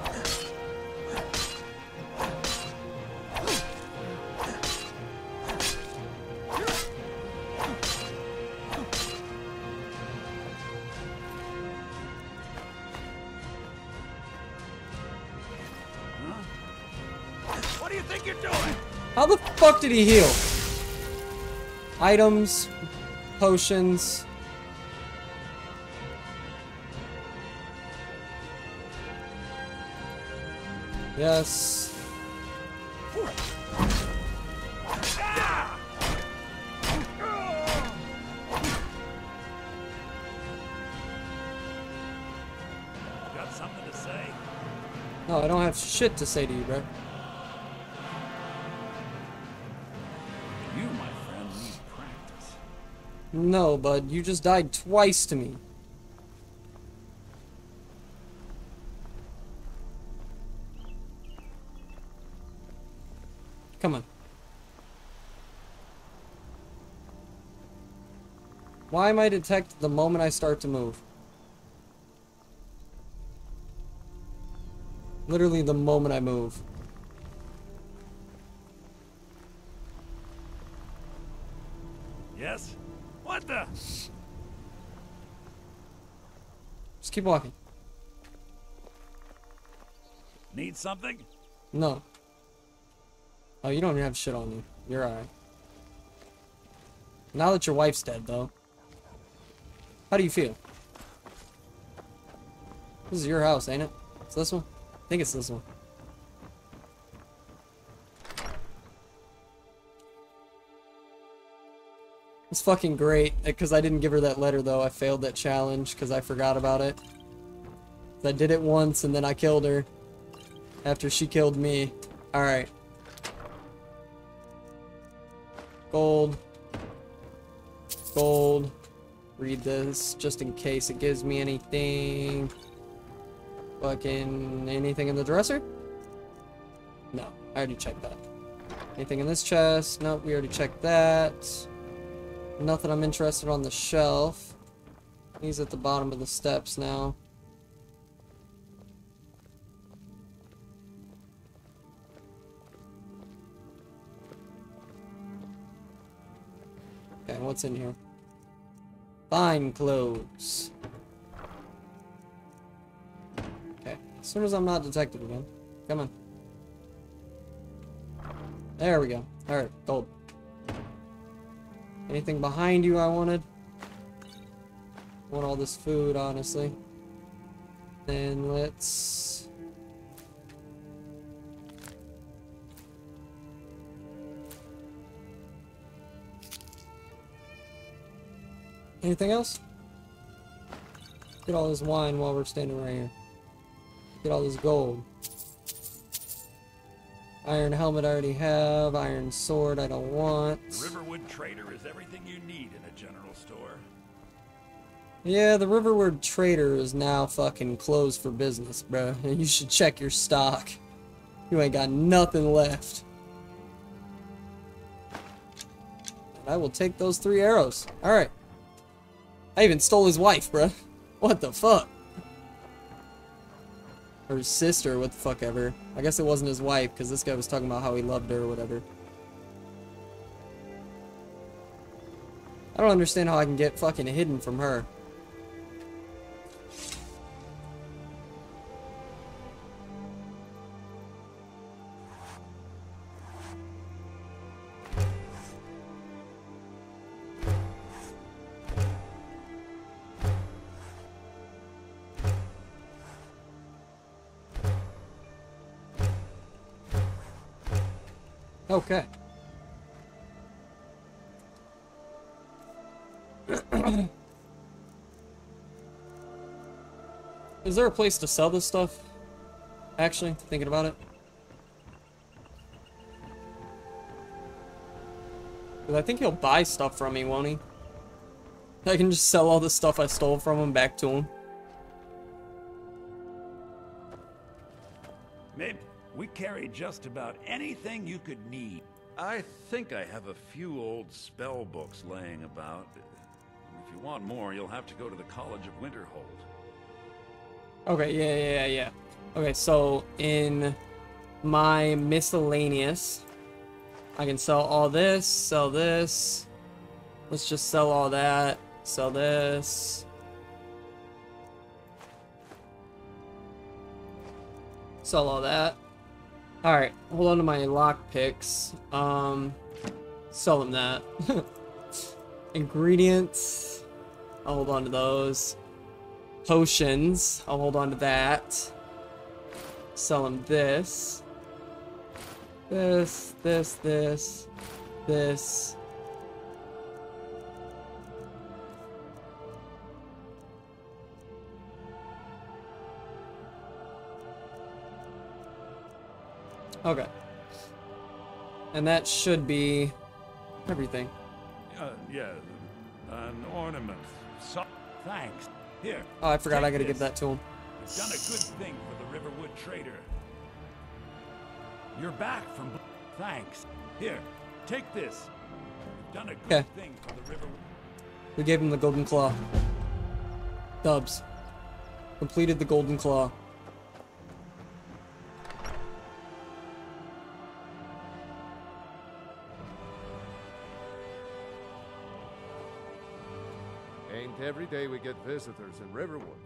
Fuck did he heal? Items, potions. Yes. Got something to say? No, I don't have shit to say to you, bro. No, bud, you just died twice to me. Come on. Why am I detected the moment I start to move? Literally the moment I move. Keep walking. Need something? No. Oh, you don't even have shit on you. You're alright. Now that your wife's dead, though. How do you feel? This is your house, ain't it? It's this one? I think it's this one. It's fucking great, because I didn't give her that letter, though. I failed that challenge, because I forgot about it. I did it once, and then I killed her. After she killed me. Alright. Gold. Gold. Read this, just in case it gives me anything. Fucking anything in the dresser? No, I already checked that. Anything in this chest? Nope, we already checked that. Nothing I'm interested on the shelf. He's at the bottom of the steps now. Okay, what's in here? Fine clothes. Okay, as soon as I'm not detected again. Come on. There we go. Alright, gold. Anything behind you I wanted? want all this food, honestly. Then let's... Anything else? Get all this wine while we're standing right here. Get all this gold. Iron helmet I already have. Iron sword I don't want. Riverwood Trader is everything you need in a general store. Yeah, the Riverwood Trader is now fucking closed for business, bro. And You should check your stock. You ain't got nothing left. I will take those three arrows. Alright. I even stole his wife, bruh. What the fuck? Or sister, what the fuck ever. I guess it wasn't his wife, because this guy was talking about how he loved her or whatever. I don't understand how I can get fucking hidden from her. Is there a place to sell this stuff? Actually, thinking about it. 'Cause I think he'll buy stuff from me, won't he? I can just sell all the stuff I stole from him back to him. Maybe we carry just about anything you could need. I think I have a few old spell books laying about. If you want more, you'll have to go to the College of Winterhold. Okay, yeah, yeah, yeah. Okay, so in my miscellaneous, I can sell all this, sell this. Let's just sell all that, sell this. Sell all that. Alright, hold on to my lock picks. Um, sell them that. Ingredients. I'll hold on to those. Potions. I'll hold on to that. Sell him this. This, this, this, this. Okay. And that should be everything. Uh, yeah, an ornament. So, thanks. Here. Oh, I forgot I gotta give that to him. You've done a good thing for the Riverwood trader. You're back from. Thanks. Here, take this. You've done a good Okay. thing for the Riverwood. We gave him the golden claw. Dubs. Completed the golden claw. Every day we get visitors in Riverwood.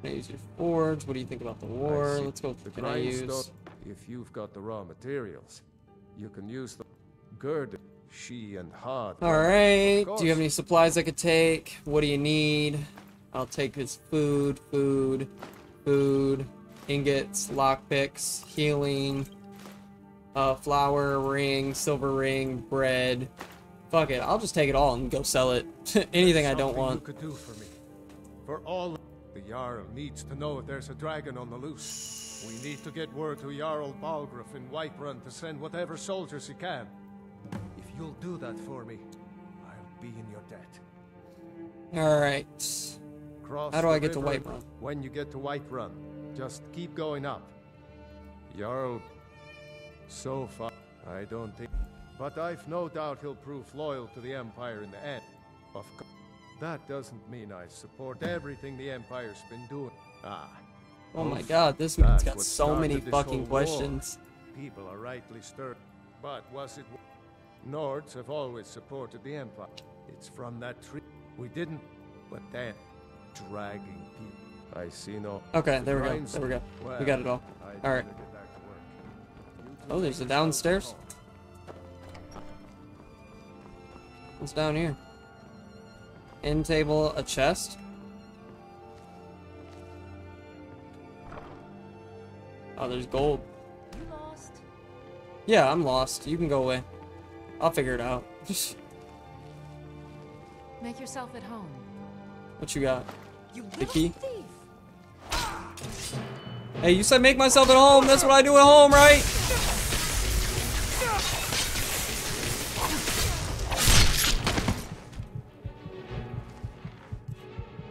Can I use your forge? What do you think about the war? Let's go. The Can I use? If you've got the raw materials, you can use the gird, she and hard. All right. Do you have any supplies I could take? What do you need? I'll take his food, food, food, ingots, lockpicks, healing, uh, flour, ring, silver ring, bread. Fuck it. I'll just take it all and go sell it. Anything I don't want. You could do for me. For all the Jarl needs to know if there's a dragon on the loose. We need to get word to Jarl Balgruuf in Whiterun to send whatever soldiers he can. If you'll do that for me, I'll be in your debt. All right. Cross How do I get to Whiterun? When you get to Whiterun, just keep going up. Jarl, so far, I don't think. But I've no doubt he'll prove loyal to the Empire in the end. Of course, that doesn't mean I support everything the Empire's been doing. Ah. Oh my god, this that's got so many fucking war. questions. People are rightly stirred. But was it... Nords have always supported the Empire. It's from that tree. We didn't... But then... Dragging people. I see no... Okay, there we go. There we go. Well, we got it all. All right. better get back to work. Oh, there's a downstairs. What's down here? End table, a chest. Oh, there's gold. You lost. Yeah, I'm lost. You can go away. I'll figure it out. Make yourself at home. what you got? You The key? Hey, you said make myself at home. That's what I do at home, right?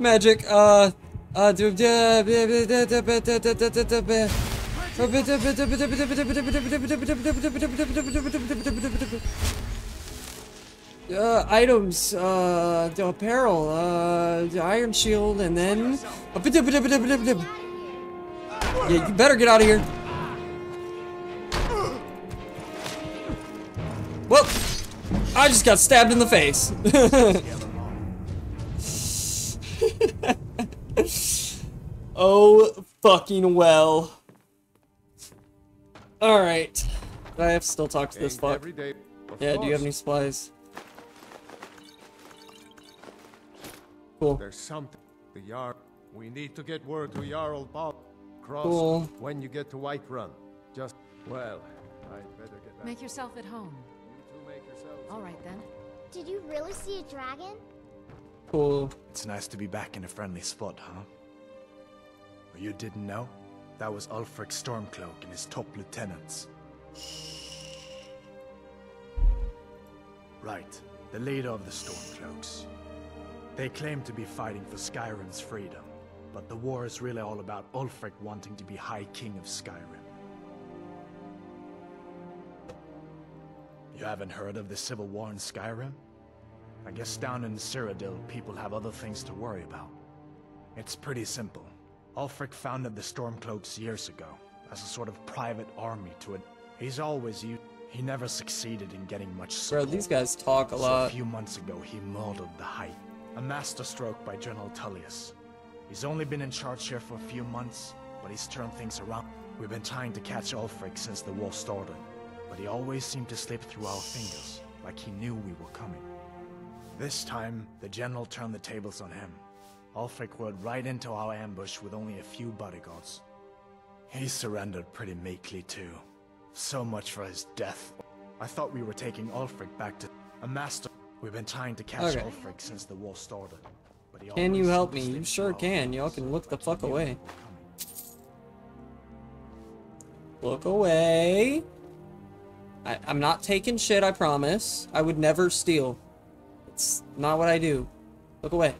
Magic, uh, uh, uh, items, uh, the apparel, uh, the iron shield, and then. Yeah, you better get out of here. Well, I just got stabbed in the face. oh, fucking well. Alright. I have still talked to this Ain't fuck? every day- of Yeah, do you have any supplies? Cool. There's something. The Jarl. We need to get word to Jarl Bal. Cross Cool. when you get to Whiterun. Just well, I'd better get back. Make yourself at home. You two make yourselves All right then. Did you really see a dragon? It's nice to be back in a friendly spot, huh? You didn't know? That was Ulfric Stormcloak and his top lieutenants. Right, the leader of the Stormcloaks. They claim to be fighting for Skyrim's freedom, but the war is really all about Ulfric wanting to be High King of Skyrim. You haven't heard of the Civil War in Skyrim? I guess down in Cyrodiil, people have other things to worry about. It's pretty simple. Ulfric founded the Stormcloaks years ago, as a sort of private army to it. He's always used... He never succeeded in getting much support. Bro, these guys talk a So lot. a few months ago, he murdered the Height. A masterstroke by General Tullius. He's only been in charge here for a few months, but he's turned things around. We've been trying to catch Ulfric since the war started, but he always seemed to slip through our fingers, like he knew we were coming. This time, the general turned the tables on him. Ulfric rode right into our ambush with only a few bodyguards. He surrendered pretty meekly too. So much for his death. I thought we were taking Ulfric back to a master. We've been trying to catch Okay. Ulfric since the war started. But he Can you help me? You sure can. Y'all can look the fuck away. Look away. I, I'm not taking shit, I promise. I would never steal. It's not what I do. Look away.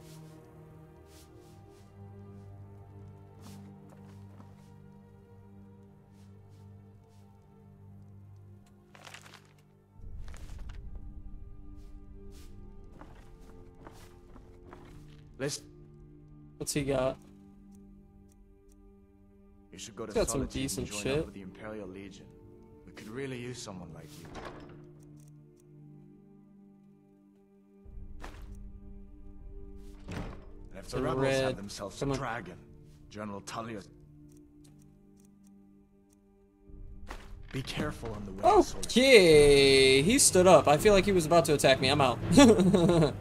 Listen, What's he got? you should go to He's got some decent shit. with the Imperial Legion. We could really use someone like you. If the rebels red. have themselves Come a on. dragon, General Tullius. Be careful on the way. Okay, he stood up. I feel like he was about to attack me. I'm out.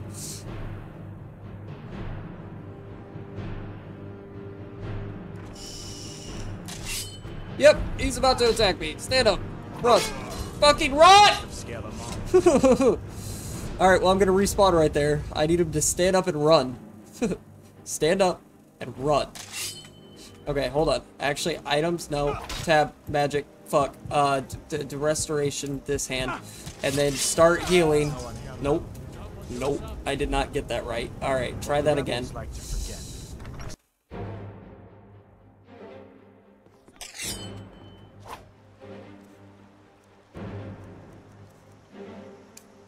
yep, he's about to attack me. Stand up. Run. Fucking run! Scale them off. Alright, well, I'm gonna respawn right there. I need him to stand up and run. stand up and run. Okay, hold on. Actually, items, no. Tab, magic, fuck. Uh, restoration, this hand. And then start healing. Nope. Nope. I did not get that right. Alright, try that again.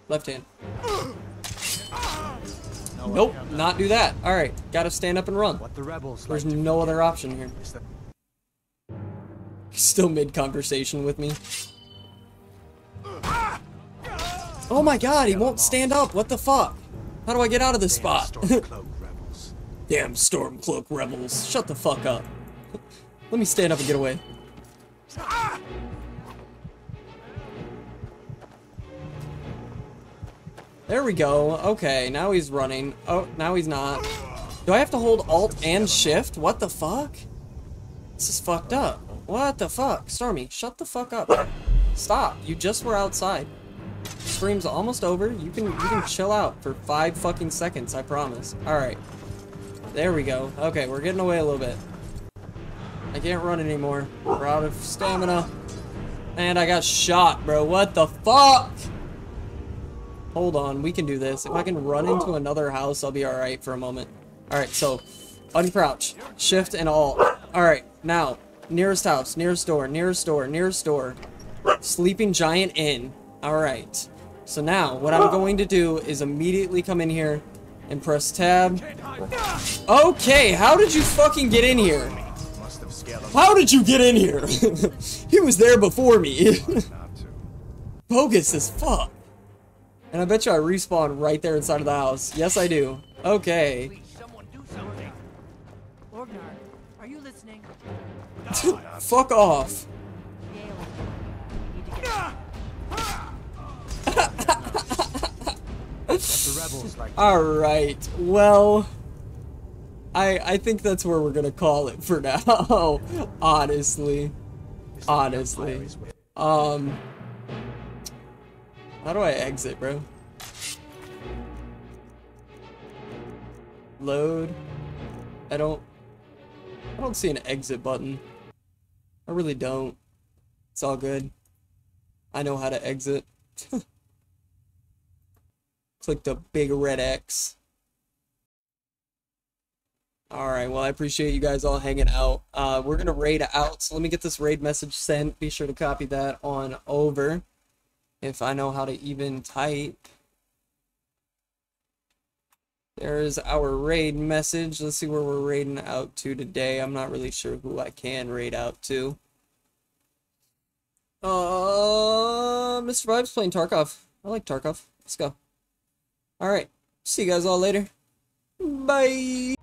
Left hand. Nope, not do that. Alright, gotta stand up and run. What the rebels There's no other option here. Still mid conversation with me. Oh my god, he won't stand up. What the fuck? How do I get out of this spot? Rebels. Damn Stormcloak rebels. Shut the fuck up. Let me stand up and get away. There we go. Okay, now he's running. Oh, now he's not. Do I have to hold Alt and Shift? What the fuck? This is fucked up. What the fuck? Stormy, shut the fuck up. Stop. You just were outside. Stream's almost over. You can you can chill out for five fucking seconds, I promise. Alright. There we go. Okay, we're getting away a little bit. I can't run anymore. We're out of stamina. And I got shot, bro. What the fuck? Hold on, we can do this. If I can run into another house, I'll be alright for a moment. Alright, so uncrouch, shift and alt. Alright, now, nearest house, nearest door, nearest door, nearest door. Sleeping Giant Inn. Alright. So now, what I'm going to do is immediately come in here and press tab. Okay, how did you fucking get in here? How did you get in here? he was there before me. Bogus as fuck. And I bet you I respawn right there inside of the house. Yes, I do. Okay. Please, someone do something. Orgnar, are you listening? Fuck off. Gale, need to get What the rebels like to Alright, well... I, I think that's where we're gonna call it for now. Honestly. Honestly. Um, How do I exit, bro? Load. I don't... I don't see an exit button. I really don't. It's all good. I know how to exit. Click the big red X. Alright, well, I appreciate you guys all hanging out. Uh, we're going to raid out, so let me get this raid message sent. Be sure to copy that on over. If I know how to even type. There's our raid message. Let's see where we're raiding out to today. I'm not really sure who I can raid out to. Uh, Mr. Vibes playing Tarkov. I like Tarkov. Let's go. Alright. See you guys all later. Bye.